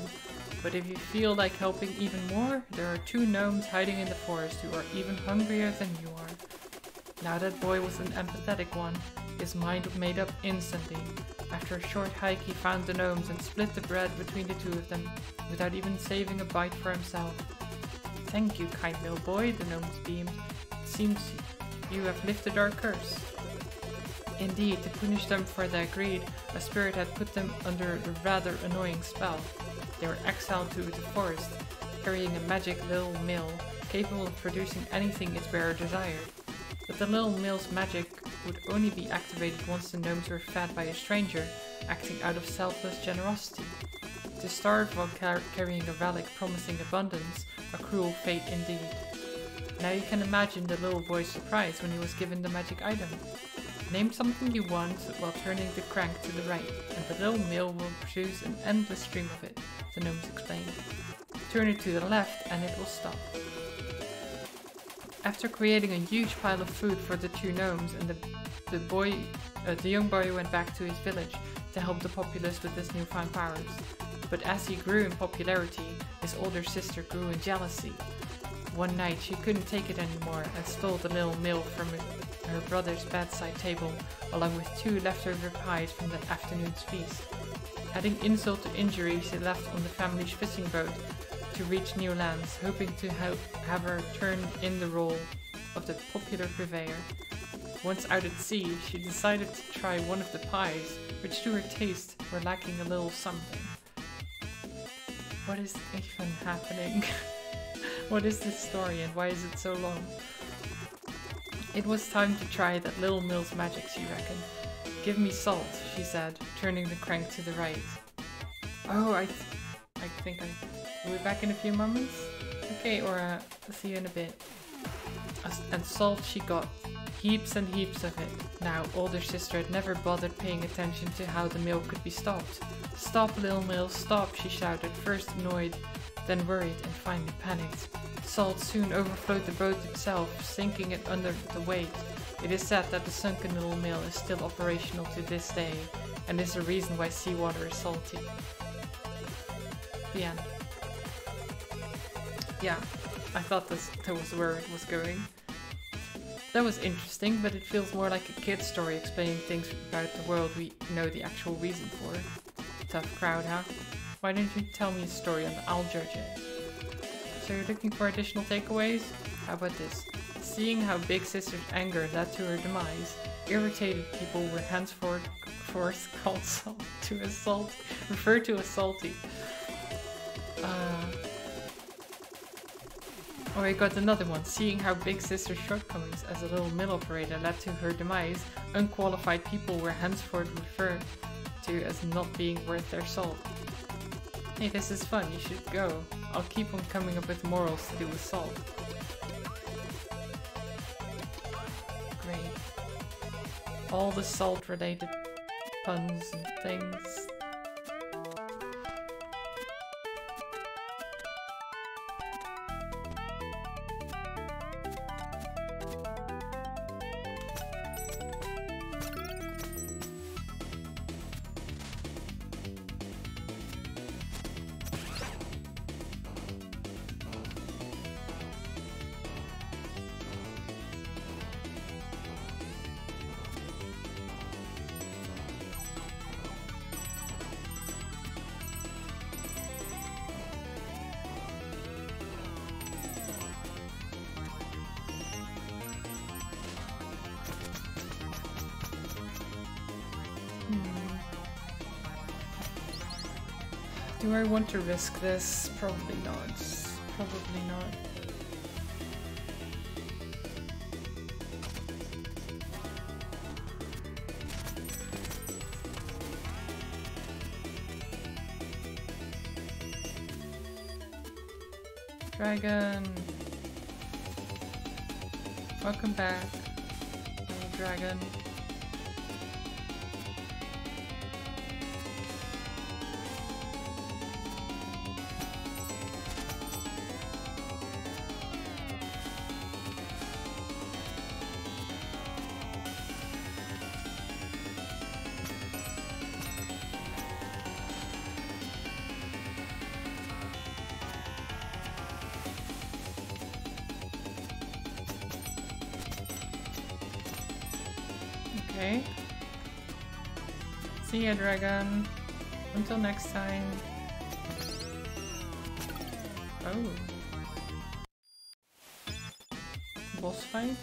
But if you feel like helping even more, there are two gnomes hiding in the forest who are even hungrier than you are. Now that boy was an empathetic one. His mind made up instantly. After a short hike, he found the gnomes and split the bread between the two of them, without even saving a bite for himself. Thank you, kind little boy, the gnomes beamed. It seems you have lifted our curse. Indeed, to punish them for their greed, a spirit had put them under a rather annoying spell. They were exiled to the forest, carrying a magic little mill, capable of producing anything its bearer desired. But the little mill's magic would only be activated once the gnomes were fed by a stranger, acting out of selfless generosity. To starve while car carrying a relic promising abundance, a cruel fate indeed. Now you can imagine the little boy's surprise when he was given the magic item. Name something you want while turning the crank to the right, and the little mill will produce an endless stream of it, the gnomes explained. Turn it to the left and it will stop. After creating a huge pile of food for the two gnomes and the, the boy, uh, the young boy went back to his village to help the populace with his newfound powers. But as he grew in popularity, his older sister grew in jealousy. One night she couldn't take it anymore and stole the little mill from her brother's bedside table, along with two leftover pies from the afternoon's feast. Adding insult to injury, she left on the family's fishing boat to reach new lands, hoping to help have her turn in the role of the popular purveyor. Once out at sea, she decided to try one of the pies, which to her taste were lacking a little something. What is even happening? what is this story and why is it so long? It was time to try that little mill's magic, she reckoned. Give me salt, she said, turning the crank to the right. Oh, I, I think I... We'll be back in a few moments? Okay, uh, see you in a bit. And salt she got. Heaps and heaps of it. Now, older sister had never bothered paying attention to how the mill could be stopped. Stop, little mill, stop, she shouted, first annoyed, then worried, and finally panicked. Salt soon overflowed the boat itself, sinking it under the weight. It is said that the sunken little mill is still operational to this day, and is a reason why seawater is salty. The end. Yeah, I thought this that was where it was going. That was interesting, but it feels more like a kid's story explaining things about the world we know the actual reason for. Tough crowd, huh? Why don't you tell me a story and I'll judge it? So you're looking for additional takeaways? How about this? Seeing how Big Sister's anger led to her demise, irritated people were henceforth force called to assault, referred to as salty. Uh, Oh, I got another one. Seeing how Big Sister's shortcomings as a little mill operator led to her demise, unqualified people were henceforth referred to as not being worth their salt. Hey, this is fun. You should go. I'll keep on coming up with morals to do with salt. Great. All the salt-related puns and things. I want to risk this? Probably not. Probably not. Dragon! Welcome back, dragon. Until next time. Oh. Boss fight?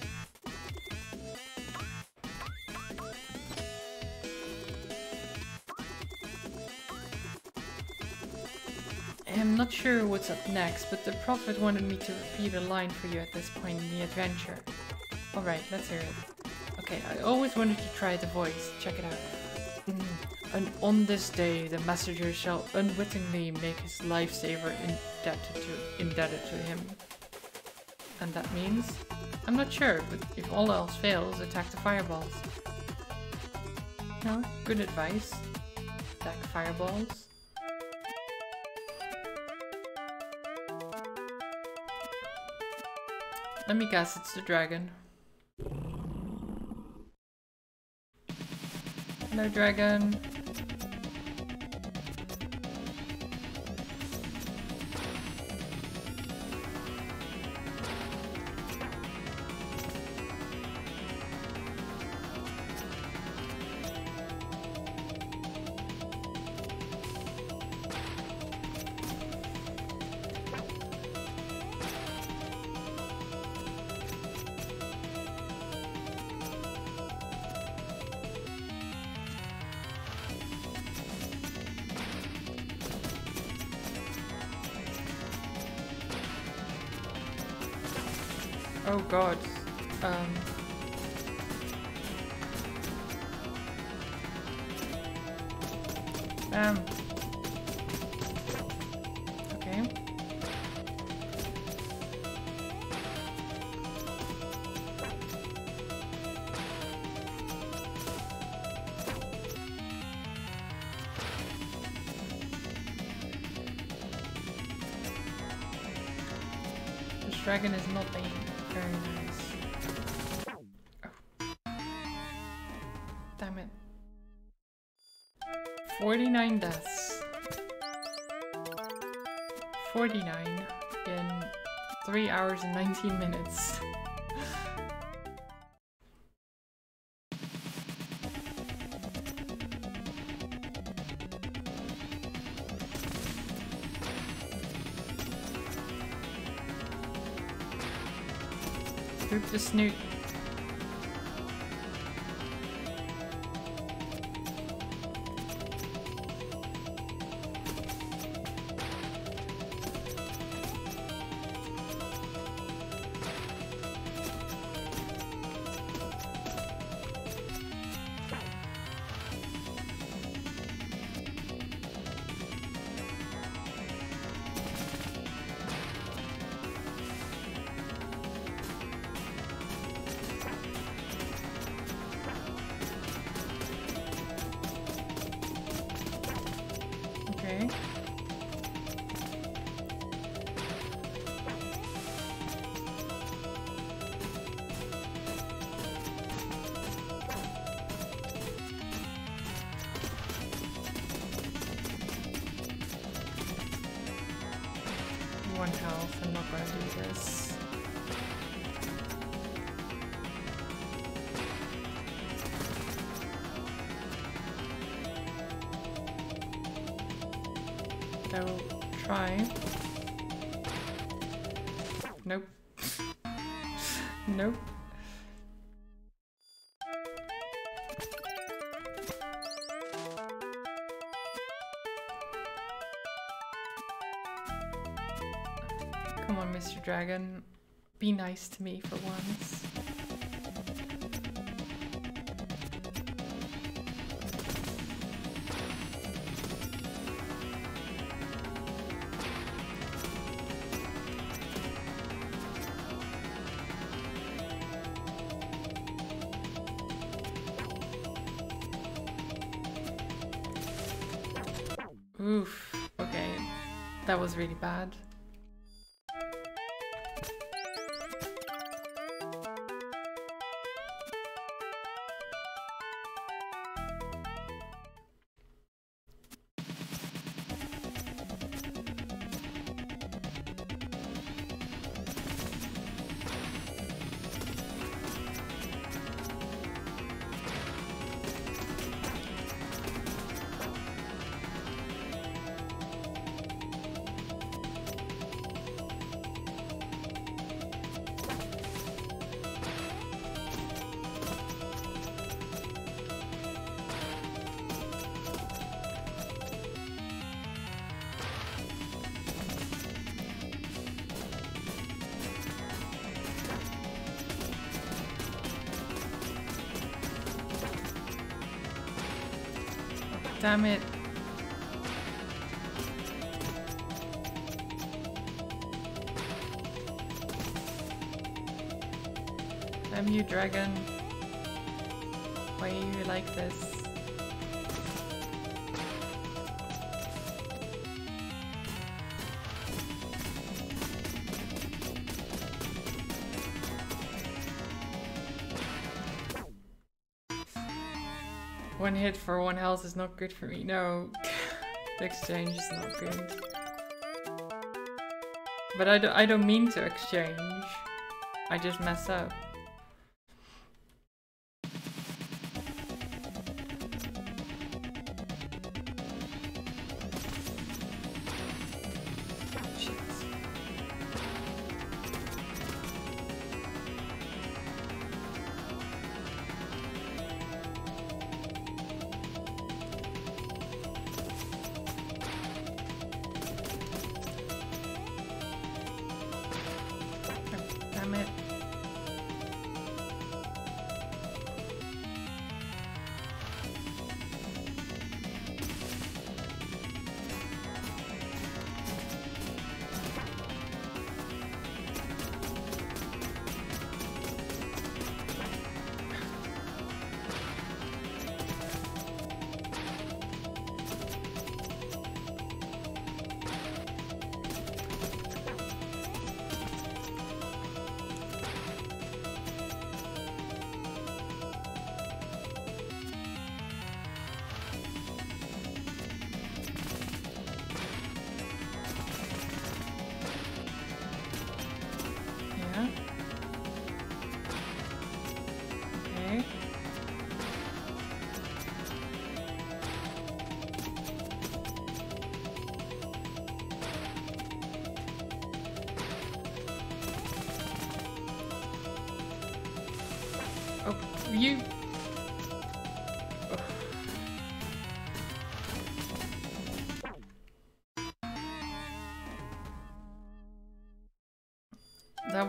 I'm not sure what's up next, but the Prophet wanted me to repeat a line for you at this point in the adventure. Alright, let's hear it. Okay, I always wanted to try the voice. Check it out. And on this day, the messenger shall unwittingly make his lifesaver indebted to, indebted to him. And that means? I'm not sure, but if all else fails, attack the fireballs. No, good advice. Attack fireballs. Let me guess, it's the dragon. Hello, dragon. 49 deaths. 49 in 3 hours and 19 minutes. Group the snoot. Nope. nope. Come on, Mr. Dragon. Be nice to me for once. Was really bad. Damn it. One hit for one health is not good for me. No, the exchange is not good. But I, do, I don't mean to exchange. I just mess up.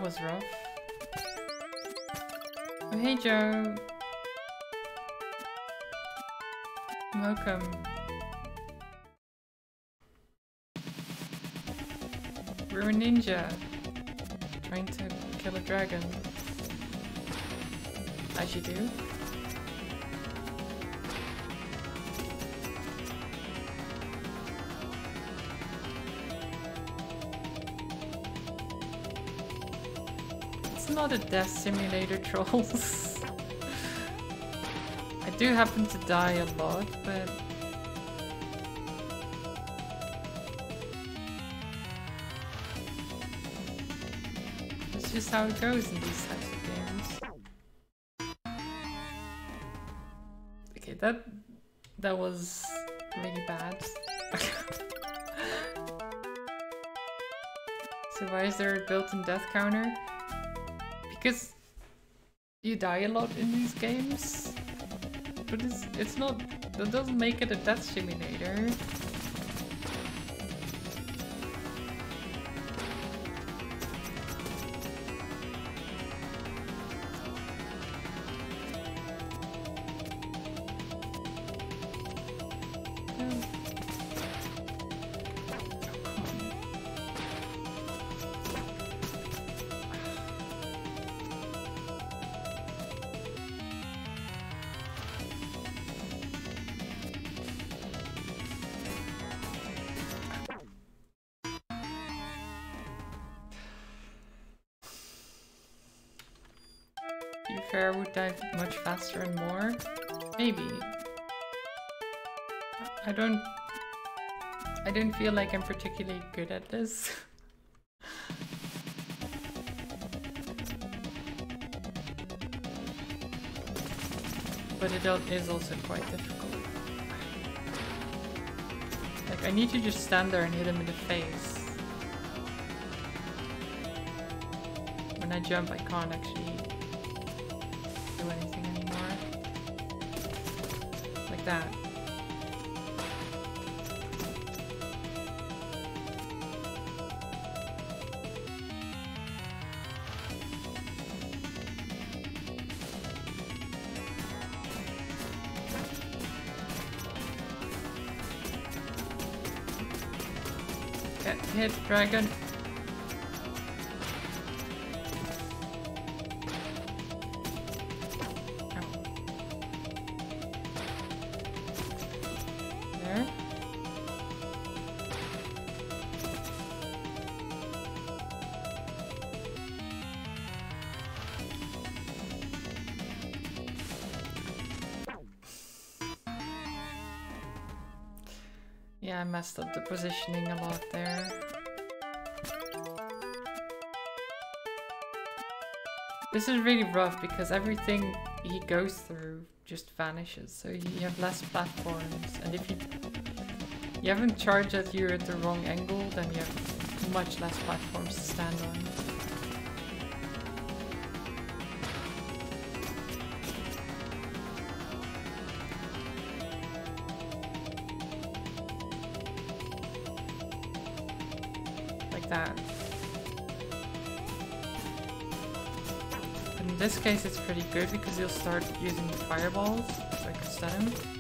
Was rough. Oh, hey Joe. Welcome. We're a ninja. Trying to kill a dragon. As you do. It's not a death simulator, trolls. I do happen to die a lot, but... It's just how it goes in these types of games. Okay, that... that was really bad. so why is there a built-in death counter? Because you die a lot in these games. But it's, it's not... That doesn't make it a death simulator. Fair, would dive much faster and more. Maybe. I don't... I don't feel like I'm particularly good at this. but it is also quite difficult. Like, I need to just stand there and hit him in the face. When I jump, I can't actually anything anymore. Like that. Get hit, dragon. Messed up the positioning a lot there. This is really rough because everything he goes through just vanishes, so you have less platforms, and if you you haven't charged at you at the wrong angle, then you have much less platforms to stand on. Case it's pretty good because you'll start using fireballs, so I can stun him.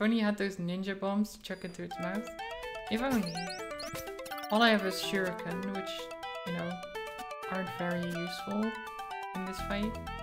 Then. If only you had those ninja bombs to chuck into its mouth. If only. All I have is shuriken, which, you know, aren't very useful in this fight.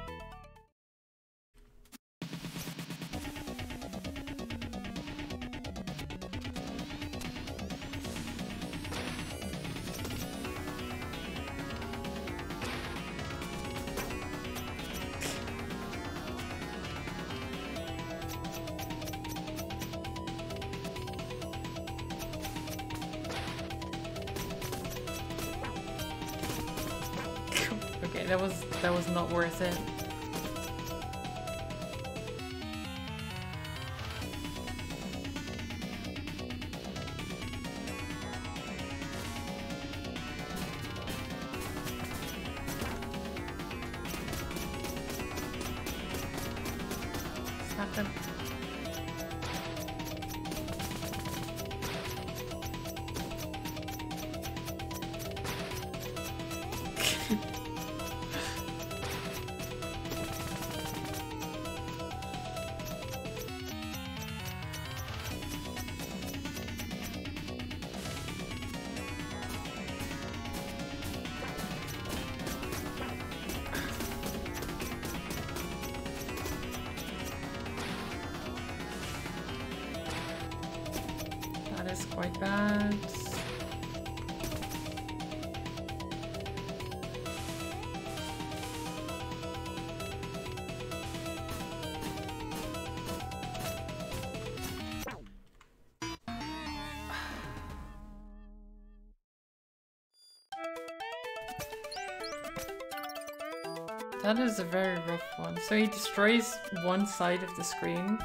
That is a very rough one. So he destroys one side of the screen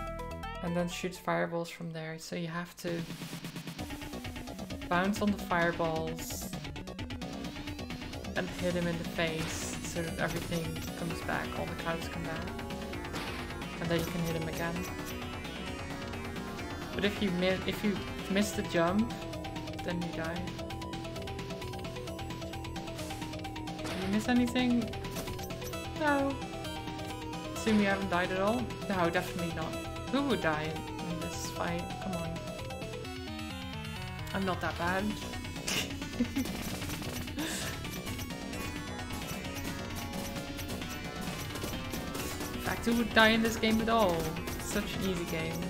and then shoots fireballs from there. So you have to bounce on the fireballs and hit him in the face so that everything comes back, all the clouds come back. And then you can hit him again. But if you miss if you miss the jump, then you die. Did you miss anything? No. Assume you haven't died at all? No, definitely not. Who would die in this fight? Come on. I'm not that bad. in fact, who would die in this game at all? Such an easy game.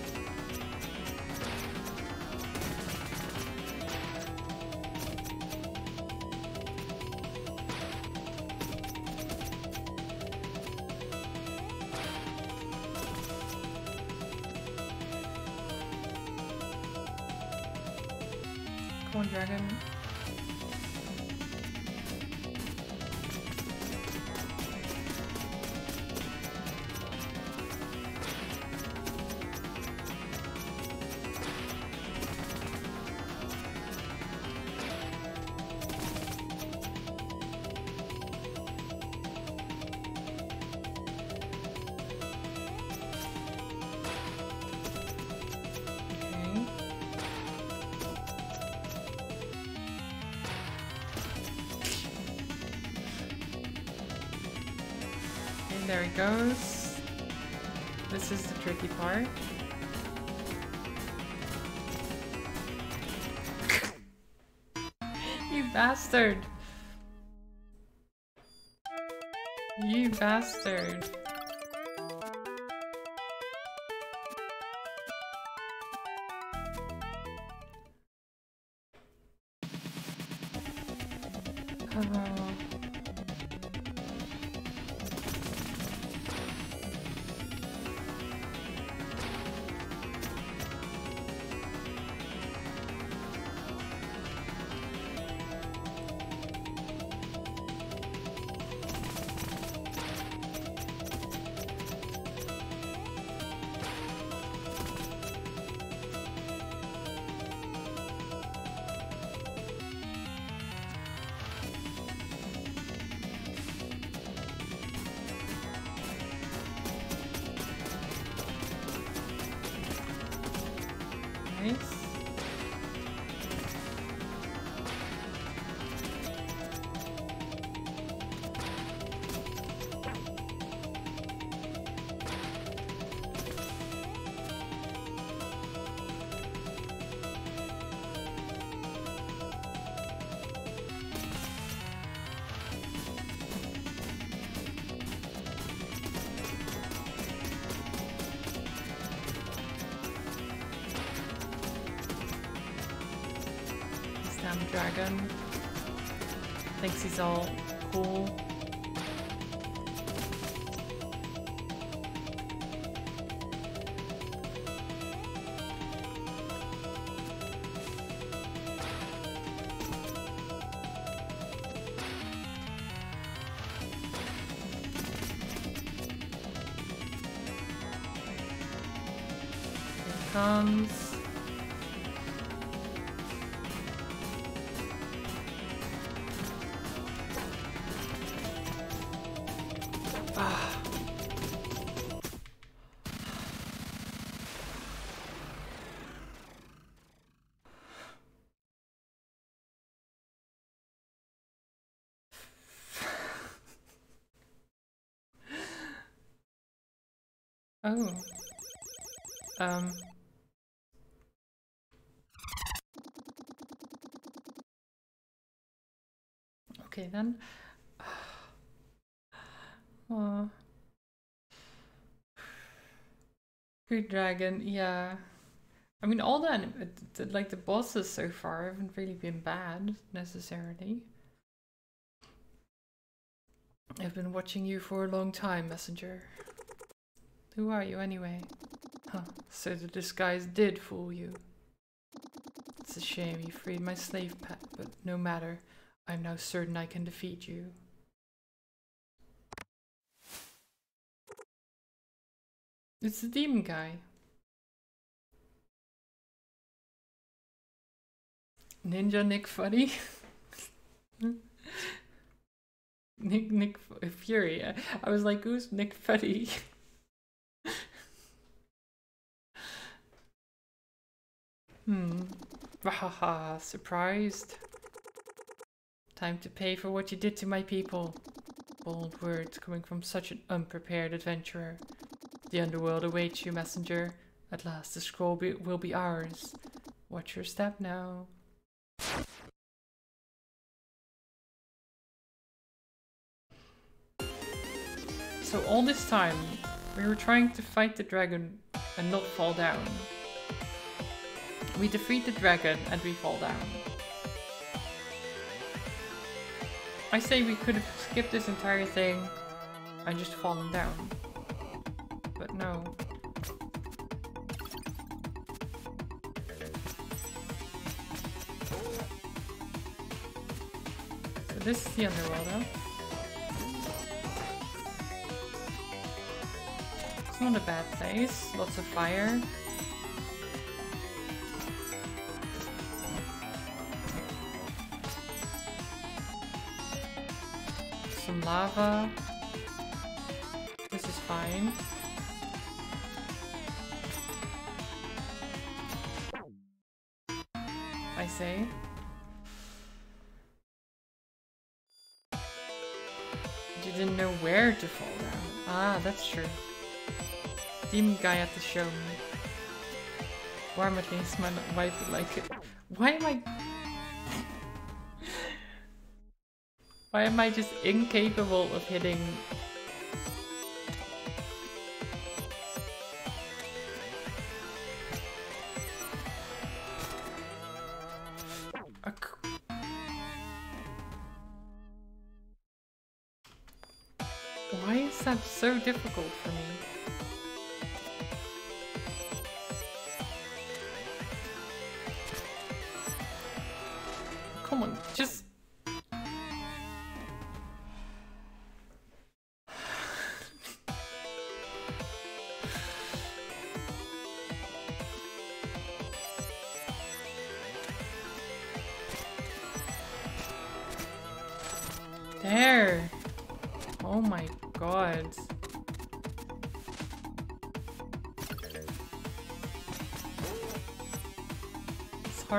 Thinks he's all Oh. Um. Okay then. Oh. Good dragon, yeah. I mean, all the like the bosses so far haven't really been bad necessarily. I've been watching you for a long time, messenger. Who are you anyway? Huh, so the disguise did fool you. It's a shame you freed my slave pet, but no matter. I'm now certain I can defeat you. It's the demon guy. Ninja Nick Funny? Nick Nick Fury. I was like, who's Nick Funny? hmm. Wahaha, surprised. Time to pay for what you did to my people. Bold words coming from such an unprepared adventurer. The underworld awaits you, messenger. At last the scroll be will be ours. Watch your step now. So all this time, we were trying to fight the dragon and not fall down. We defeat the dragon and we fall down. I say we could have skipped this entire thing and just fallen down. But no. So this is the underworld, It's not a bad place. Lots of fire. Lava. This is fine. I say. You didn't know where to fall down. Ah, that's true. Demon guy had to show me. Warm at least my wife would like it. Why am I Why am I just incapable of hitting...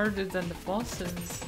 harder than the bosses.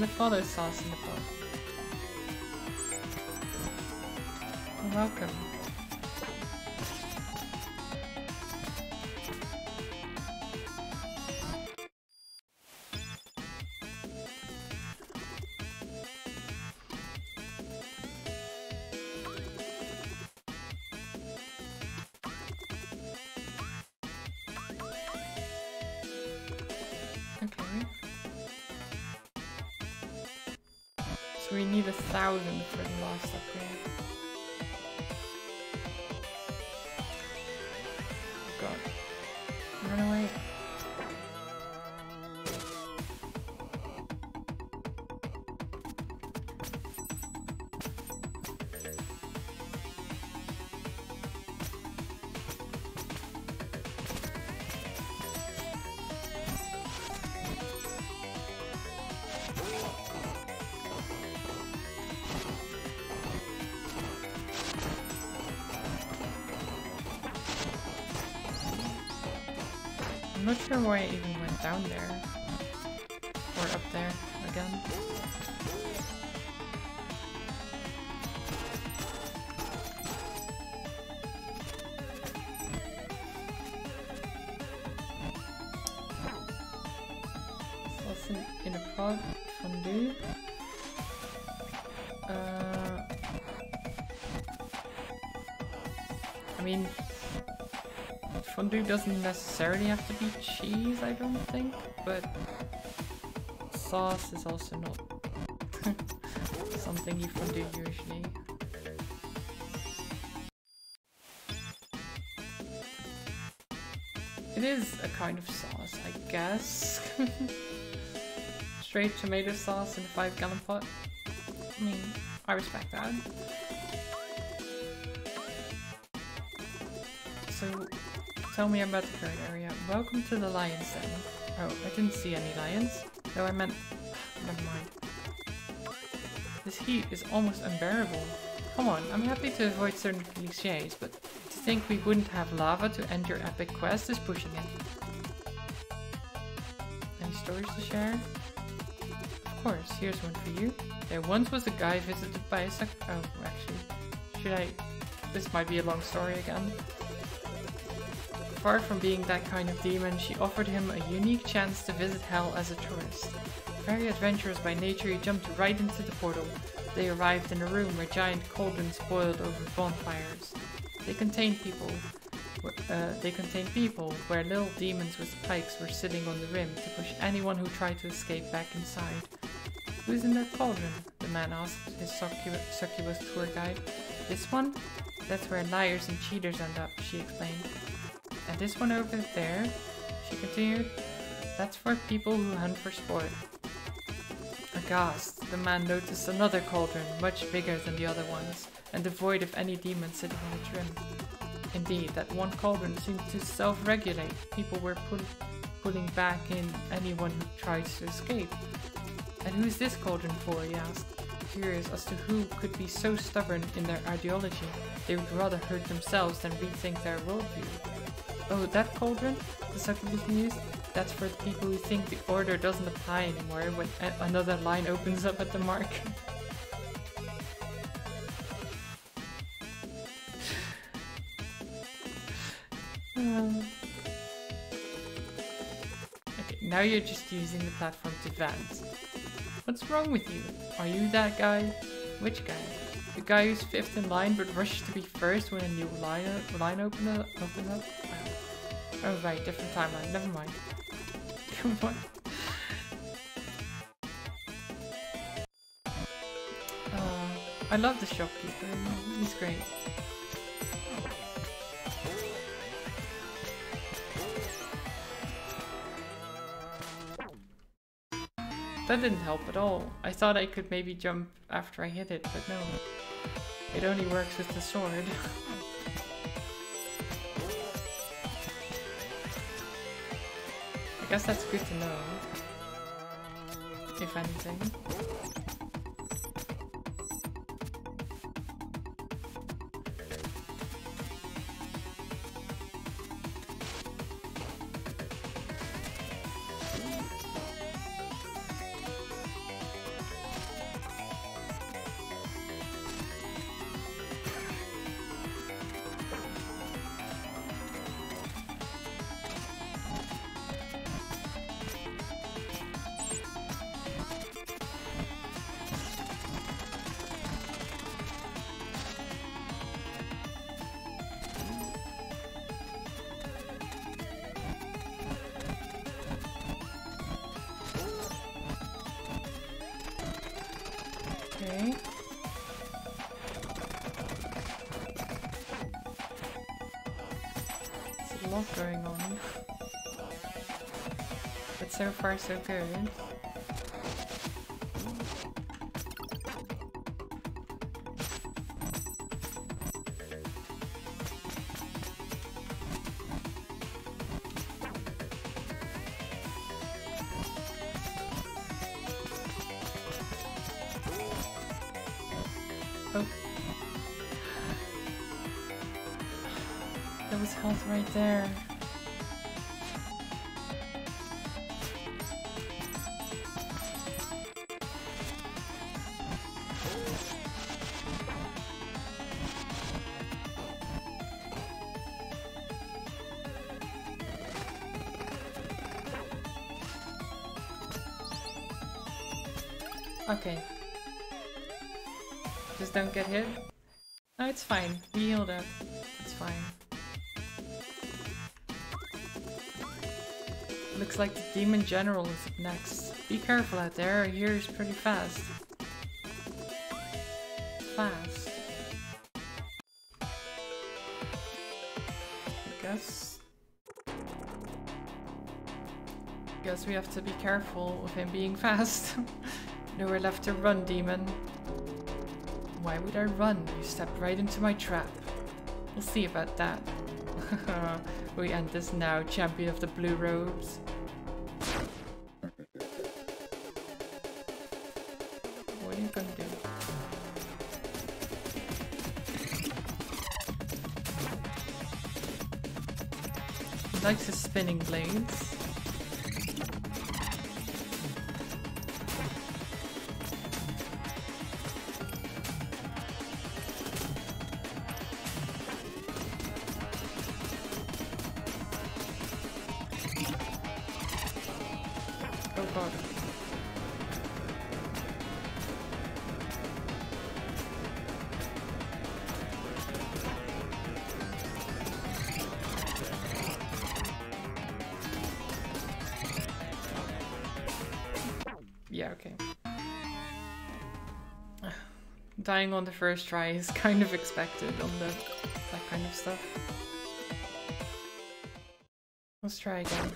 The follow sauce in the Why I even went down there. Fondue doesn't necessarily have to be cheese, I don't think, but sauce is also not something you fondue usually. It is a kind of sauce, I guess. Straight tomato sauce in a five gallon pot. I mean, I respect that. Tell me about the current area. Welcome to the lion's den. Oh, I didn't see any lions. No, I meant... Never mind. This heat is almost unbearable. Come on, I'm happy to avoid certain cliches, but to think we wouldn't have lava to end your epic quest is pushing it. Any stories to share? Of course, here's one for you. There once was a guy visited by a Oh, actually, should I... This might be a long story again. Far from being that kind of demon, she offered him a unique chance to visit Hell as a tourist. Very adventurous by nature, he jumped right into the portal. They arrived in a room where giant cauldrons boiled over bonfires. They contained people. Uh, they contained people where little demons with pikes were sitting on the rim to push anyone who tried to escape back inside. Who's in that cauldron? The man asked his succubus, succubus tour guide. This one? That's where liars and cheaters end up, she explained. This one over there, she continued, that's for people who hunt for sport. Aghast, the man noticed another cauldron, much bigger than the other ones, and devoid of any demons sitting on its rim. Indeed, that one cauldron seemed to self-regulate. People were pull pulling back in anyone who tries to escape. And who's this cauldron for, he asked, curious as to who could be so stubborn in their ideology. They would rather hurt themselves than rethink their worldview. Oh, that cauldron? The succubus mused. That's for the people who think the order doesn't apply anymore when another line opens up at the mark. Okay, now you're just using the platform to vent. What's wrong with you? Are you that guy? Which guy? The guy who's fifth in line but rushes to be first when a new line, line open up, up? Oh. right, different timeline, never mind. Come on. Uh, I love the shopkeeper, he's great. That didn't help at all. I thought I could maybe jump after I hit it, but no. It only works with the sword. guess that's good to know. If anything. Lot going on. But so far so good. Don't get hit. No, it's fine. He healed up. It's fine. Looks like the Demon General is up next. Be careful out there, here is pretty fast. Fast. I guess... I guess we have to be careful with him being fast. Nowhere left to run, Demon. Would I run? You stepped right into my trap. We'll see about that. we end this now, champion of the blue robes. What are you gonna do? He likes his spinning blades. Dying on the first try is kind of expected on the that kind of stuff. Let's try again.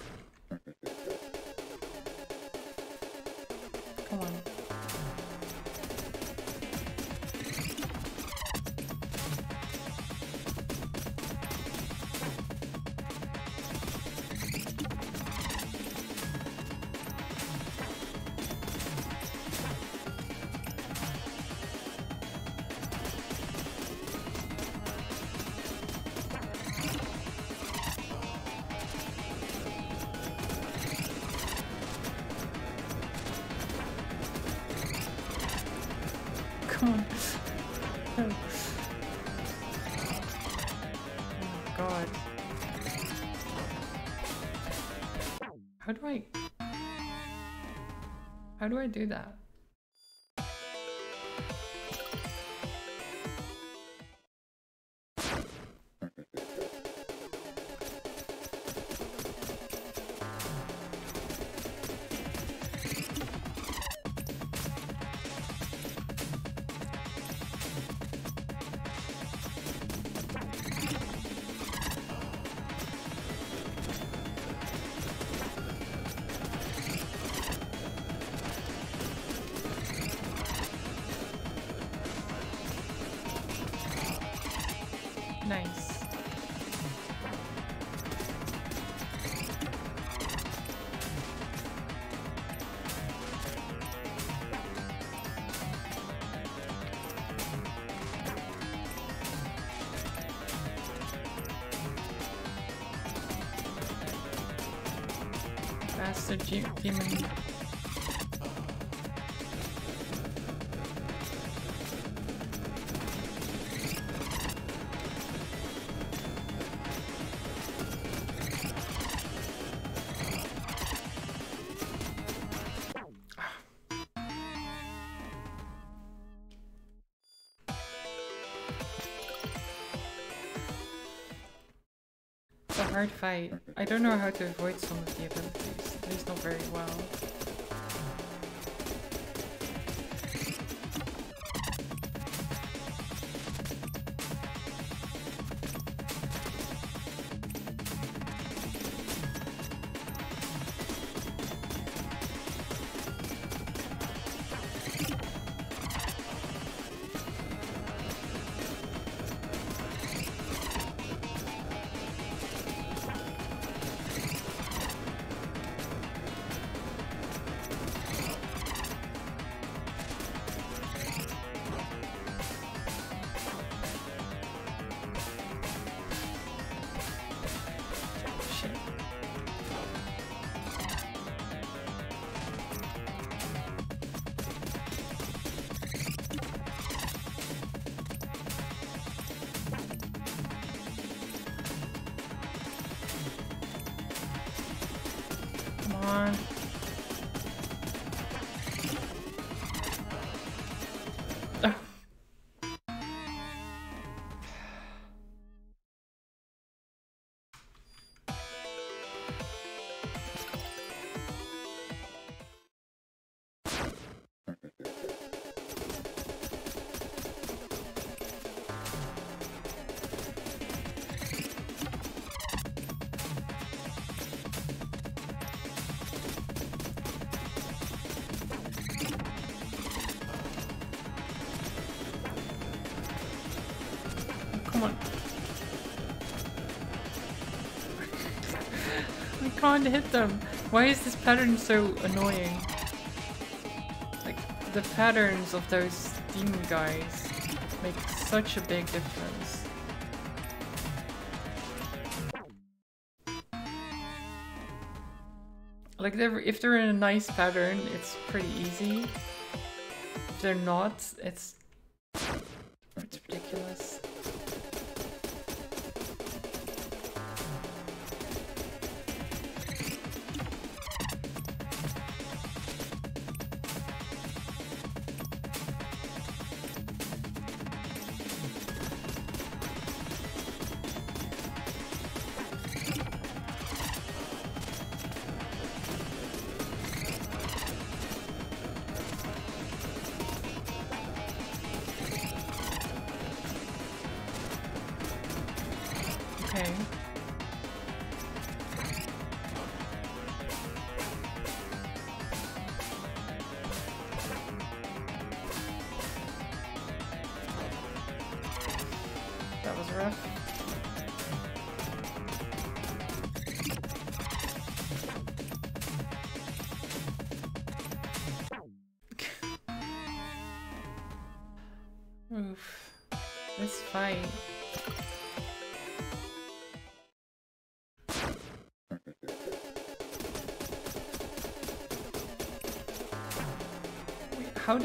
How do I do that? Hard fight. I don't know how to avoid some of the abilities, at least not very well. To hit them. Why is this pattern so annoying? Like, the patterns of those demon guys make such a big difference. Like, they're, if they're in a nice pattern, it's pretty easy. If they're not, it's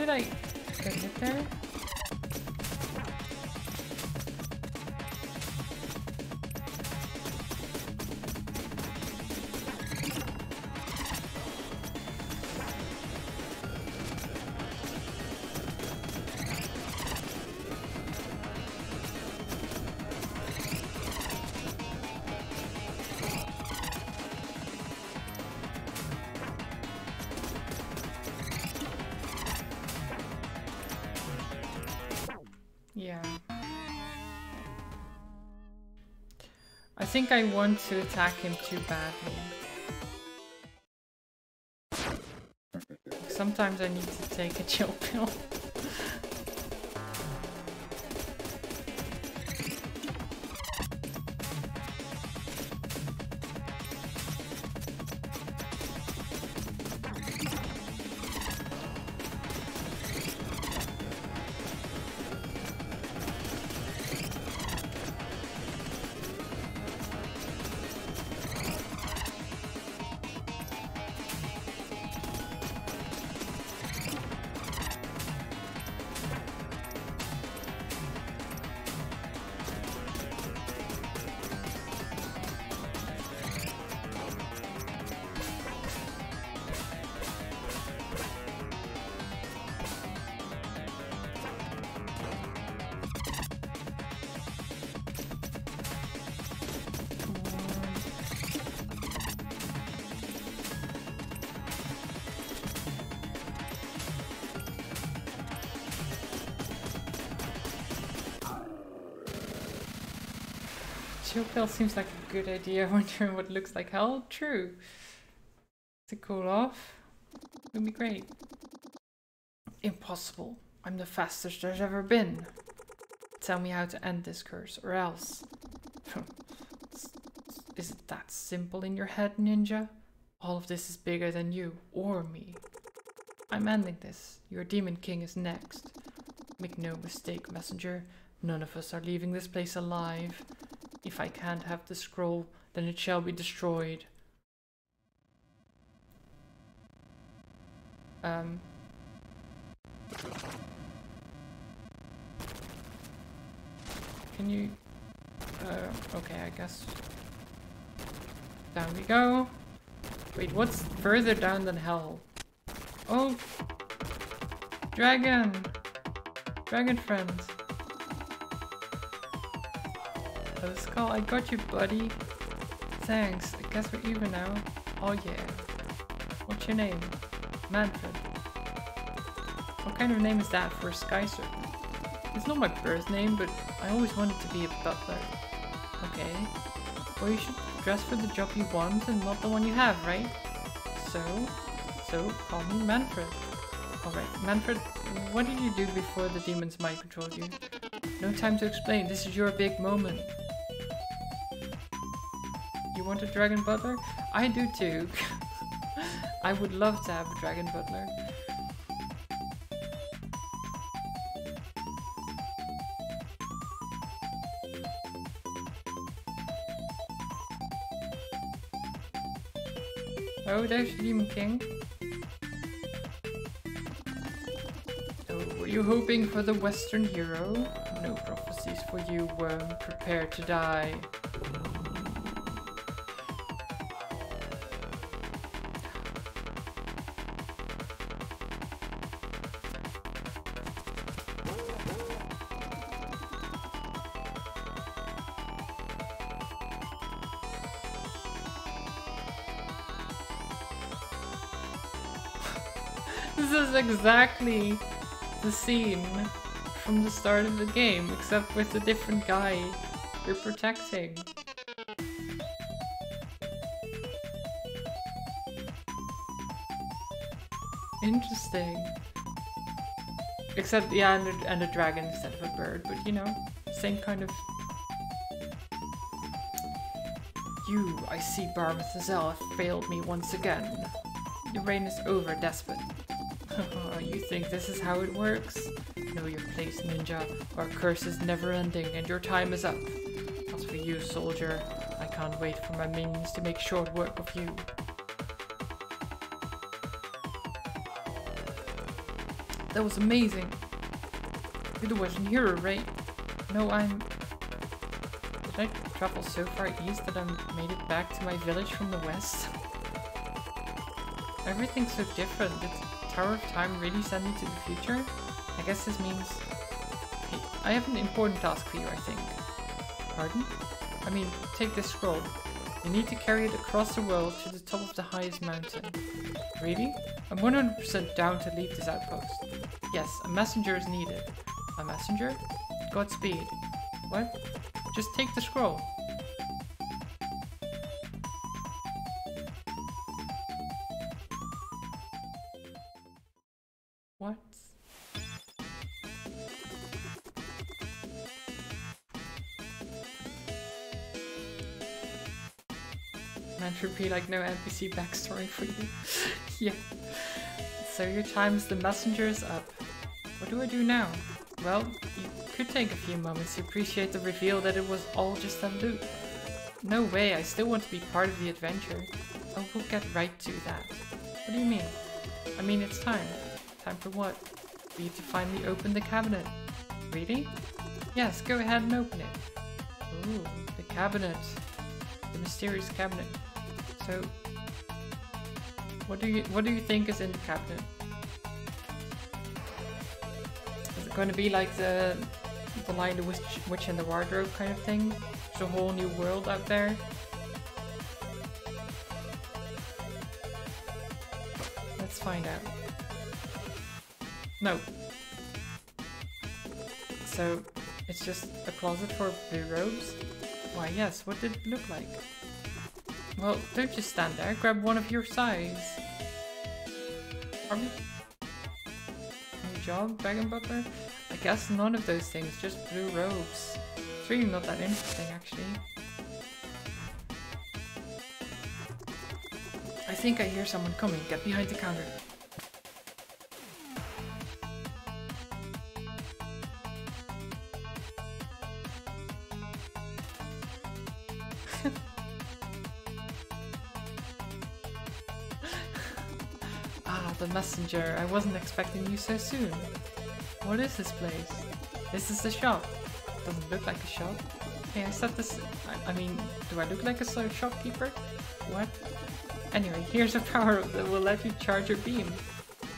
I think I want to attack him too badly. Sometimes I need to take a chill pill. seems like a good idea you're what looks like hell. True. To cool off. Would be great. Impossible. I'm the fastest there's ever been. Tell me how to end this curse, or else. is it that simple in your head, ninja? All of this is bigger than you, or me. I'm ending this. Your demon king is next. Make no mistake, messenger. None of us are leaving this place alive. If I can't have the scroll, then it shall be destroyed. Um. Can you... Uh, okay, I guess. Down we go. Wait, what's further down than hell? Oh! Dragon! Dragon friend. Oh, Skull, I got you, buddy. Thanks, I guess we're even now. Oh yeah. What's your name? Manfred. What kind of name is that for a sky serpent? It's not my birth name, but I always wanted to be a butler. Okay. Well, you should dress for the job you want and not the one you have, right? So, so call me Manfred. Alright, Manfred, what did you do before the demons mind controlled you? No time to explain, this is your big moment. Want a dragon butler? I do too. I would love to have a dragon butler. Oh, there's the Demon King. Oh, were you hoping for the Western hero? No prophecies for you, worm. Prepare to die. Exactly the scene from the start of the game, except with a different guy you're protecting. Interesting. Except, yeah, and a, and a dragon instead of a bird, but you know, same kind of... You, I see Barmathazel, have failed me once again. The reign is over, despot. You think this is how it works? Know your place, ninja. Our curse is never ending, and your time is up. As for you, soldier, I can't wait for my minions to make short work of you. That was amazing. You're the Western hero, right? No, I'm... Did I travel so far east that I made it back to my village from the west? Everything's so different. Did Tower of Time really send me to the future? I guess this means... I have an important task for you, I think. Pardon? I mean, take this scroll. You need to carry it across the world to the top of the highest mountain. Really? I'm 100% down to leave this outpost. Yes, a messenger is needed. A messenger? Godspeed. What? Just take the scroll. Be like no NPC backstory for you. yeah. So your time as the messenger is up. What do I do now? Well, you could take a few moments to appreciate the reveal that it was all just a loop. No way, I still want to be part of the adventure. Oh, we'll get right to that. What do you mean? I mean, it's time. Time for what? For you to finally open the cabinet. Really? Yes, go ahead and open it. Ooh, the cabinet. The mysterious cabinet. So, what do you what do you think is in the cabinet? Is it going to be like the the Lion the Witch, Witch in the Wardrobe kind of thing? It's a whole new world out there. Let's find out. No. So, it's just a closet for blue robes? Why yes, what did it look like? Well, don't just stand there, grab one of your size. New job, Dragon Butler? I guess none of those things, just blue robes. It's really not that interesting, actually. I think I hear someone coming. Get behind the counter. I wasn't expecting you so soon. What is this place? This is the shop. Doesn't look like a shop. Hey, I set this. I, I mean, do I look like a shopkeeper? What? Anyway, here's a power that will let you charge your beam.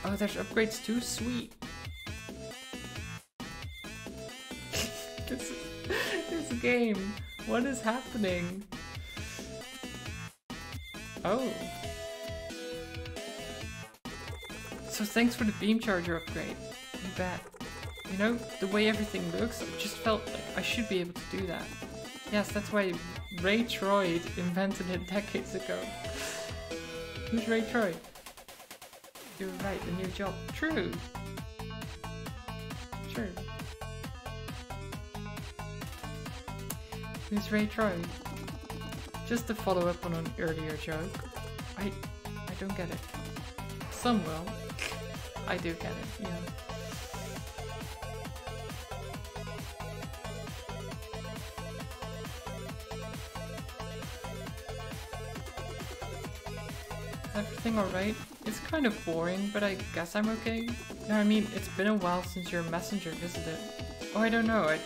Oh, there's upgrades too? Sweet. this, this game. What is happening? Oh. So thanks for the beam charger upgrade. You bet. You know, the way everything looks, I just felt like I should be able to do that. Yes, that's why Ray Troyd invented it decades ago. Who's Ray Troyd? You're right, the new job. True. True. Who's Ray Troyd? Just to follow up on an earlier joke. I I don't get it. Some will. I do get it, yeah. Everything alright? It's kind of boring, but I guess I'm okay. No, I mean, it's been a while since your messenger visited. Oh, I don't know, I,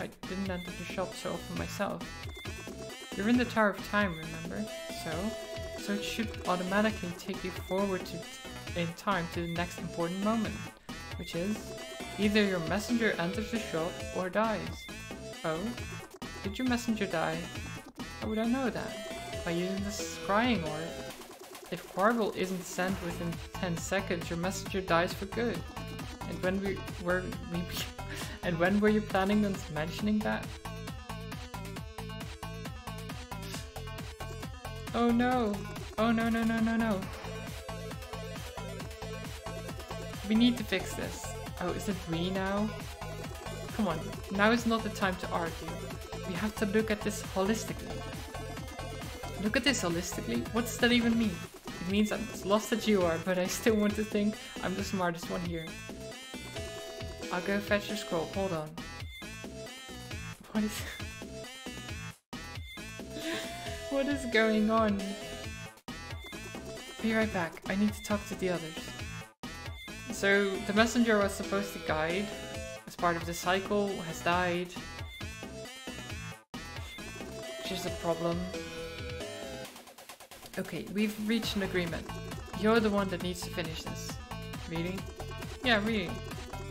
I didn't enter the shop so often myself. You're in the Tower of Time, remember? So? So it should automatically take you forward to, in time to the next important moment, which is either your messenger enters the shop or dies. Oh? Did your messenger die? How would I know that? By using the scrying orb. If Quarble isn't sent within 10 seconds, your messenger dies for good. And when we were we, and when were you planning on mentioning that? Oh no! Oh no no no no no! We need to fix this. Oh, is it we now? Come on, now is not the time to argue. We have to look at this holistically. Look at this holistically? What does that even mean? It means I'm as lost as you are, but I still want to think I'm the smartest one here. I'll go fetch your scroll, hold on. What is... what is going on? Be right back, I need to talk to the others. So, the messenger was supposed to guide as part of the cycle, has died. Which is a problem. Okay, we've reached an agreement. You're the one that needs to finish this. Really? Yeah, really.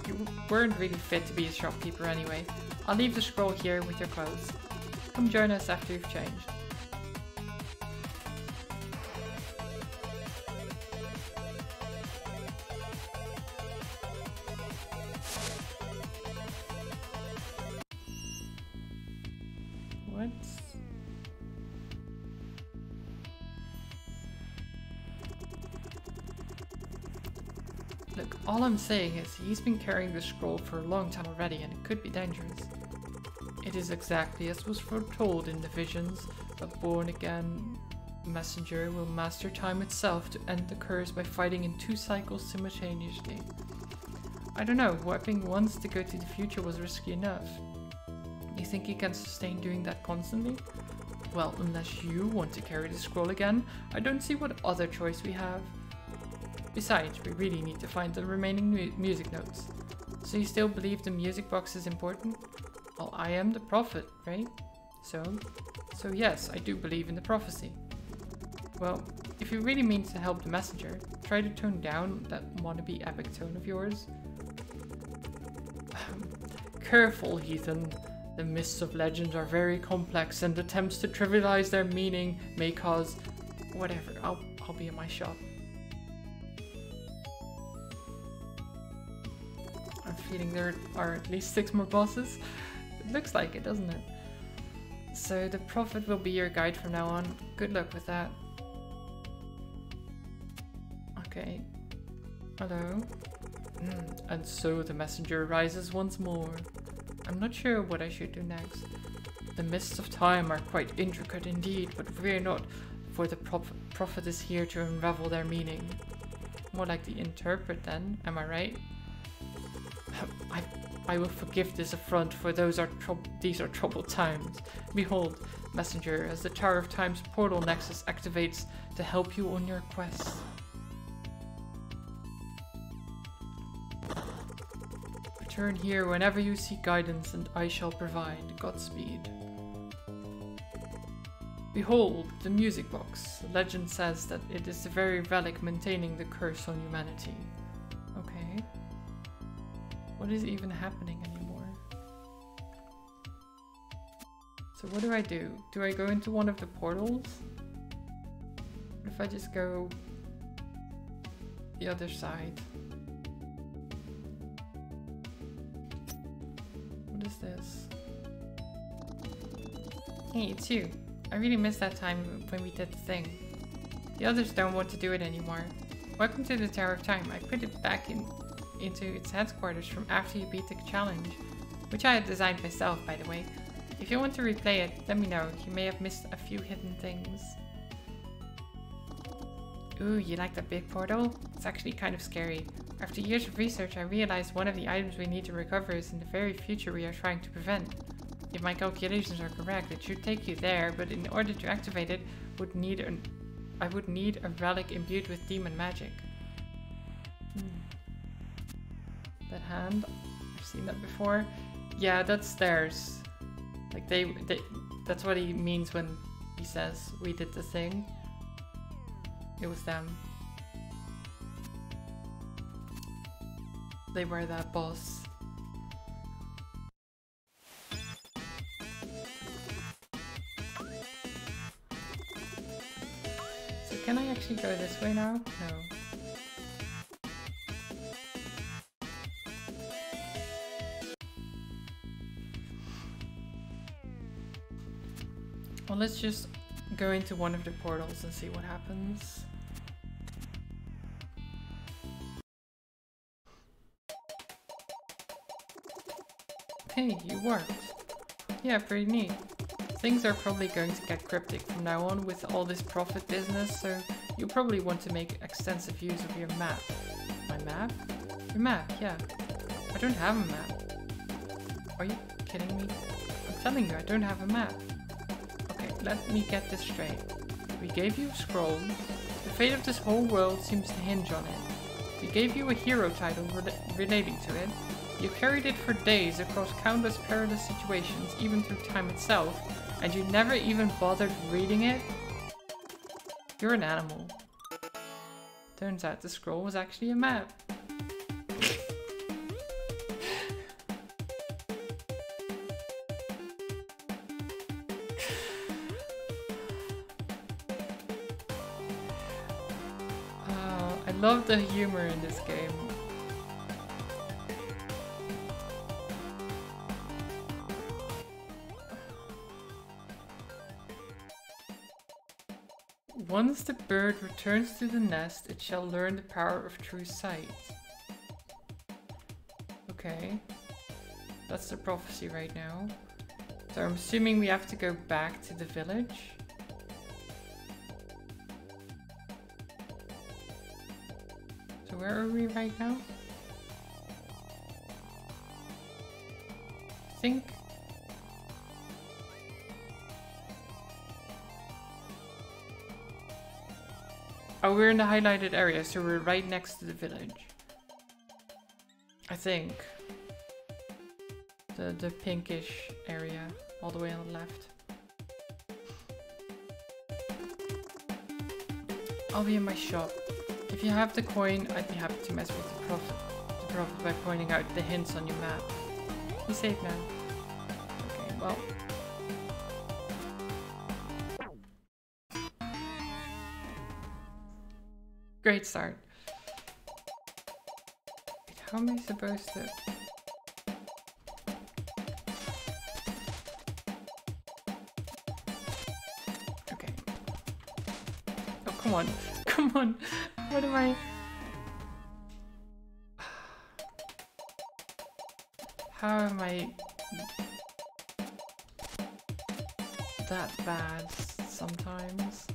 You weren't really fit to be a shopkeeper anyway. I'll leave the scroll here with your clothes. Come join us after you've changed. Saying is he's been carrying the scroll for a long time already and it could be dangerous. It is exactly as was foretold in the visions. A born-again messenger will master time itself to end the curse by fighting in two cycles simultaneously. I don't know, wiping once to go to the future was risky enough. You think he can sustain doing that constantly? Well, unless you want to carry the scroll again, I don't see what other choice we have. Besides, we really need to find the remaining mu music notes. So you still believe the music box is important? Well, I am the prophet, right? So, so yes, I do believe in the prophecy. Well, if you really mean to help the messenger, try to tone down that wannabe epic tone of yours. Careful, heathen. The mists of legends are very complex and attempts to trivialize their meaning may cause... Whatever, I'll, I'll be in my shop. Feeling there are at least six more bosses. It looks like it, doesn't it? So the prophet will be your guide from now on. Good luck with that. Okay. Hello. Mm, and so the messenger rises once more. I'm not sure what I should do next. The mists of time are quite intricate indeed, but fear not, for the prophet, prophet is here to unravel their meaning. More like the interpret then, am I right? I, I will forgive this affront, for those are these are troubled times. Behold, messenger, as the Tower of Time's portal nexus activates to help you on your quest. Return here whenever you seek guidance, and I shall provide. Godspeed. Behold, the music box. Legend says that it is the very relic maintaining the curse on humanity. What is even happening anymore? So what do I do? Do I go into one of the portals? What if I just go the other side? What is this? Hey, it's you. I really missed that time when we did the thing. The others don't want to do it anymore. Welcome to the Tower of Time. I put it back in into its headquarters from after you beat the challenge, which I had designed myself, by the way. If you want to replay it, let me know. You may have missed a few hidden things. Ooh, you like that big portal? It's actually kind of scary. After years of research, I realized one of the items we need to recover is in the very future we are trying to prevent. If my calculations are correct, it should take you there, but in order to activate it, would need an, I would need a relic imbued with demon magic. Hmm. That hand, I've seen that before. Yeah, that's theirs. Like they, they, that's what he means when he says we did the thing. It was them. They were that boss. So can I actually go this way now? No. Well, let's just go into one of the portals and see what happens. Hey, you worked. Yeah, pretty neat. Things are probably going to get cryptic from now on with all this prophet business, so you'll probably want to make extensive use of your map. My map? Your map, yeah. I don't have a map. Are you kidding me? I'm telling you, I don't have a map let me get this straight. We gave you a scroll. The fate of this whole world seems to hinge on it. We gave you a hero title re relating to it. You carried it for days across countless perilous situations, even through time itself, and you never even bothered reading it? You're an animal. Turns out the scroll was actually a map. The humor in this game. Once the bird returns to the nest, it shall learn the power of true sight. Okay. That's the prophecy right now. So I'm assuming we have to go back to the village. Where are we right now? I think... Oh, we're in the highlighted area, so we're right next to the village. I think. The, the pinkish area, all the way on the left. I'll be in my shop. If you have the coin, I'd be happy to mess with the prophet, the prophet by pointing out the hints on your map. Be safe now. Okay, well. Great start. How am I supposed to... Okay. Oh, come on. Come on. What am I... How am I... that bad sometimes?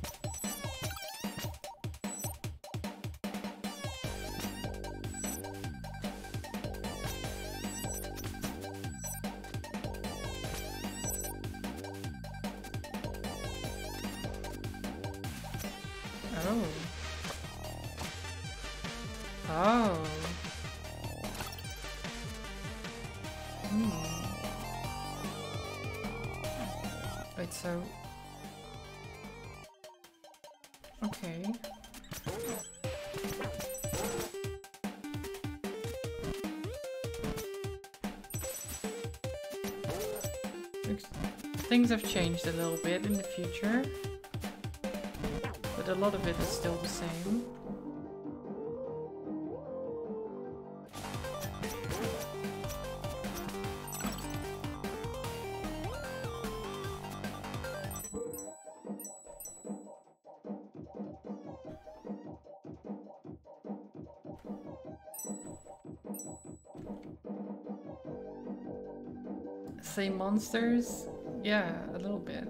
Things have changed a little bit in the future, but a lot of it is still the same. Same monsters? Yeah, a little bit.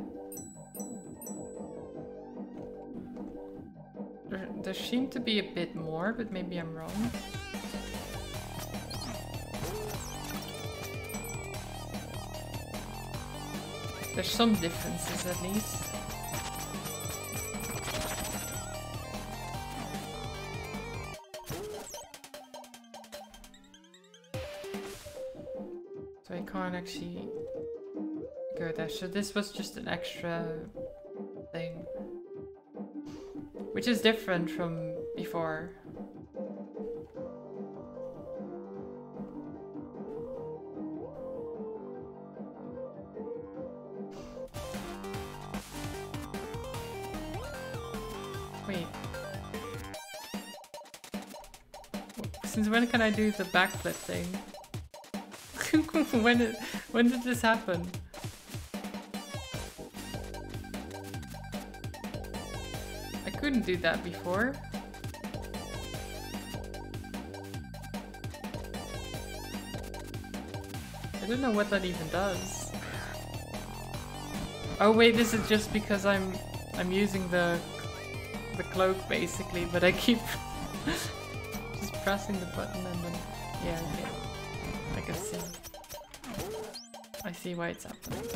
There, there seem to be a bit more, but maybe I'm wrong. There's some differences at least. So I can't actually. So this was just an extra thing. Which is different from before. Wait. Since when can I do the backflip thing? when did when did this happen? Couldn't do that before. I don't know what that even does. Oh wait, this is just because I'm I'm using the the cloak basically, but I keep just pressing the button and then yeah, okay. I can see. I see why it's happening.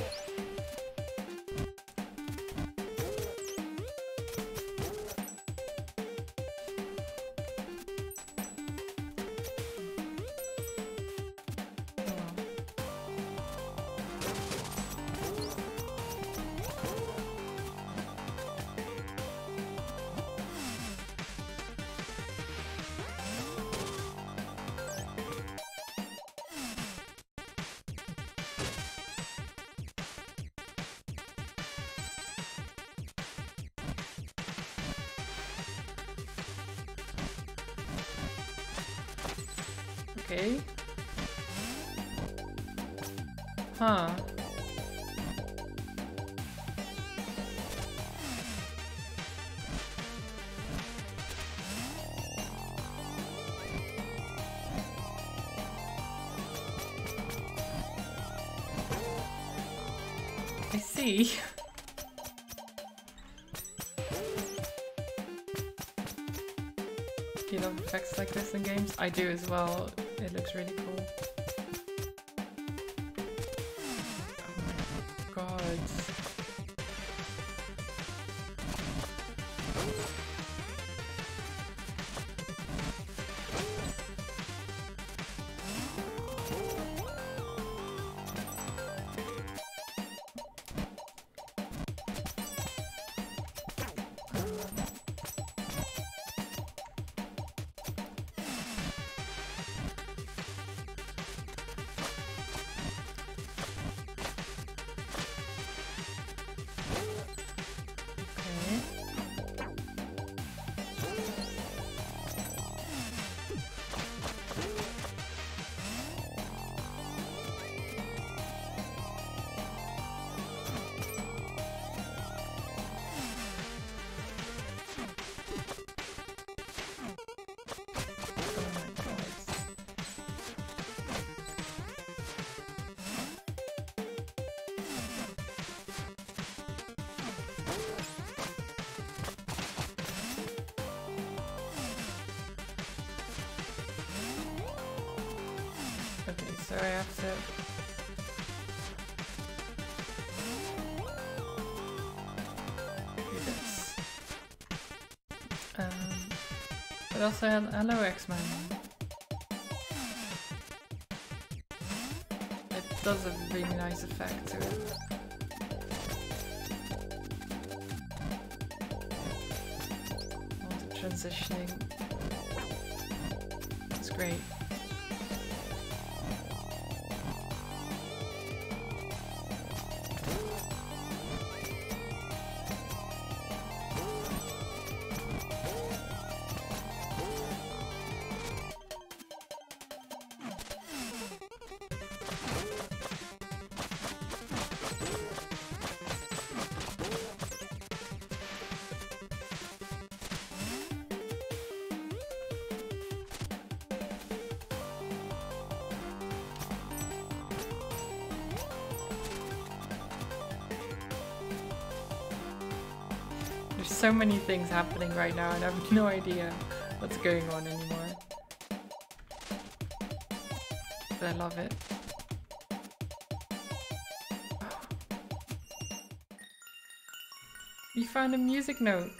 Games? I do as well. It looks really cool. Also, hel- hello X-Men. It does a really nice effect to it. transitioning. It's great. So many things happening right now and I have no idea what's going on anymore. But I love it. We found a music note.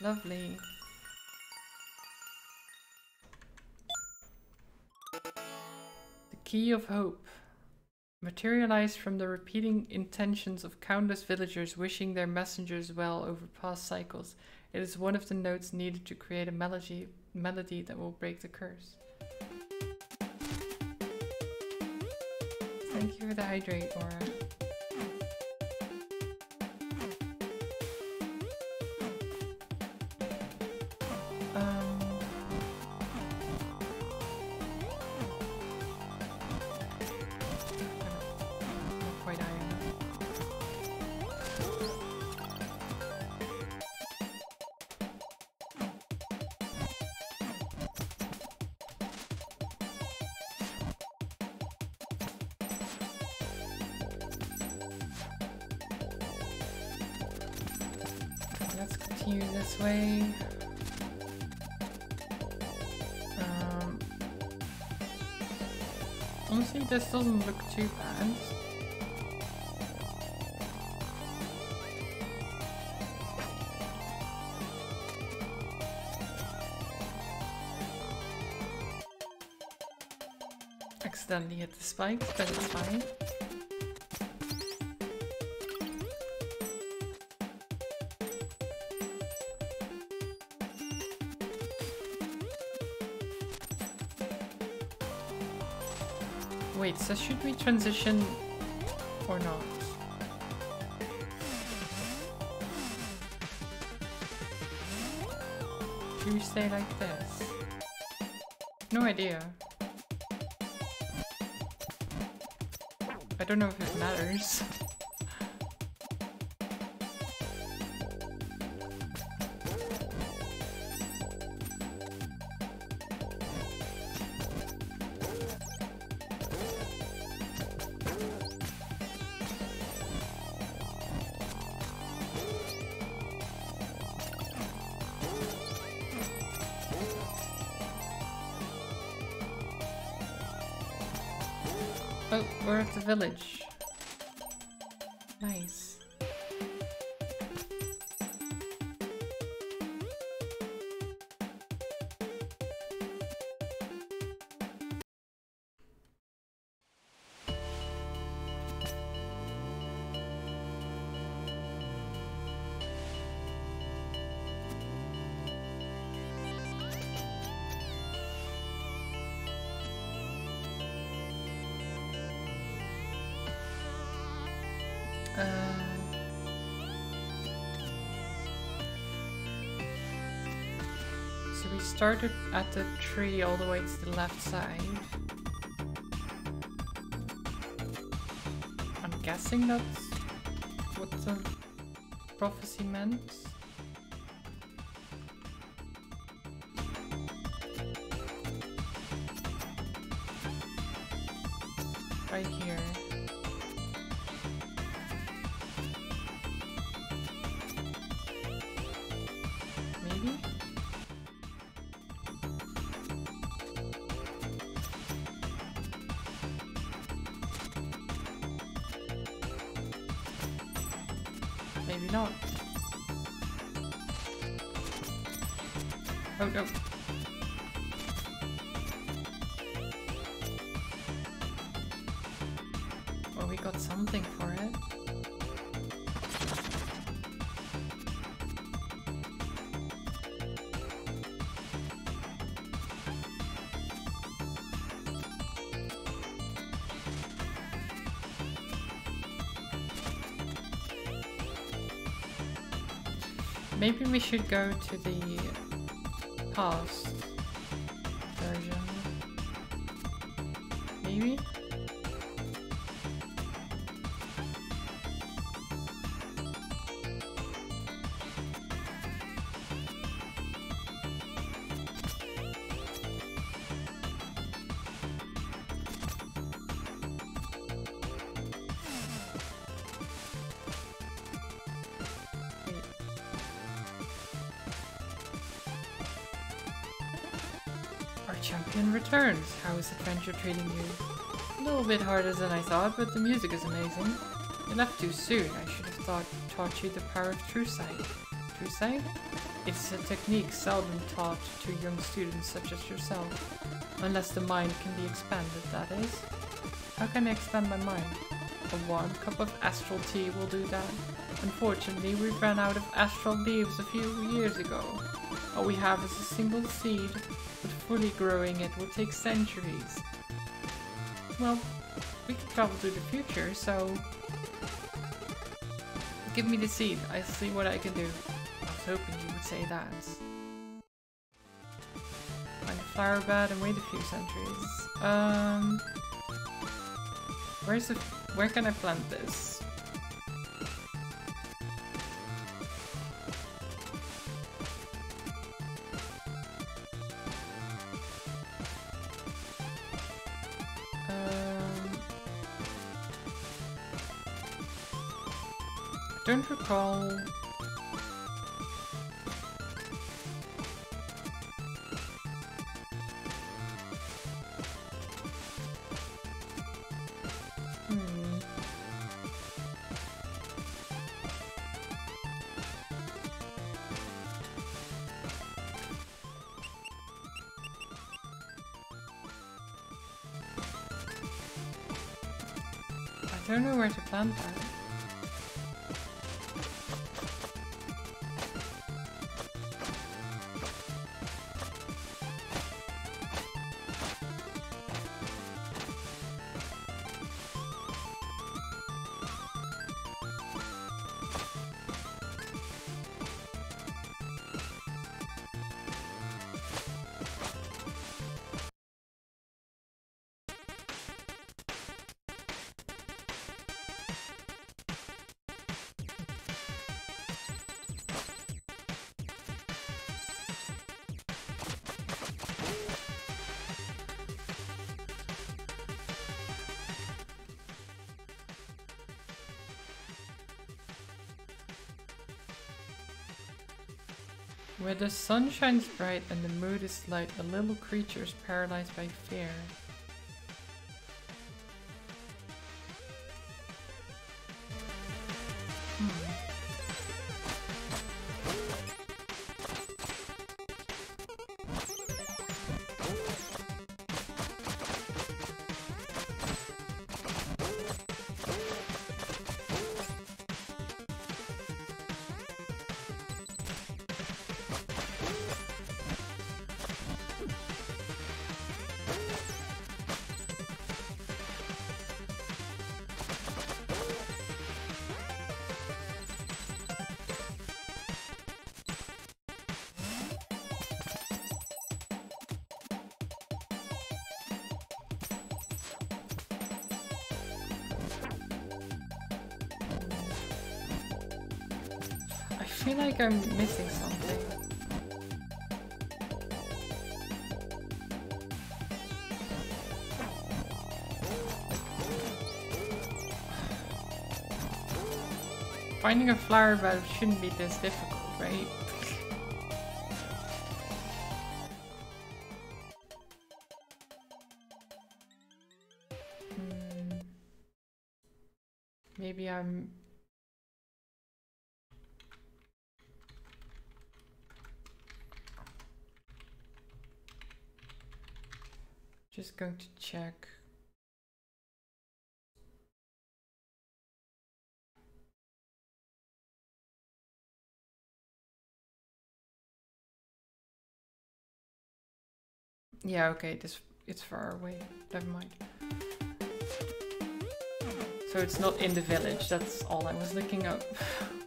Lovely. Key of Hope materialized from the repeating intentions of countless villagers wishing their messengers well over past cycles. It is one of the notes needed to create a melody, melody that will break the curse. Thank you for the hydrate, Aura. This doesn't look too bad. Accidentally hit the spikes, but it's fine. Should we transition or not? Should we stay like this? No idea. I don't know if it matters. Village. Started at the tree all the way to the left side. I'm guessing that's what the prophecy meant. Maybe we should go to the past Adventure treating you? A little bit harder than I thought, but the music is amazing. You left too soon. I should have thought taught you the power of true sight. True sight? It's a technique seldom taught to young students such as yourself. Unless the mind can be expanded, that is. How can I expand my mind? A warm cup of astral tea will do that. Unfortunately, we ran out of astral leaves a few years ago. All we have is a single seed, but fully growing it will take centuries. Well, we can travel to the future, so... Give me the seed, I'll see what I can do. I was hoping you would say that. Find a flower bed and wait a few centuries. Um... Where's the... Where can I plant this? Don't The sun shines bright and the mood is light, a little creature is paralyzed by fear. Like I'm missing something. Finding a flower bed shouldn't be this difficult, right? Hmm. Maybe I'm going to check Yeah, okay, this it's far away. Never mind. So it's not in the village, that's all I was looking up.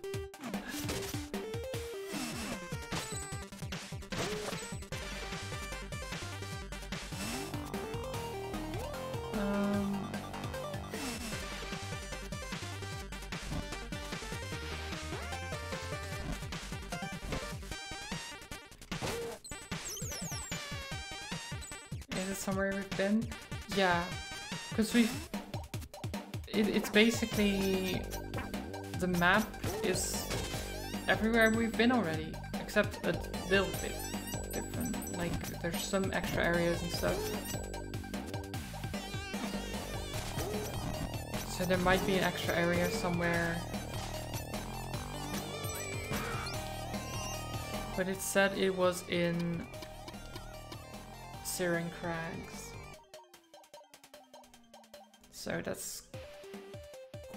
basically the map is everywhere we've been already, except a little bit different. Like there's some extra areas and stuff. So there might be an extra area somewhere. But it said it was in Searing Crags. So that's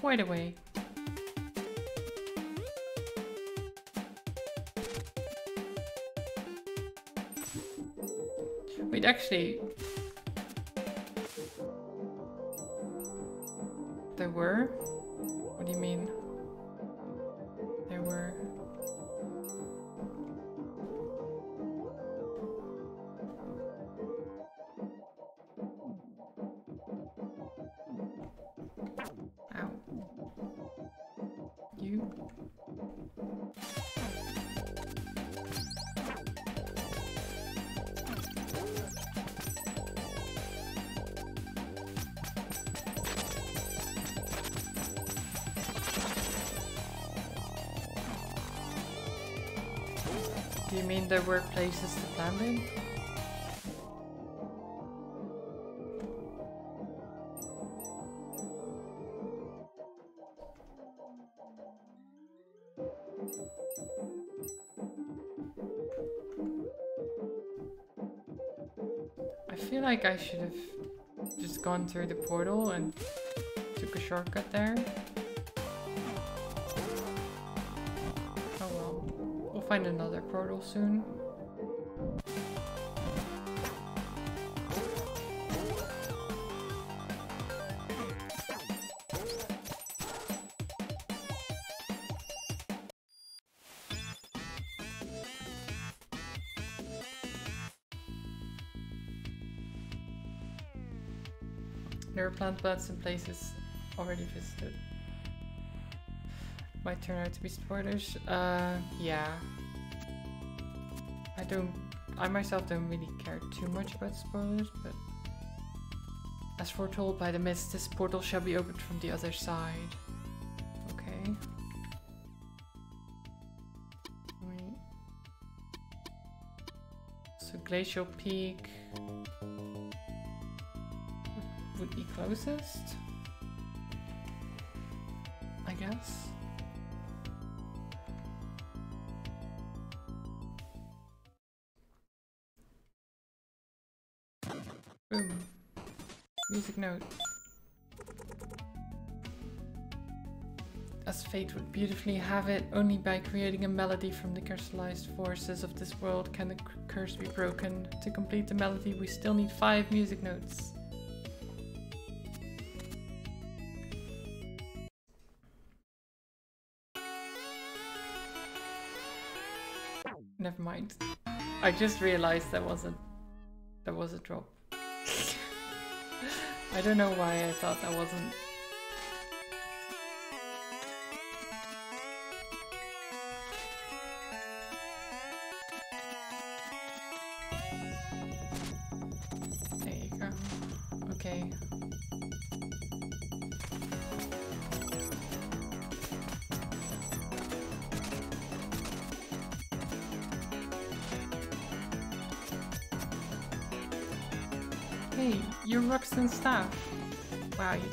quite a way. Wait, actually... I feel like I should have just gone through the portal and took a shortcut there. Oh well. We'll find another portal soon. Plant beds in places already visited. Might turn out to be spoilers. Uh, yeah. I don't. I myself don't really care too much about spoilers, but. As foretold by the mist, this portal shall be opened from the other side. Okay. Wait. So, Glacial Peak be closest. I guess. Boom. Music note. As fate would beautifully have it, only by creating a melody from the crystallized forces of this world can the curse be broken. To complete the melody, we still need five music notes. I just realized there was a there was a drop. I don't know why I thought that wasn't.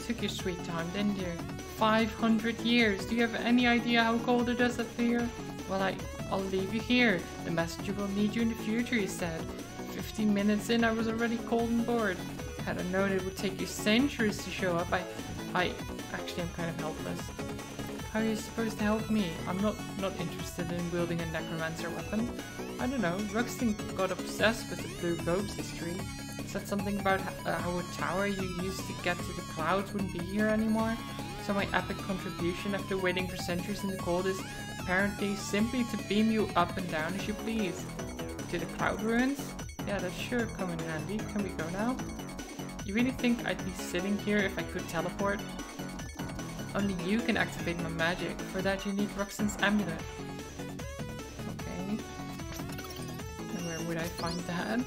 Took your sweet time, didn't you? 500 years. Do you have any idea how cold it is up here? Well, I, I'll leave you here. The messenger will need you in the future, he said. 15 minutes in, I was already cold and bored. Had I known it would take you centuries to show up, I, I, actually, I'm kind of helpless. How are you supposed to help me? I'm not not interested in wielding a necromancer weapon. I don't know, Ruxxtin got obsessed with the Blue Robes history. Said something about uh, how a tower you used to get to the clouds wouldn't be here anymore. So my epic contribution after waiting for centuries in the cold is apparently simply to beam you up and down as you please. To the cloud ruins? Yeah, that's sure come in handy. Can we go now? You really think I'd be sitting here if I could teleport? Only you can activate my magic. For that you need Ruxxtin's amulet. Okay. And where would I find that?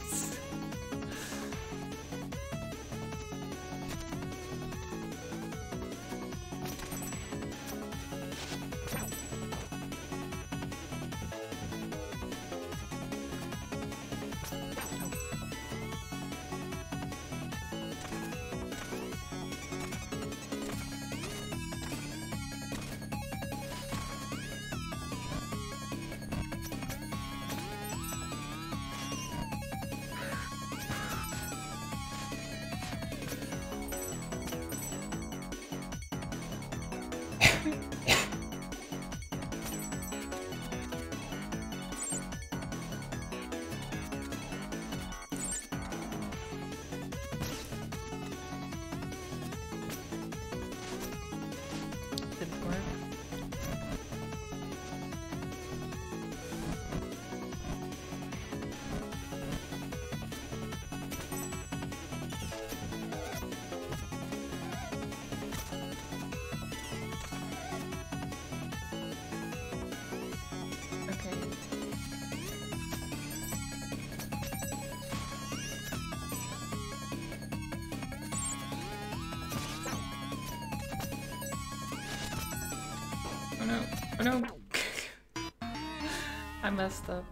Messed up.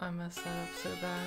I messed that up so bad.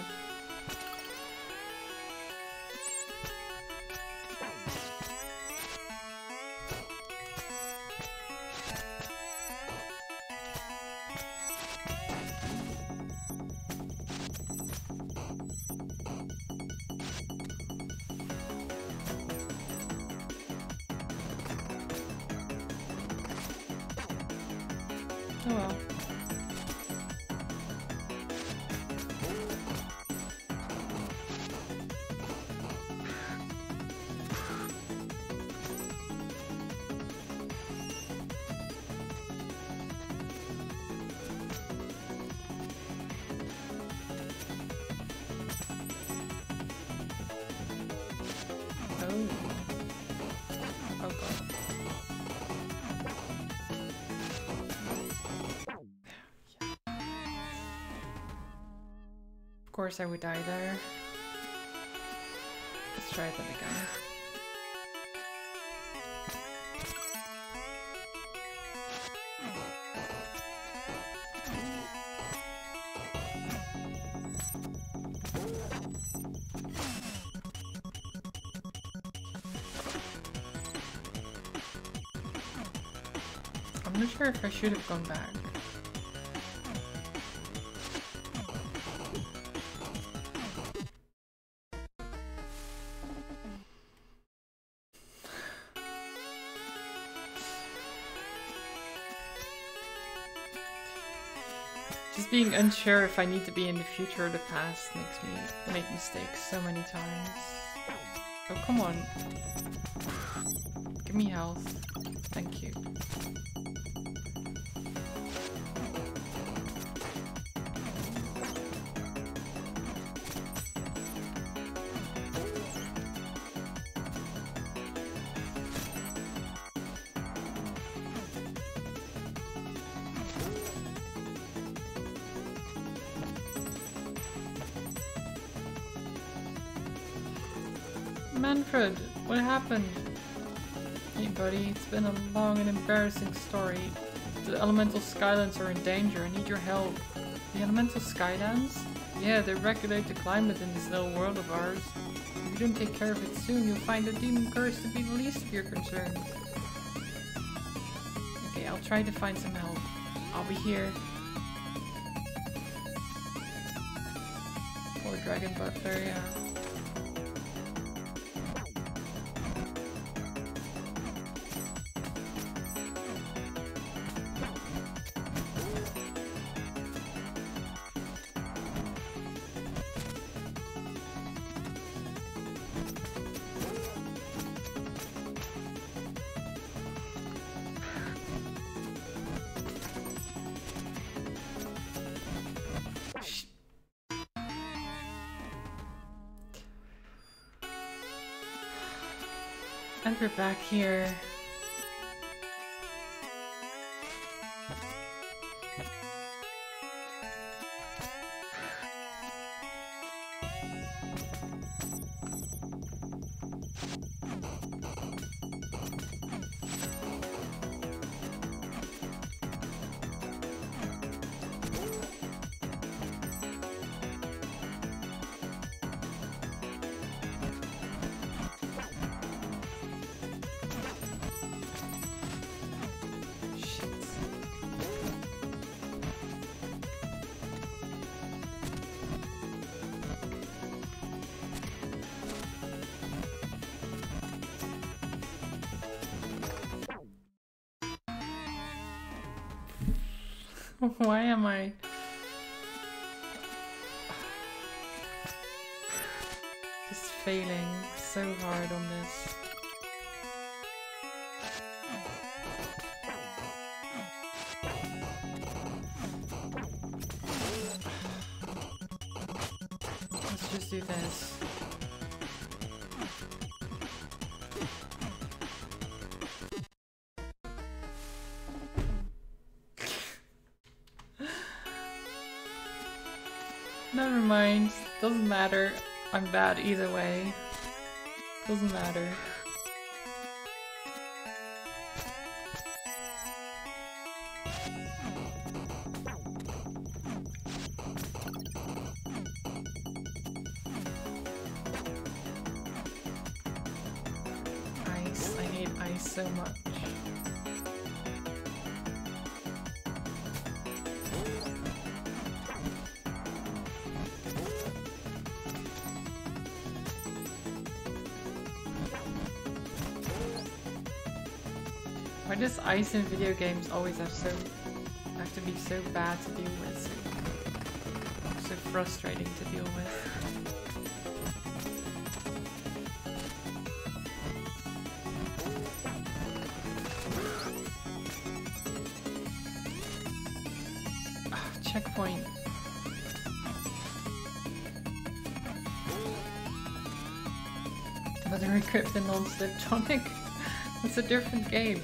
Course I would die there. Let's try that again. I'm not sure if I should have gone back. Being unsure if I need to be in the future or the past makes me make mistakes so many times. Oh, come on. Give me health. Thank you. Been a long and embarrassing story. The elemental skylands are in danger, I need your help. The elemental skylands? Yeah, they regulate the climate in this little world of ours. If you don't take care of it soon, you'll find the demon curse to be the least of your concerns. Okay, I'll try to find some help. I'll be here. Poor Dragon Butler, yeah. Back here. Doesn't matter. I'm bad either way. Doesn't matter. Does in video games always have so have to be so bad to deal with? So, so frustrating to deal with. Ah, checkpoint. Another encrypted non-slip tonic. It's a different game.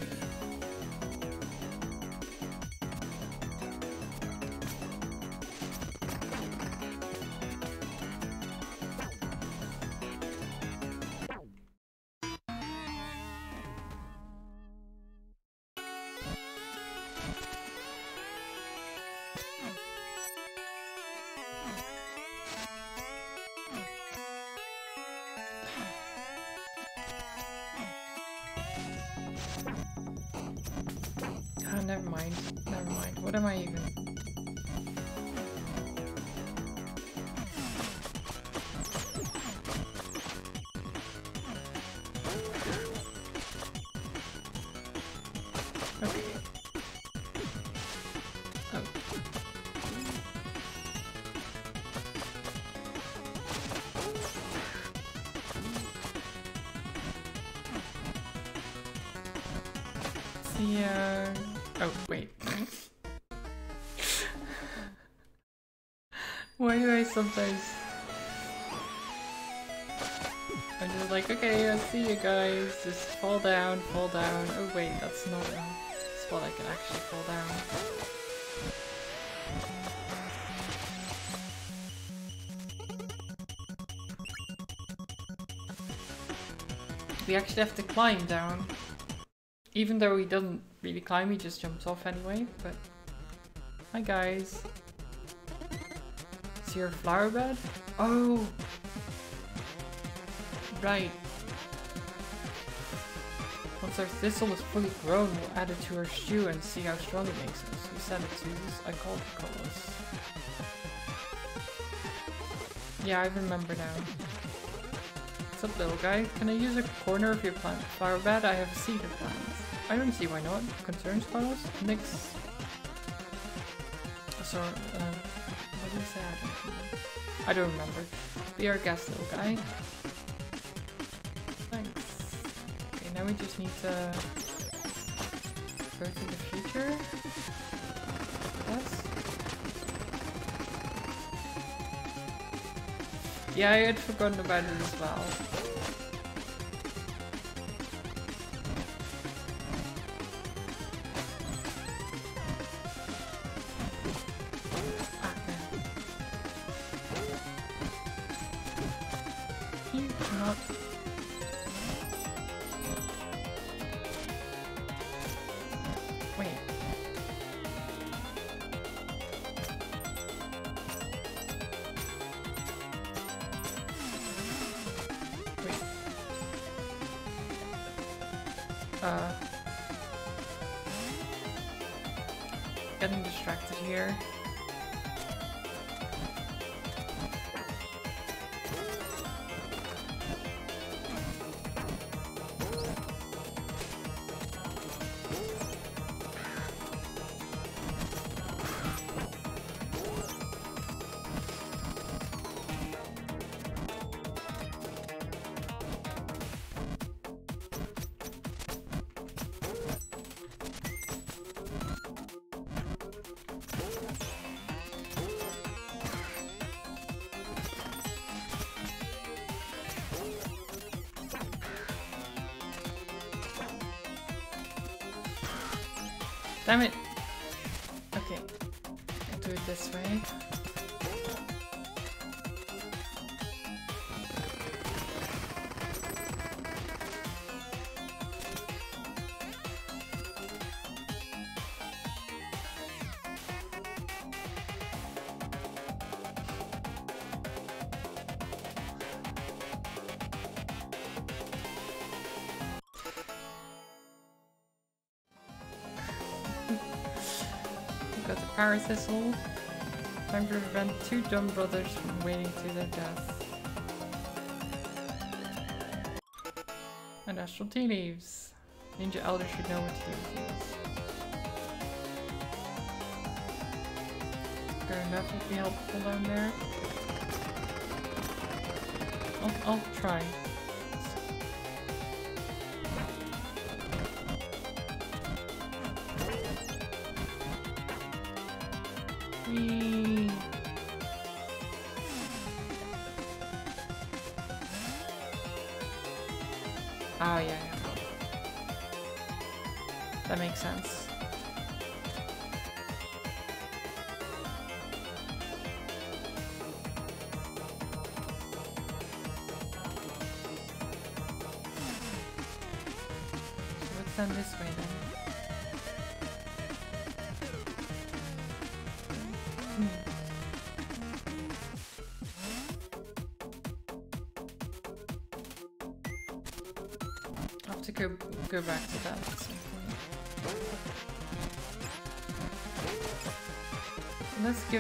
Sometimes... I'm just like, okay, I'll see you guys. Just fall down, fall down. Oh wait, that's not a spot I can actually fall down. We actually have to climb down. Even though he doesn't really climb, he just jumps off anyway, but... Hi guys. Here flower bed? Oh! Right. Once our thistle is fully grown, we'll add it to our shoe and see how strong it makes us. We said it to us. I called the colors. Yeah, I remember now. What's up, little guy? Can I use a corner of your plant flower bed? I have seeded plants. I don't see why not. Concerns, Colos? Nix. Sorry, uh, I don't remember. Be our guest, little guy. Thanks. Okay, now we just need to go to the future. Yes. Yeah, I had forgotten about it as well. Thistle. Time to prevent two dumb brothers from waiting to their death. And astral tea leaves. Ninja Elder should know what to do with these. Fair enough would be helpful down there. I'll, I'll try.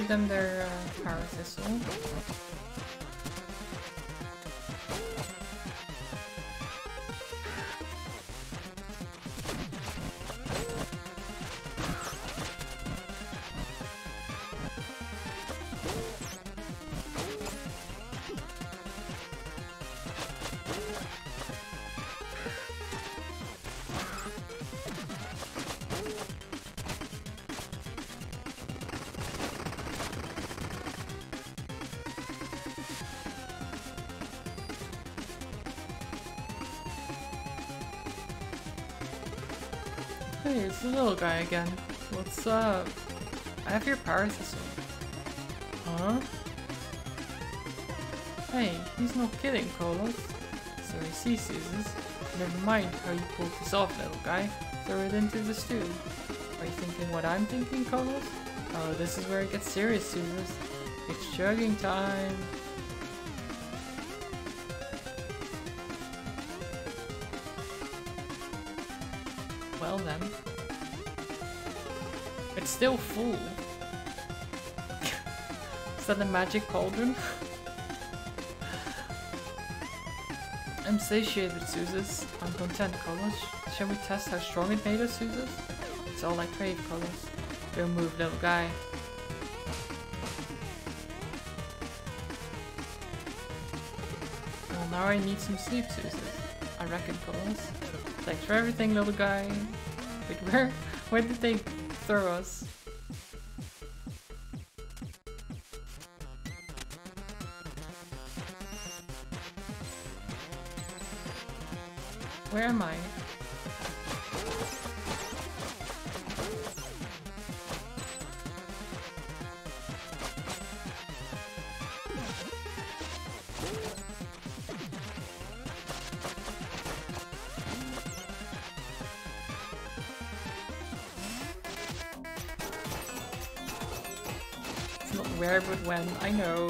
Them their uh, power thistle. Little guy again. What's up? I have your power thistle. Huh? Hey, he's not kidding, Colos. So he ceases. Never mind how you pulled this off, little guy. Throw it into the stew. Are you thinking what I'm thinking, Colos? Oh, this is where it gets serious, Suses. It's chugging time. Still full. Is that the magic cauldron? I'm satiated, Suses. I'm content, Colos. Shall we test how strong it made us, Suses? It's all I crave, Colos. Don't move, little guy. Well, now I need some sleep, Suses. I reckon, Colos. Thanks for everything, little guy. Wait, where? Where did they throw us? Know.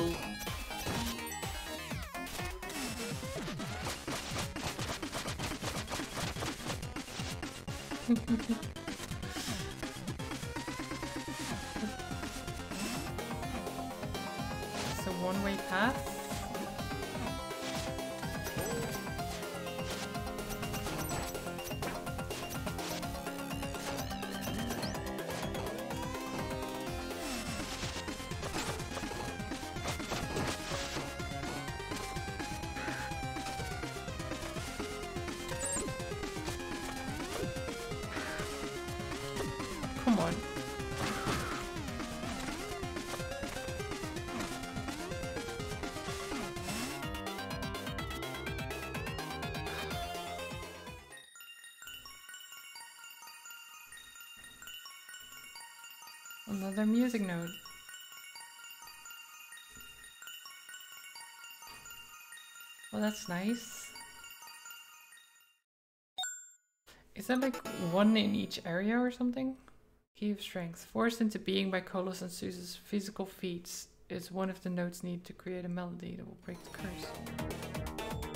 That's nice. Is that like one in each area or something? Key of Strength. Forced into being by Colos and Suses' physical feats is one of the notes needed to create a melody that will break the curse.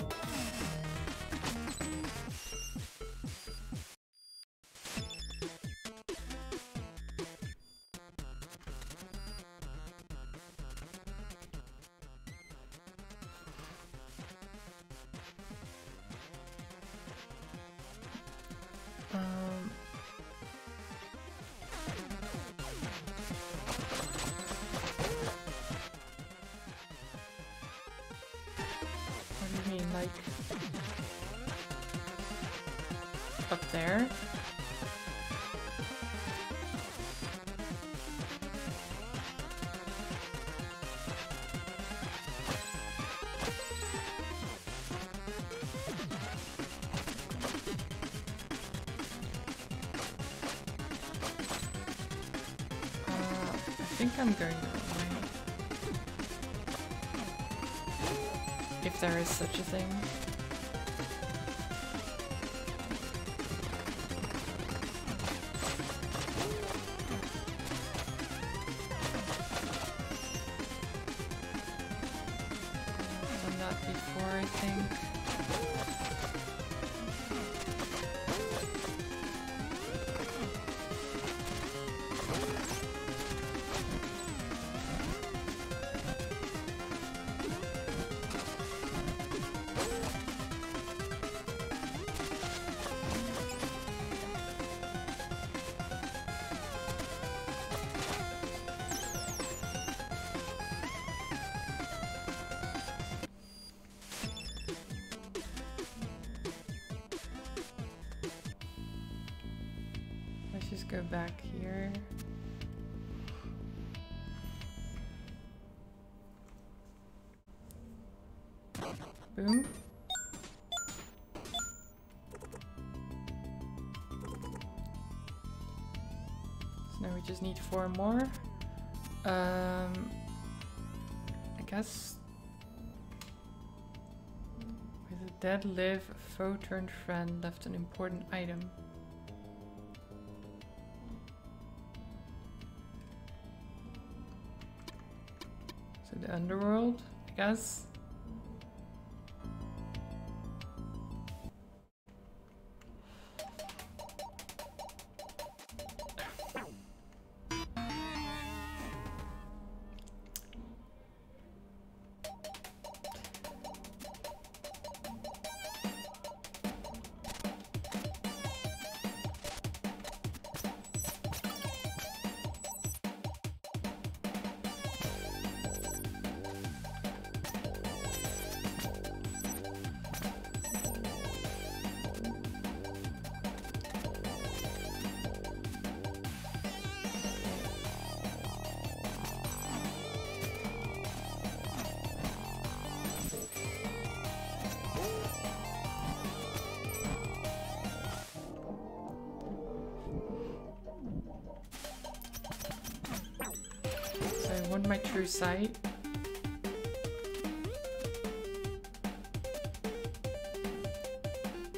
Is such a thing. Go back here. Boom. So now we just need four more. Um, I guess with a dead live, foe turned friend left an important item. Underworld, I guess. Sight.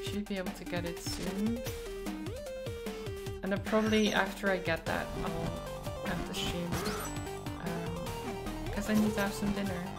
Should be able to get it soon. And then probably after I get that, I'll end the stream. Um, I need to have some dinner.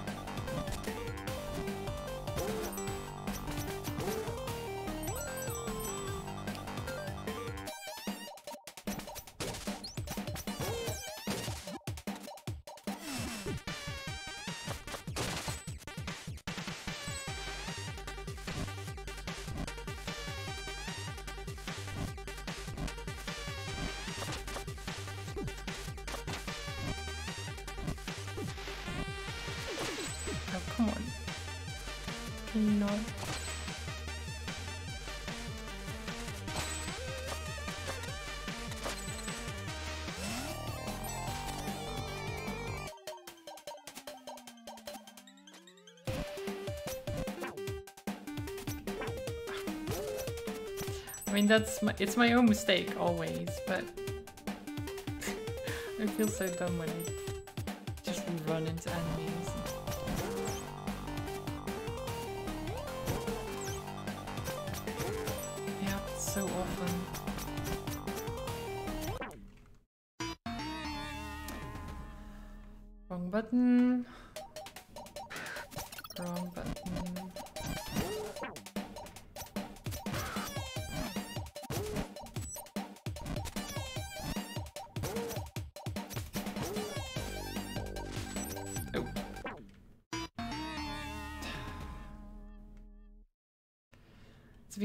Mean, that's my, it's my own mistake always, but I feel so dumb when I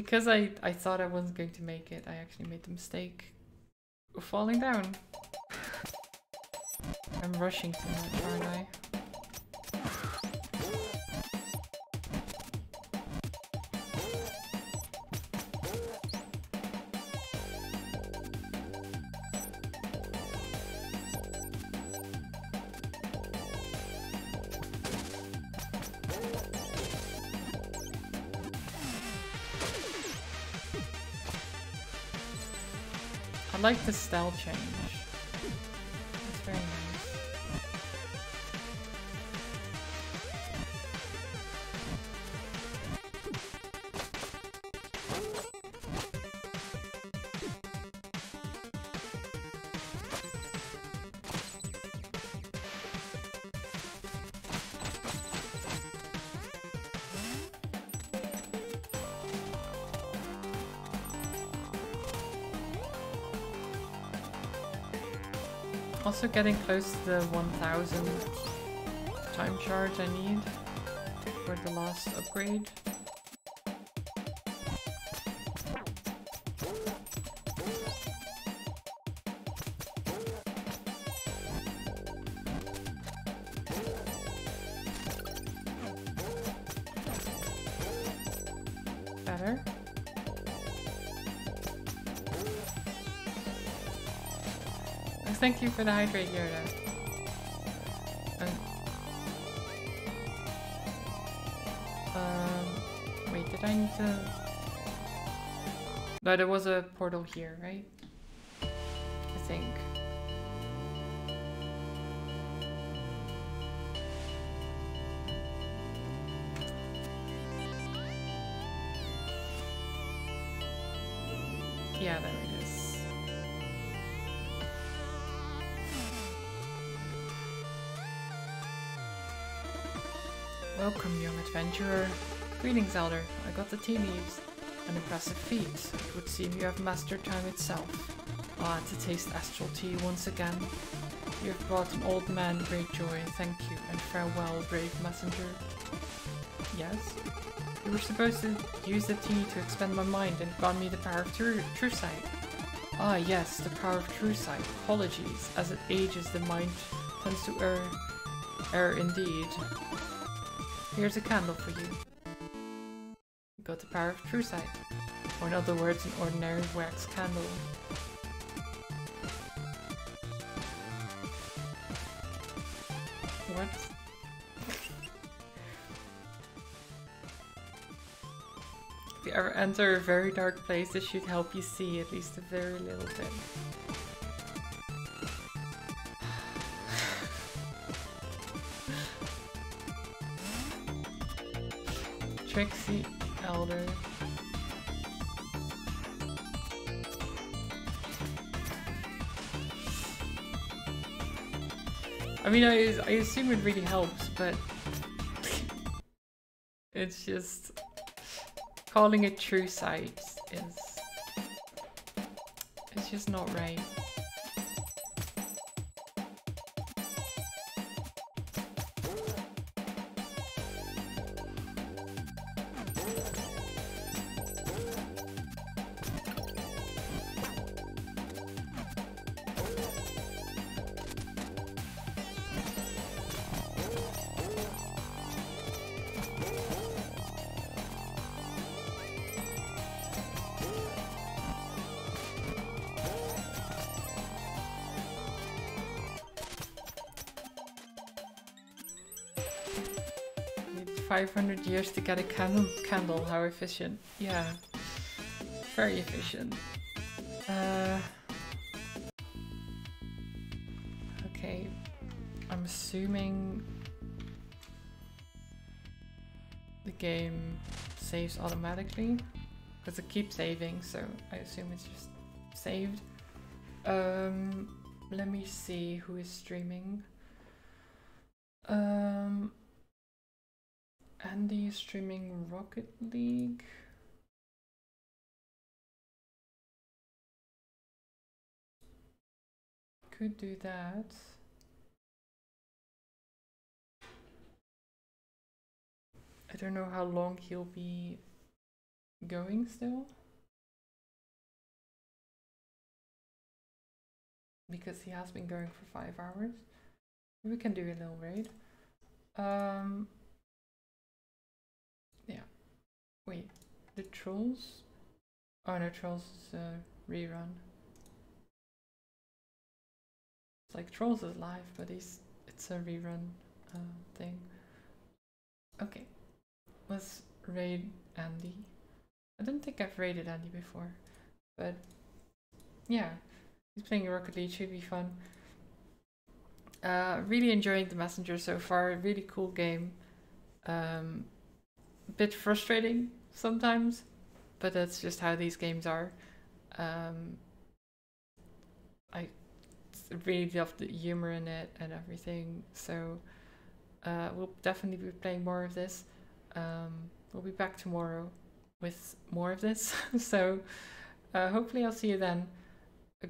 because I, I thought I wasn't going to make it. I actually made the mistake of falling down. I'm rushing too much, aren't I? Like the style change. Also getting close to the 1000 time charge I need for the last upgrade. Thank you for the hydrate, Yoda. Um, wait, did I need to... No, there was a portal here, right? Adventurer. Greetings, Elder. I got the tea leaves. An impressive feat. It would seem you have mastered time itself. Ah, to taste astral tea once again. You have brought an old man great joy. Thank you, and farewell, brave messenger. Yes? You were supposed to use the tea to expand my mind and grant me the power of true, true sight. Ah, yes, the power of true sight. Apologies. As it ages, the mind tends to err. Err indeed. Here's a candle for you. Got the power of true sight. Or in other words, an ordinary wax candle. What? if you ever enter a very dark place, this should help you see at least a very little bit. Trixie Elder. I mean, I, I assume it really helps, but it's just calling it true sight is it's just not right. 500 years to get a candle, candle. how efficient. Yeah, very efficient. Uh, okay, I'm assuming the game saves automatically because it keeps saving, so I assume it's just saved. Um, let me see who is streaming. Um, Andy streaming Rocket League. Could do that. I don't know how long he'll be going still. Because he has been going for five hours. We can do a little raid. Um, Wait, the Trolls? Oh no, Trolls is a rerun. It's like Trolls is live, but he's, it's a rerun uh, thing. Okay, let's raid Andy. I don't think I've raided Andy before, but yeah, he's playing Rocket League, should be fun. Uh, really enjoying the Messenger so far, really cool game. Um, bit frustrating sometimes, but that's just how these games are. Um, I really love the humor in it and everything, so uh, we'll definitely be playing more of this. Um, we'll be back tomorrow with more of this, so uh, hopefully I'll see you then.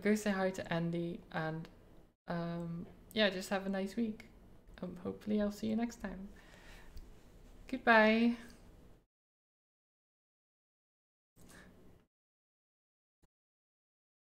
Go say hi to Andy and um, yeah, just have a nice week. Um, hopefully I'll see you next time. Goodbye.